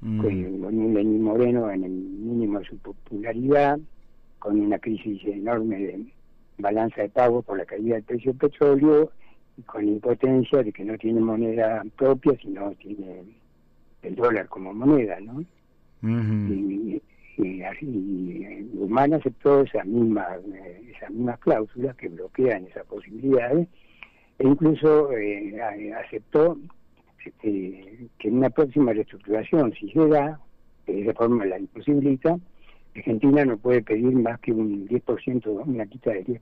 Mm. con Lenín Moreno en el mínimo de su popularidad con una crisis enorme de balanza de pago por la caída del precio del petróleo y con impotencia de que no tiene moneda propia, sino tiene el dólar como moneda, ¿no? y, y, Guzmán aceptó esas mismas, esas mismas cláusulas que bloquean esas posibilidades e incluso eh, aceptó este, que en una próxima reestructuración, si se da, de esa forma la imposibilita, Argentina no puede pedir más que un 10%, una quita del 10%.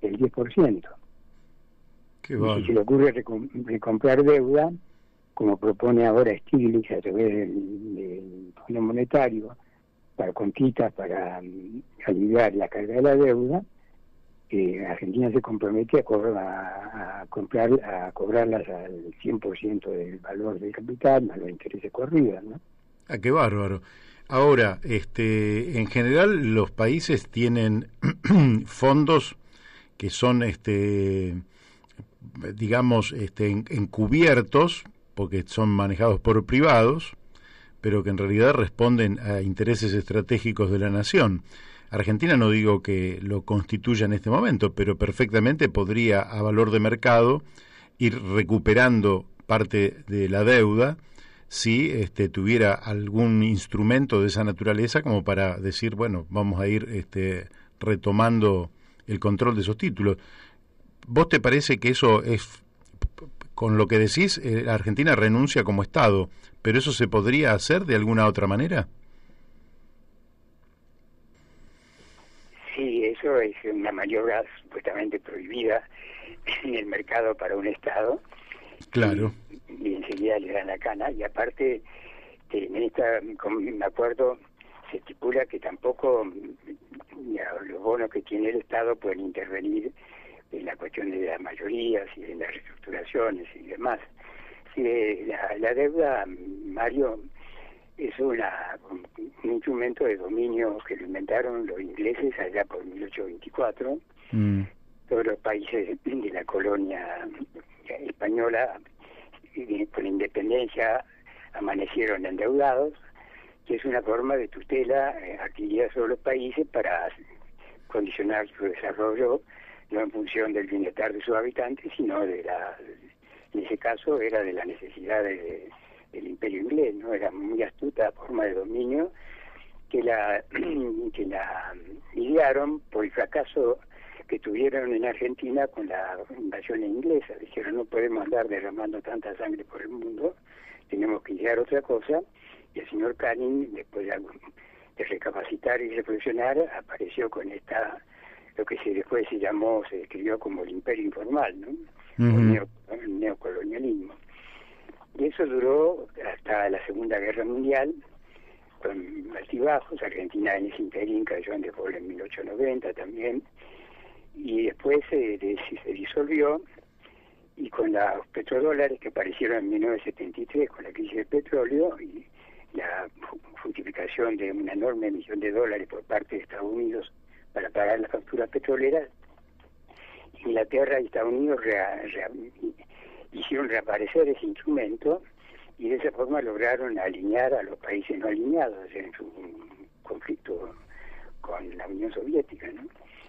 Del 10%. Qué si se le ocurre recomprar deuda, como propone ahora Stiglitz a través del, Fondo Monetario, para conquistas, para mm, aliviar la carga de la deuda, eh, Argentina se compromete a, cobrar, a, comprar, a cobrarlas al 100% del valor del capital, más los intereses corridos, ¿no?
Ah, qué bárbaro. Ahora, este, en general los países tienen fondos que son, este, digamos, este, encubiertos, porque son manejados por privados, pero que en realidad responden a intereses estratégicos de la nación. Argentina no digo que lo constituya en este momento, pero perfectamente podría, a valor de mercado, ir recuperando parte de la deuda si este, tuviera algún instrumento de esa naturaleza como para decir, bueno, vamos a ir este, retomando el control de esos títulos. ¿Vos te parece que eso es, con lo que decís, eh, Argentina renuncia como Estado, pero eso se podría hacer de alguna otra manera?
Sí, eso es una maniobra supuestamente prohibida en el mercado para un Estado.
Claro
y enseguida le dan la cana y aparte en esta me acuerdo se estipula que tampoco los bonos que tiene el Estado pueden intervenir en la cuestión de las mayorías y en las reestructuraciones y demás. la, la deuda, Mario, es una, un instrumento de dominio que lo inventaron los ingleses allá por 1824. Mm. Todos los países de la colonia española con independencia amanecieron endeudados, que es una forma de tutela eh, adquirida sobre los países para condicionar su desarrollo no en función del bienestar de sus habitantes, sino de la, en ese caso era de la necesidad de, del imperio inglés, no era muy astuta forma de dominio que la que la idearon por el fracaso que tuvieron en Argentina con la invasión inglesa. Dijeron, no podemos andar derramando tanta sangre por el mundo, tenemos que idear otra cosa. Y el señor Canning, después de, de recapacitar y reflexionar, apareció con esta, lo que se después se llamó, se describió como el imperio informal, ¿no? el neocolonialismo. Y eso duró hasta la Segunda Guerra Mundial, con altibajos. Argentina en ese interín cayó en default en 1890 también. Y después se, disolvió y con los petrodólares que aparecieron en 1973 con la crisis del petróleo y la justificación de una enorme emisión de dólares por parte de Estados Unidos para pagar las facturas petroleras, Inglaterra y Estados Unidos hicieron reaparecer ese instrumento y de esa forma lograron alinear a los países no alineados en su conflicto con la Unión Soviética, ¿no?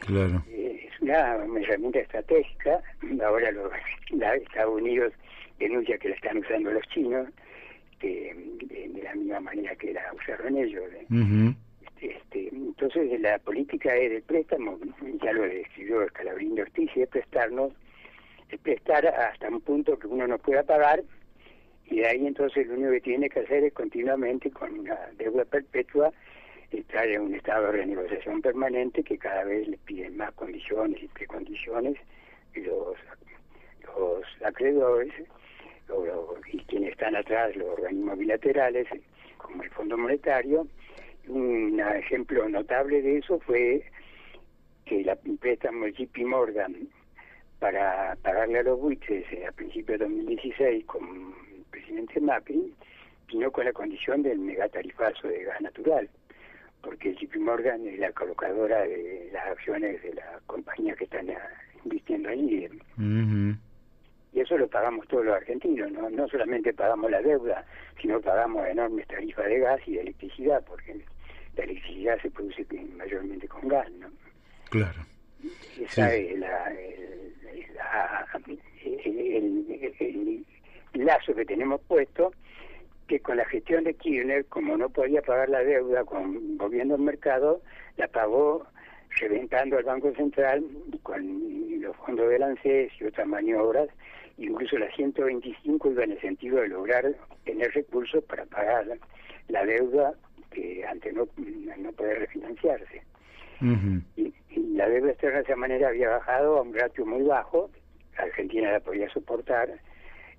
Claro.
Eh, es una, herramienta estratégica. Ahora los, Estados Unidos denuncia que la están usando los chinos, que de, la misma manera que la usaron ellos. ¿eh? este, este, entonces la política es de préstamo, ya lo describió Escalabrín de Ortiz, es prestarnos, es prestar hasta un punto que uno no pueda pagar y de ahí entonces lo único que tiene que hacer es continuamente con una deuda perpetua estar en un estado de renegociación permanente que cada vez le piden más condiciones y precondiciones los, los acreedores y quienes están atrás, los organismos bilaterales, como el Fondo Monetario. Un ejemplo notable de eso fue que la préstamo de JP Morgan para pagarle a los buitres a principios de 2016 con presidente Macri vino con la condición del megatarifazo de gas natural, porque JP Morgan es la colocadora de las acciones de la compañía que están invirtiendo allí. Y eso lo pagamos todos los argentinos, ¿no? no solamente pagamos la deuda, sino pagamos enormes tarifas de gas y de electricidad, porque la electricidad se produce mayormente con gas, ¿no?
Claro.
Esa es la, el, lazo que tenemos puesto, que con la gestión de Kirchner, como no podía pagar la deuda con volviendo al mercado, la pagó reventando al Banco Central con los fondos de ANSES y otras maniobras, incluso la 125 iba en el sentido de lograr tener recursos para pagar la deuda que antes no, no poder refinanciarse. y, la deuda externa de esa manera había bajado a un ratio muy bajo, Argentina la podía soportar,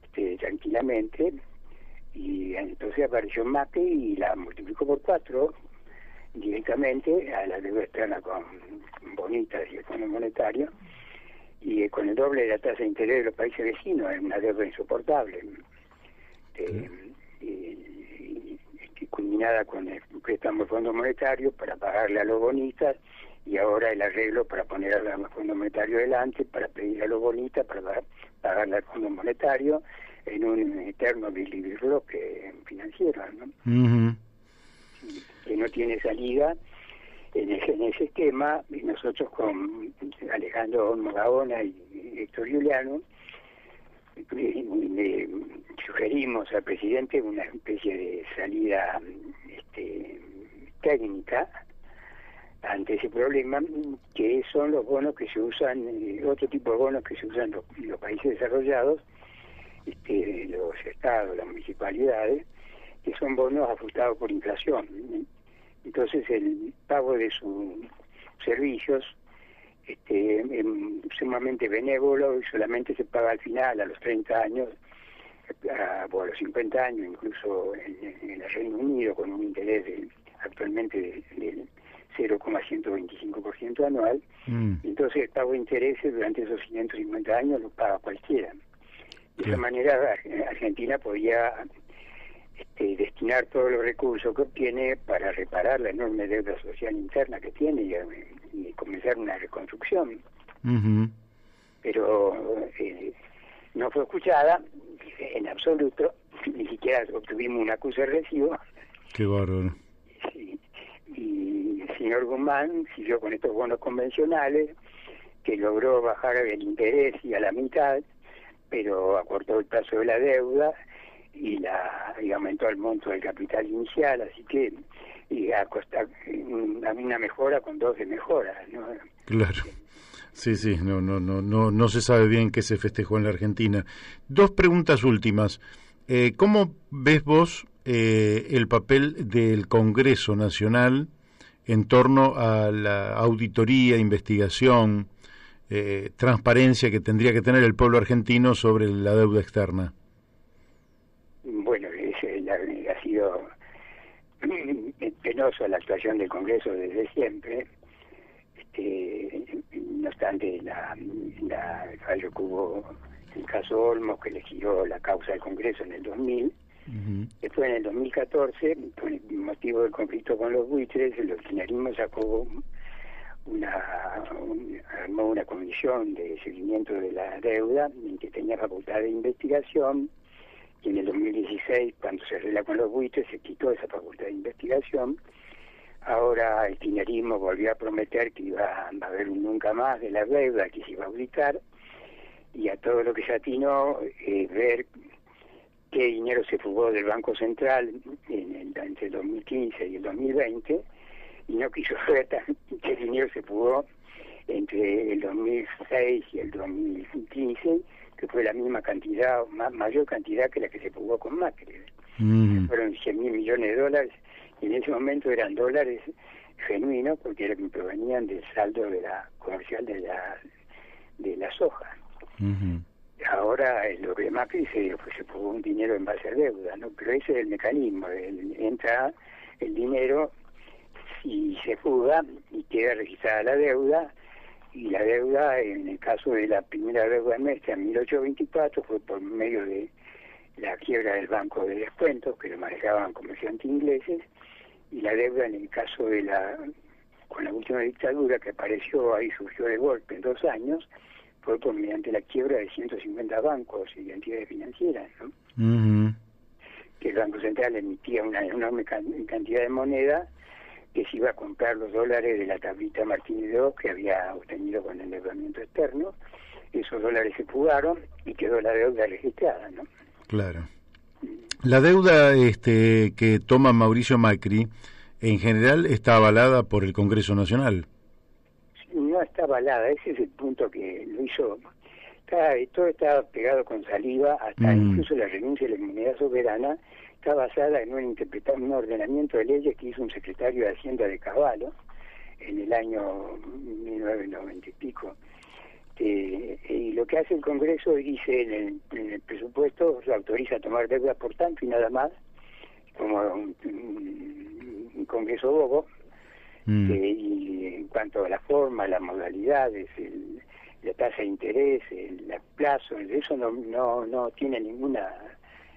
este, tranquilamente y entonces apareció MAPE y la multiplicó por cuatro directamente a la deuda externa con bonitas y el Fondo Monetario y con el doble de la tasa de interés de los países vecinos es una deuda insoportable este, y, culminada con el préstamo del Fondo Monetario para pagarle a los bonistas y ahora el arreglo para poner al Fondo Monetario delante, para pedir a los bonistas para pagarle al Fondo Monetario en un eterno que financiero, ¿no? que no tiene salida en ese, en ese esquema, y nosotros con Alejandro Magaona y Héctor Juliano, le sugerimos al presidente una especie de salida este, técnica ante ese problema, que son los bonos que se usan, eh, otro tipo de bonos que se usan los, los países desarrollados, este, los estados, las municipalidades, que son bonos ajustados por inflación. Entonces el pago de sus servicios este, es sumamente benévolo y solamente se paga al final, a los 30 años, o a los 50 años, incluso en, el Reino Unido, con un interés actualmente del 0,125% anual. Mm. Entonces el pago de intereses durante esos 550 años lo paga cualquiera. De esa manera Argentina podía este, destinar todos los recursos que obtiene para reparar la enorme deuda social interna que tiene y, comenzar una reconstrucción. Pero eh, no fue escuchada en absoluto, ni siquiera obtuvimos una acusa de recibo.
Qué bárbaro.
y el señor Guzmán siguió con estos bonos convencionales, que logró bajar el interés y a la mitad, pero acortó el plazo de la deuda y la aumentó el monto del capital inicial, así que y a costar una, una mejora con dos de mejora, ¿no?
Claro. Sí, sí, no, no, no, no, no se sabe bien qué se festejó en la Argentina. Dos preguntas últimas. Eh, ¿Cómo ves vos eh, el papel del Congreso Nacional en torno a la auditoría, investigación, eh, transparencia que tendría que tener el pueblo argentino sobre la deuda externa?
Bueno, ha sido penoso la actuación del Congreso desde siempre. Este, no obstante, la, la, el fallo que hubo el caso Olmos, que le giró la causa del Congreso en el 2000, Después, en el 2014, por el motivo del conflicto con los buitres, el kirchnerismo sacó una, armó una comisión de seguimiento de la deuda en que tenía facultad de investigación y en el 2016, cuando se arregla con los buitres, se quitó esa facultad de investigación. Ahora el kirchnerismo volvió a prometer que iba a haber un nunca más de la deuda que se iba a auditar y a todo lo que se atinó eh, ver qué dinero se fugó del Banco Central en el, entre el 2015 y el 2020 y no quiso ver qué dinero se fugó entre el 2006 y el 2015 que fue la misma cantidad, mayor cantidad que la que se fugó con Macri. Mm. Fueron 100 mil millones de dólares y en ese momento eran dólares genuinos porque provenían del saldo de la comercial de la de la soja ahora lo que Macri se, pues, se un dinero en base a deuda, ¿no? Pero ese es el mecanismo, entra el dinero y se fuga y queda registrada la deuda y la deuda, en el caso de la primera deuda nuestra en 1824 fue por medio de la quiebra del Banco de Descuentos, que lo manejaban comerciantes ingleses, y la deuda en el caso de la, con la última dictadura que apareció ahí, surgió de golpe en dos años, fue por mediante la quiebra de 150 bancos y entidades financieras, ¿no? Que el Banco Central emitía una enorme cantidad de moneda que se iba a comprar los dólares de la tablita Martínez II que había obtenido con el endeudamiento externo. Esos dólares se fugaron y quedó la deuda registrada, ¿no?
Claro. La deuda este, que toma Mauricio Macri, en general, está avalada por el Congreso Nacional
no está avalada, ese es el punto que lo hizo. Está, todo está pegado con saliva, hasta mm. incluso la renuncia de la inmunidad soberana está basada en un, un ordenamiento de leyes que hizo un secretario de Hacienda de Caballo en el año 1990 y pico. Eh, y lo que hace el Congreso dice en el, presupuesto se autoriza a tomar deuda por tanto y nada más, como un, un Congreso bobo, Mm. y en cuanto a la forma, las modalidades, el, la tasa de interés, el, plazo, eso no, no, no tiene ninguna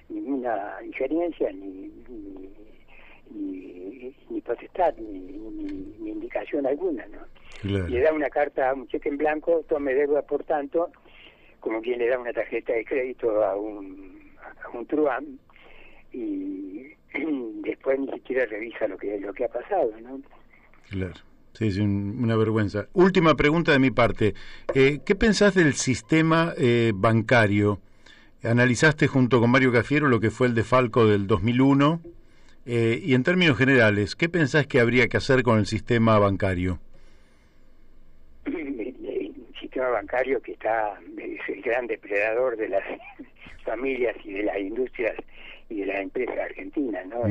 ninguna injerencia ni, ni, ni, potestad ni, ni, indicación alguna. ¿no? Le da una carta, un cheque en blanco, tome deuda por tanto, como quien le da una tarjeta de crédito a un, a un truán y después ni siquiera revisa lo que lo que ha pasado. ¿no?
Claro. Sí, es una vergüenza. Última pregunta de mi parte. Eh, ¿Qué pensás del sistema eh, bancario? Analizaste junto con Mario Cafiero lo que fue el defalco del 2001 eh, y en términos generales, ¿qué pensás que habría que hacer con el sistema bancario?
El sistema bancario que está es el gran depredador de las familias y de las industrias y de las empresas argentinas, ¿no?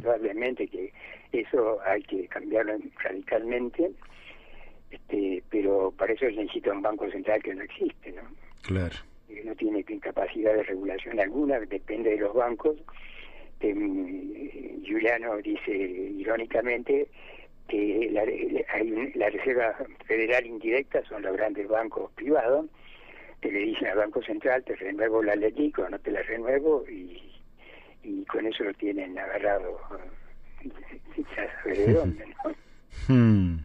Probablemente que eso hay que cambiarlo radicalmente, este, pero para eso necesita un banco central que no existe, ¿no?
Claro.
Que no tiene capacidad de regulación alguna, depende de los bancos. Mm, Juliano dice irónicamente que la, hay la Reserva Federal indirecta son los grandes bancos privados que le dicen al Banco Central te renuevo la ley, no te la renuevo y, y con eso lo tienen agarrado de dónde,
hmm.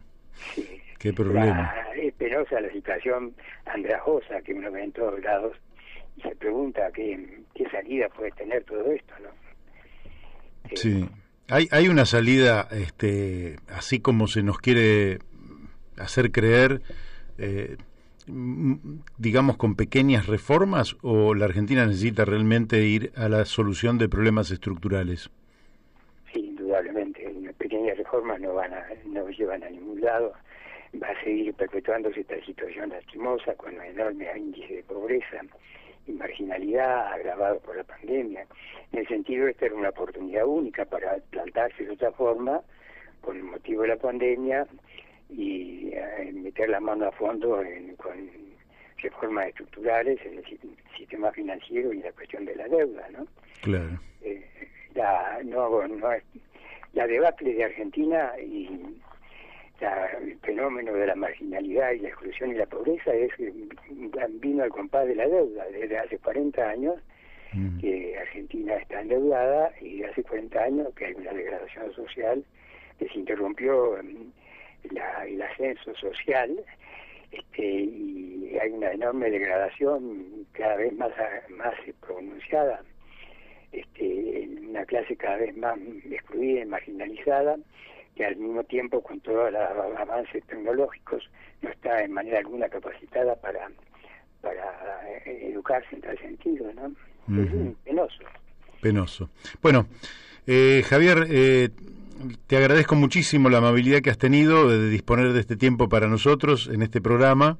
Qué problema.
es penosa la situación andrajosa que uno ve en todos lados y se pregunta qué, qué salida puede tener todo esto, ¿no?
Sí. Hay, hay una salida, este, así como se nos quiere hacer creer, eh, digamos, con pequeñas reformas, o la Argentina necesita realmente ir a la solución de problemas estructurales?
pequeñas reformas no van a, no llevan a ningún lado, va a seguir perpetuándose esta situación lastimosa con un enorme índice de pobreza y marginalidad agravado por la pandemia. En el sentido, esta era una oportunidad única para plantarse de otra forma con el motivo de la pandemia y eh, meter la mano a fondo en, con reformas estructurales en el sistema financiero y la cuestión de la deuda, ¿no?
Claro.
Eh, la, no, no, la debacle de Argentina y el fenómeno de la marginalidad y la exclusión y la pobreza es vino al compás de la deuda desde hace 40 años mm. que Argentina está endeudada y hace 40 años que hay una degradación social que se interrumpió mm, la, el ascenso social este, y hay una enorme degradación cada vez más más pronunciada este, una clase cada vez más excluida y marginalizada que al mismo tiempo con todos los avances tecnológicos no está en manera alguna capacitada para para eh, educarse en tal sentido, ¿no? penoso.
Penoso. Bueno, eh, Javier, eh, te agradezco muchísimo la amabilidad que has tenido de disponer de este tiempo para nosotros en este programa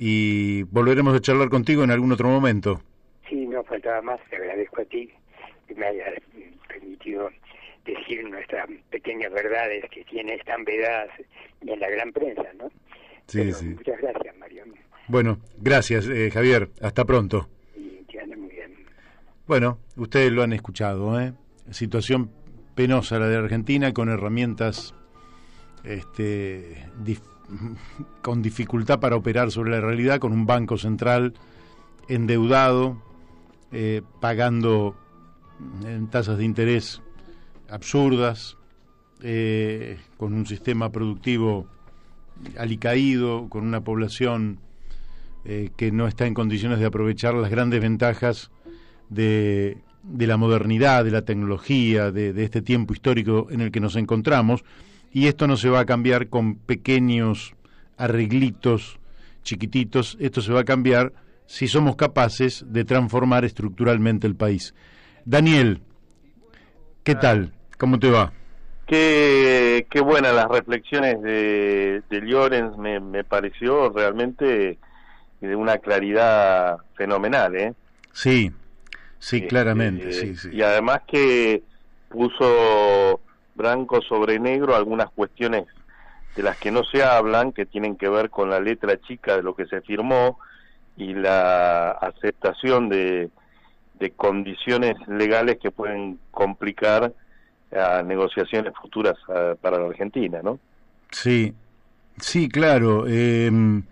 y volveremos a charlar contigo en algún otro momento.
Sí, no faltaba más, te agradezco a ti que me hayas permitido decir nuestras pequeñas verdades que tiene están vedadas en la gran prensa, ¿no?
Sí, sí.
Muchas gracias, Mario.
Bueno, gracias, eh, Javier. Hasta pronto.
Y que ande muy bien.
Bueno, ustedes lo han escuchado, ¿eh? Situación penosa la de Argentina con herramientas este, con dificultad para operar sobre la realidad, con un banco central endeudado, eh, pagando en tasas de interés absurdas, eh, con un sistema productivo alicaído, con una población eh, que no está en condiciones de aprovechar las grandes ventajas de, de la modernidad, de la tecnología, de, de, este tiempo histórico en el que nos encontramos, y esto no se va a cambiar con pequeños arreglitos chiquititos, esto se va a cambiar si somos capaces de transformar estructuralmente el país. Daniel, ¿qué tal? ¿Cómo te va?
Qué, qué buenas las reflexiones de, de Llorens, me, me pareció realmente de una claridad fenomenal, ¿eh?
Sí, sí, este, claramente, sí, sí.
Y además que puso blanco sobre negro algunas cuestiones de las que no se hablan, que tienen que ver con la letra chica de lo que se firmó y la aceptación de, de condiciones legales que pueden complicar a negociaciones futuras para la Argentina, ¿no?
Sí, sí, claro. Em,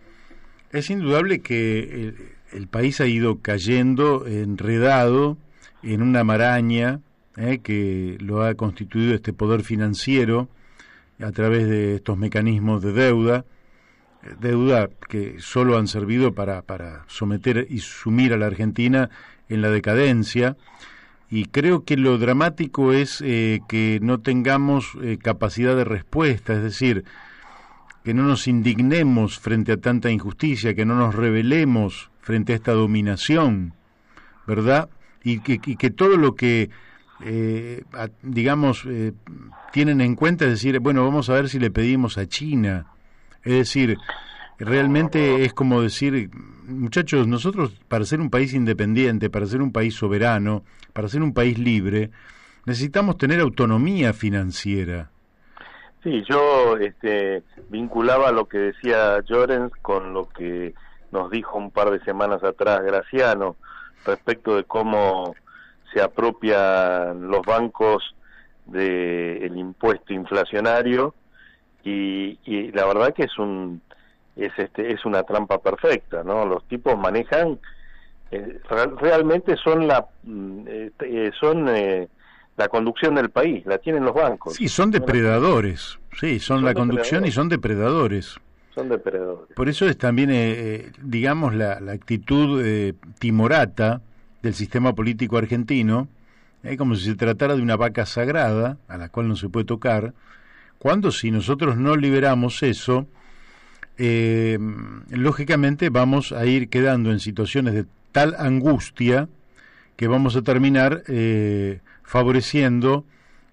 es indudable que el, país ha ido cayendo, enredado en una maraña eh, que lo ha constituido este poder financiero a través de estos mecanismos de deuda, deuda que solo han servido para, para someter y sumir a la Argentina en la decadencia y creo que lo dramático es eh, que no tengamos eh, capacidad de respuesta, es decir, que no nos indignemos frente a tanta injusticia, que no nos rebelemos frente a esta dominación, ¿verdad? Y que, que todo lo que, eh, digamos, tienen en cuenta es decir, bueno, vamos a ver si le pedimos a China, es decir, realmente es como decir, muchachos, nosotros para ser un país independiente, para ser un país soberano, para ser un país libre, necesitamos tener autonomía financiera.
Sí, yo este, vinculaba lo que decía Llorens con lo que nos dijo un par de semanas atrás Graciano respecto de cómo se apropian los bancos del impuesto inflacionario y, y la verdad que es un es este es una trampa perfecta no los tipos manejan eh, realmente son la mm, eh, son eh, la conducción del país la tienen los bancos.
Sí son depredadores sí son, la conducción y son depredadores.
Son depredadores.
Por eso es también digamos la, la actitud timorata del sistema político argentino como si se tratara de una vaca sagrada a la cual no se puede tocar cuando si nosotros no liberamos eso eh, lógicamente vamos a ir quedando en situaciones de tal angustia que vamos a terminar eh, favoreciendo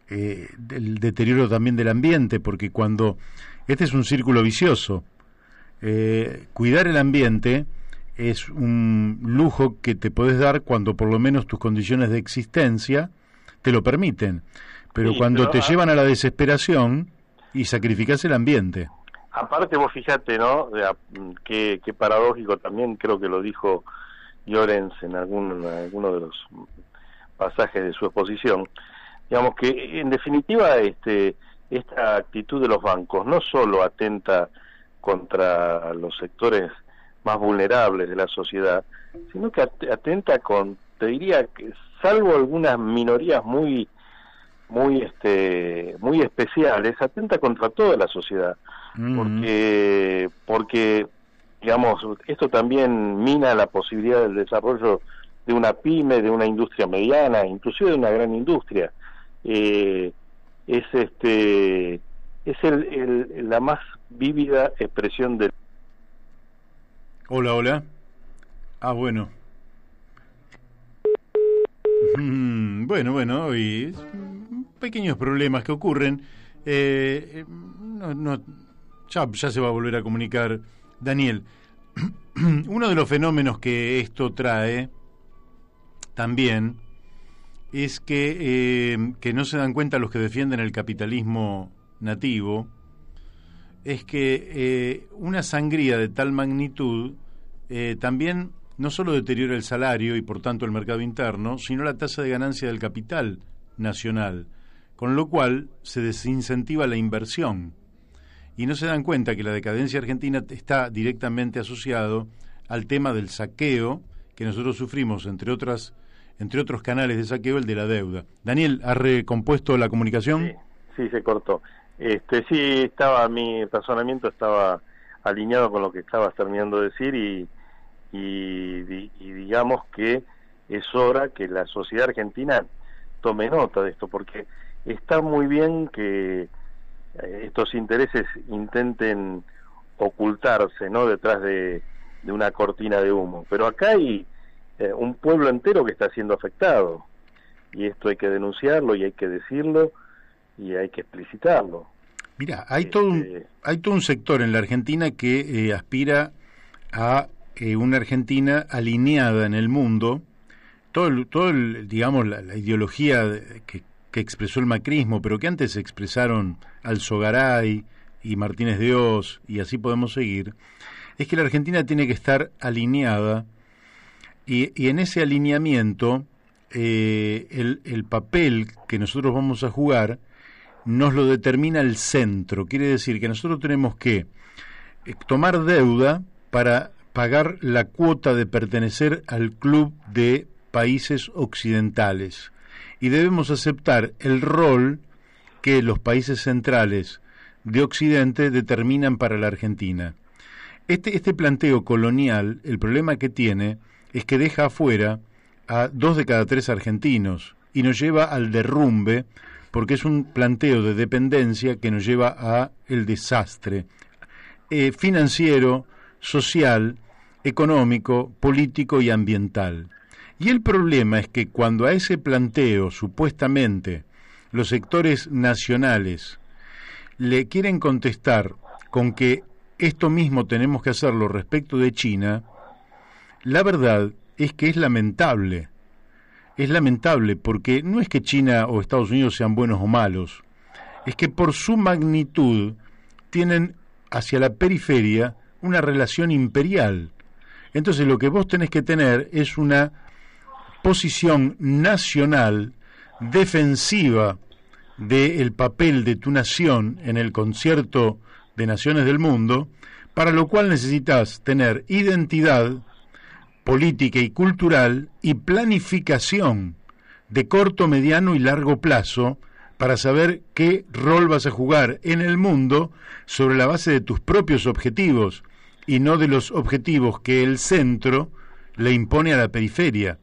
eh, el deterioro también del ambiente, porque cuando este es un círculo vicioso, eh, cuidar el ambiente es un lujo que te puedes dar cuando por lo menos tus condiciones de existencia te lo permiten, pero cuando te llevan a la desesperación, Y sacrificás el ambiente.
Aparte vos fíjate, ¿no? Qué, qué paradójico también, creo que lo dijo Llorens en algún, alguno de los pasajes de su exposición, digamos que en definitiva este esta actitud de los bancos no solo atenta contra los sectores más vulnerables de la sociedad, sino que atenta con, te diría que salvo algunas minorías muy muy este muy especiales, atenta contra toda la sociedad, porque porque digamos, esto también mina la posibilidad del desarrollo de una pyme, de una industria mediana, inclusive de una gran industria. Eh, es este es el, la más vívida expresión del
hola hola. Ah bueno. Mm, bueno bueno y pequeños problemas que ocurren. Eh, no, no, ya, se va a volver a comunicar Daniel, uno de los fenómenos que esto trae también es que, eh, que no se dan cuenta los que defienden el capitalismo nativo, es que eh, una sangría de tal magnitud eh, también no solo deteriora el salario y por tanto el mercado interno, sino la tasa de ganancia del capital nacional, con lo cual se desincentiva la inversión y no se dan cuenta que la decadencia argentina está directamente asociado al tema del saqueo que nosotros sufrimos, entre otras entre otros canales de saqueo, el de la deuda. Daniel, ¿ha recompuesto la comunicación?
Sí, se cortó. Este, sí, estaba, mi razonamiento estaba alineado con lo que estabas terminando de decir y, y, digamos que es hora que la sociedad argentina tome nota de esto, porque está muy bien que estos intereses intenten ocultarse no detrás de, una cortina de humo. Pero acá hay eh, un pueblo entero que está siendo afectado. Y esto hay que denunciarlo y hay que decirlo y hay que explicitarlo.
Mira hay todo un, este, hay todo un sector en la Argentina que eh, aspira a una Argentina alineada en el mundo. Todo el, todo el, digamos la, la ideología que que expresó el macrismo, pero que antes expresaron Alzogaray y Martínez de Oz, y así podemos seguir, es que la Argentina tiene que estar alineada y, en ese alineamiento eh, el, el papel que nosotros vamos a jugar nos lo determina el centro. Quiere decir que nosotros tenemos que eh, tomar deuda para pagar la cuota de pertenecer al club de países occidentales y debemos aceptar el rol que los países centrales de Occidente determinan para la Argentina. Este, este planteo colonial, el problema que tiene es que deja afuera a dos de cada tres argentinos y nos lleva al derrumbe porque es un planteo de dependencia que nos lleva a el desastre eh, financiero, social, económico, político y ambiental. Y el problema es que cuando a ese planteo, supuestamente, los sectores nacionales le quieren contestar con que esto mismo tenemos que hacerlo respecto de China, la verdad es que es lamentable. Es lamentable porque no es que China o Estados Unidos sean buenos o malos, es que por su magnitud tienen hacia la periferia una relación imperial. Entonces lo que vos tenés que tener es una posición nacional defensiva del papel de tu nación en el concierto de naciones del mundo, para lo cual necesitas tener identidad política y cultural y planificación de corto, mediano y largo plazo para saber qué rol vas a jugar en el mundo sobre la base de tus propios objetivos y no de los objetivos que el centro le impone a la periferia.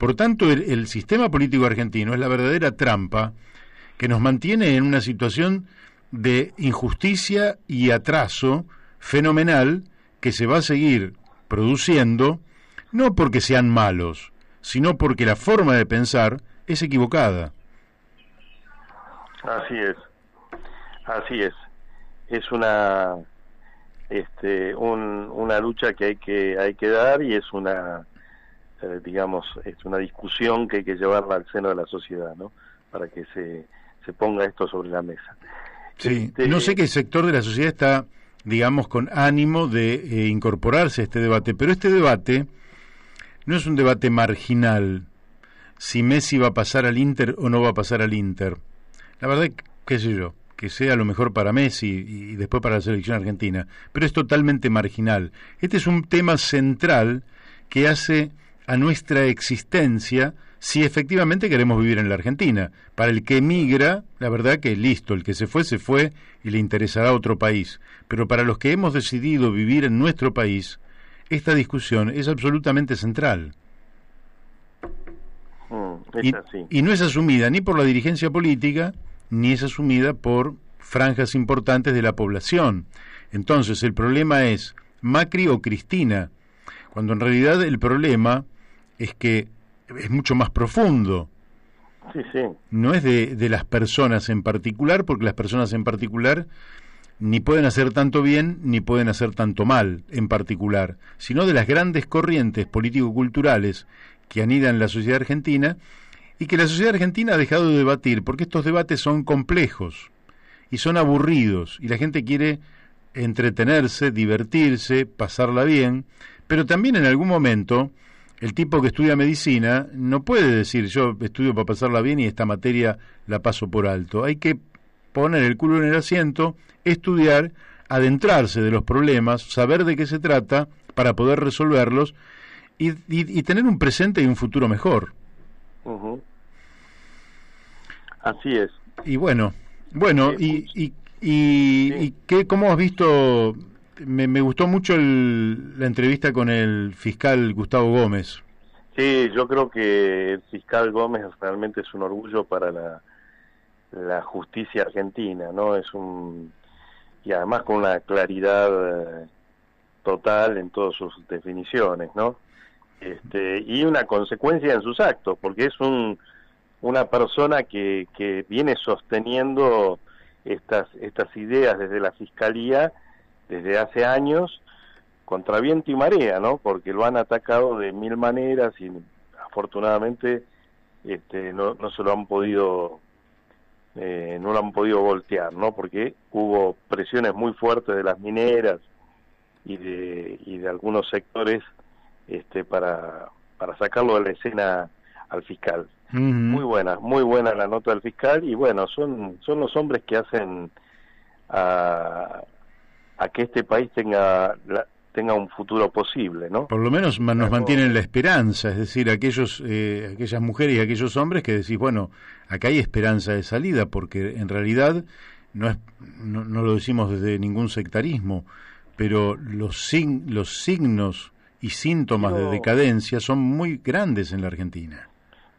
Por tanto, el, sistema político argentino es la verdadera trampa que nos mantiene en una situación de injusticia y atraso fenomenal que se va a seguir produciendo, no porque sean malos, sino porque la forma de pensar es equivocada.
Así es, así es. Es una, este, una lucha que hay que hay que dar y es una eh, digamos, es una discusión que hay que llevarla al seno de la sociedad, ¿no? Para que se, se ponga esto sobre la mesa.
Sí,
Este,
no sé qué sector de la sociedad está, digamos, con ánimo de eh, incorporarse a este debate, pero este debate no es un debate marginal, si Messi va a pasar al Inter o no va a pasar al Inter. La verdad, qué sé yo, que sea lo mejor para Messi y después para la selección argentina, pero es totalmente marginal. Este es un tema central que hace a nuestra existencia si efectivamente queremos vivir en la Argentina. Para el que emigra, la verdad que listo, el que se fue, se fue y le interesará otro país. Pero para los que hemos decidido vivir en nuestro país, esta discusión es absolutamente central.
Mm,
y no es asumida ni por la dirigencia política, ni es asumida por franjas importantes de la población. Entonces, el problema es Macri o Cristina, cuando en realidad el problema es que es mucho más profundo.
Sí, sí.
No es de, de las personas en particular, porque las personas en particular ni pueden hacer tanto bien ni pueden hacer tanto mal en particular, sino de las grandes corrientes político-culturales que anidan la sociedad argentina y que la sociedad argentina ha dejado de debatir, porque estos debates son complejos y son aburridos y la gente quiere entretenerse, divertirse, pasarla bien, pero también en algún momento el tipo que estudia medicina no puede decir yo estudio para pasarla bien y esta materia la paso por alto. Hay que poner el culo en el asiento, estudiar, adentrarse de los problemas, saber de qué se trata para poder resolverlos y, y- y tener un presente y un futuro mejor.
Así es.
Y bueno, bueno, y, y, y,
Sí.
y qué, ¿cómo has visto? Me, me gustó mucho el- la entrevista con el fiscal Gustavo Gómez.
Sí, yo creo que el fiscal Gómez realmente es un orgullo para la, justicia argentina, ¿no? Es un y además con una claridad eh, total en todas sus definiciones, ¿no? Este, y una consecuencia en sus actos, porque es un una persona que, que viene sosteniendo estas estas ideas desde la fiscalía desde hace años contra viento y marea, ¿no? Porque lo han atacado de mil maneras y afortunadamente este, no, no se lo han podido eh, no lo han podido voltear, ¿no? Porque hubo presiones muy fuertes de las mineras y de, y de algunos sectores este, para, para sacarlo de la escena al fiscal. Muy buena, muy buena la nota del fiscal y bueno, son, son los hombres que hacen a, a que este país tenga, la- tenga un futuro posible, ¿no?
Por lo menos nos
Claro.
mantienen la esperanza, es decir, aquellos, eh, aquellas mujeres y aquellos hombres que decís, bueno, acá hay esperanza de salida, porque en realidad no, es, no, no lo decimos desde ningún sectarismo, pero los, los signos y síntomas de decadencia son muy grandes en la Argentina.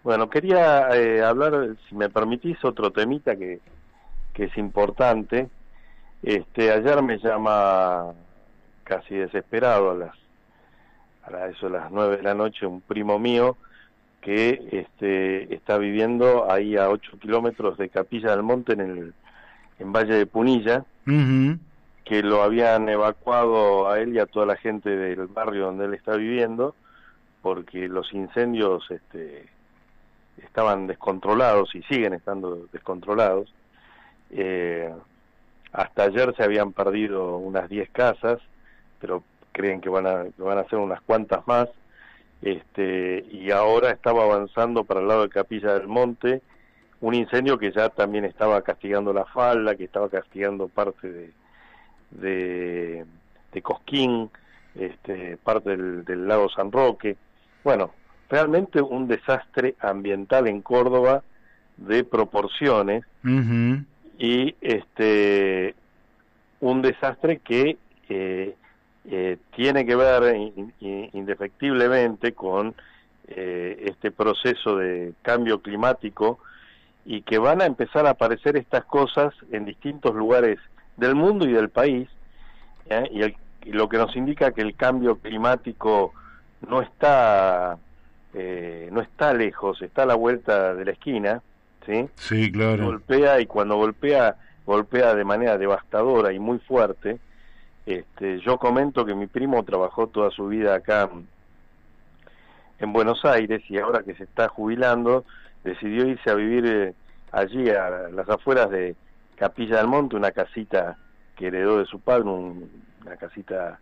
Bueno, quería eh, hablar, si me permitís, otro temita que, que es importante. Este, ayer me llama casi desesperado a las a eso de las nueve de la noche un primo mío que este, está viviendo ahí a ocho kilómetros de Capilla del Monte en el en Valle de Punilla que lo habían evacuado a él y a toda la gente del barrio donde él está viviendo porque los incendios este, estaban descontrolados y siguen estando descontrolados. Eh, hasta ayer se habían perdido unas 10 casas, pero creen que van a, que van a ser unas cuantas más. Este, y ahora estaba avanzando para el lado de Capilla del Monte un incendio que ya también estaba castigando la falda, que estaba castigando parte de, de, de Cosquín, este, parte del, del lago San Roque. Bueno, realmente un desastre ambiental en Córdoba de proporciones. Y este un desastre que eh, eh, tiene que ver in- in- indefectiblemente con eh, este proceso de cambio climático y que van a empezar a aparecer estas cosas en distintos lugares del mundo y del país y, el- y lo que nos indica que el cambio climático no está eh, no está lejos está a la vuelta de la esquina sí
Sí, claro.
golpea y cuando golpea golpea de manera devastadora y muy fuerte este yo comento que mi primo trabajó toda su vida acá en- en Buenos Aires y ahora que se está jubilando decidió irse a vivir eh, allí a las afueras de Capilla del Monte, una casita que heredó de su padre, una casita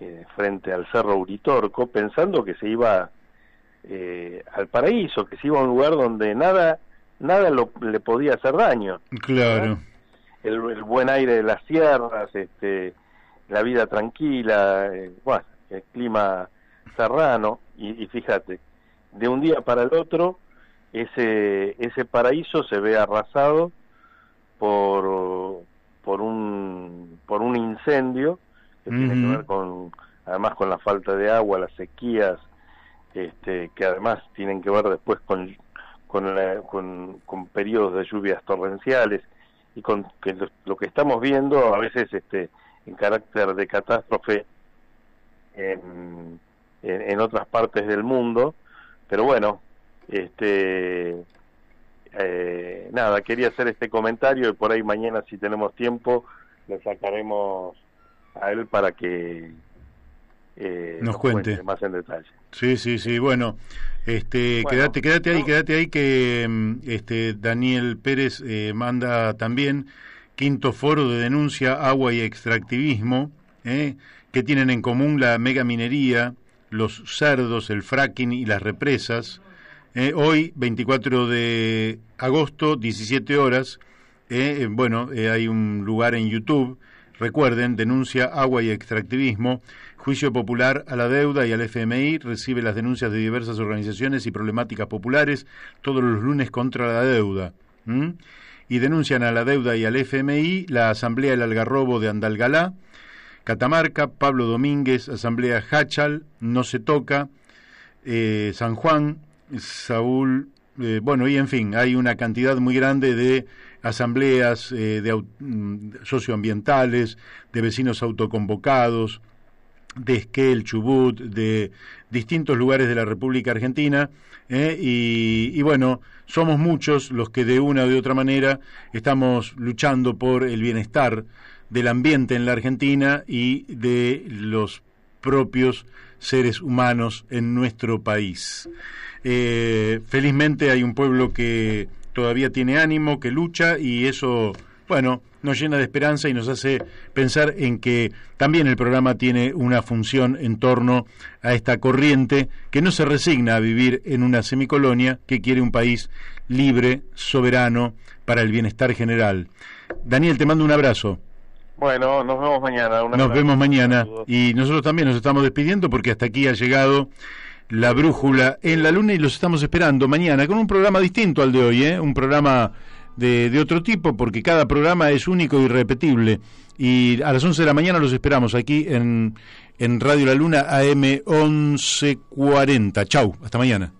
eh, frente al Cerro Uritorco, pensando que se iba eh, al paraíso, que se iba a un lugar donde nada nada le podía hacer daño.
Claro.
El, buen aire de las sierras, este, la vida tranquila, eh, bueno, el clima serrano, y, fíjate, de un día para el otro, ese, ese paraíso se ve arrasado por, por, un, por un incendio que tiene que ver con, además con la falta de agua, las sequías, este, que además tienen que ver después con, con, con, periodos de lluvias torrenciales y con que lo, que estamos viendo a veces este, en carácter de catástrofe en, en, otras partes del mundo, pero bueno, este eh, nada, quería hacer este comentario y por ahí mañana si tenemos tiempo le sacaremos a él para que
eh, nos, cuente.
más en detalle.
Sí, sí, sí. Bueno, este, quédate, quédate ahí, quédate ahí que mm, este Daniel Pérez eh, manda también quinto foro de denuncia agua y extractivismo, eh, que tienen en común la megaminería, los cerdos, el fracking y las represas. Eh, hoy, 24 de agosto, 17 horas. Eh, bueno, hay un lugar en YouTube. Recuerden, denuncia agua y extractivismo Juicio popular a la deuda y al FMI recibe las denuncias de diversas organizaciones y problemáticas populares todos los lunes contra la deuda. Y denuncian a la deuda y al FMI la Asamblea El Algarrobo de Andalgalá, Catamarca, Pablo Domínguez, Asamblea Hachal, No se toca, eh, San Juan, Saúl, eh, bueno, y en fin, hay una cantidad muy grande de asambleas eh, de, mm, socioambientales, de vecinos autoconvocados, de Esquel, Chubut, de distintos lugares de la República Argentina, ¿eh? y, bueno, somos muchos los que de una u de otra manera estamos luchando por el bienestar del ambiente en la Argentina y de los propios seres humanos en nuestro país. Eh, felizmente hay un pueblo que todavía tiene ánimo, que lucha y eso, bueno, nos llena de esperanza y nos hace pensar en que también el programa tiene una función en torno a esta corriente que no se resigna a vivir en una semicolonia, que quiere un país libre, soberano, para el bienestar general. Daniel, te mando un abrazo.
Bueno, nos vemos mañana.
nos vemos mañana. Y nosotros también nos estamos despidiendo porque hasta aquí ha llegado la brújula en la luna y los estamos esperando mañana con un programa distinto al de hoy, ¿eh? un programa de, de, otro tipo, porque cada programa es único y irrepetible. Y a las 11 de la mañana los esperamos aquí en, en Radio La Luna AM 1140. Chau, hasta mañana.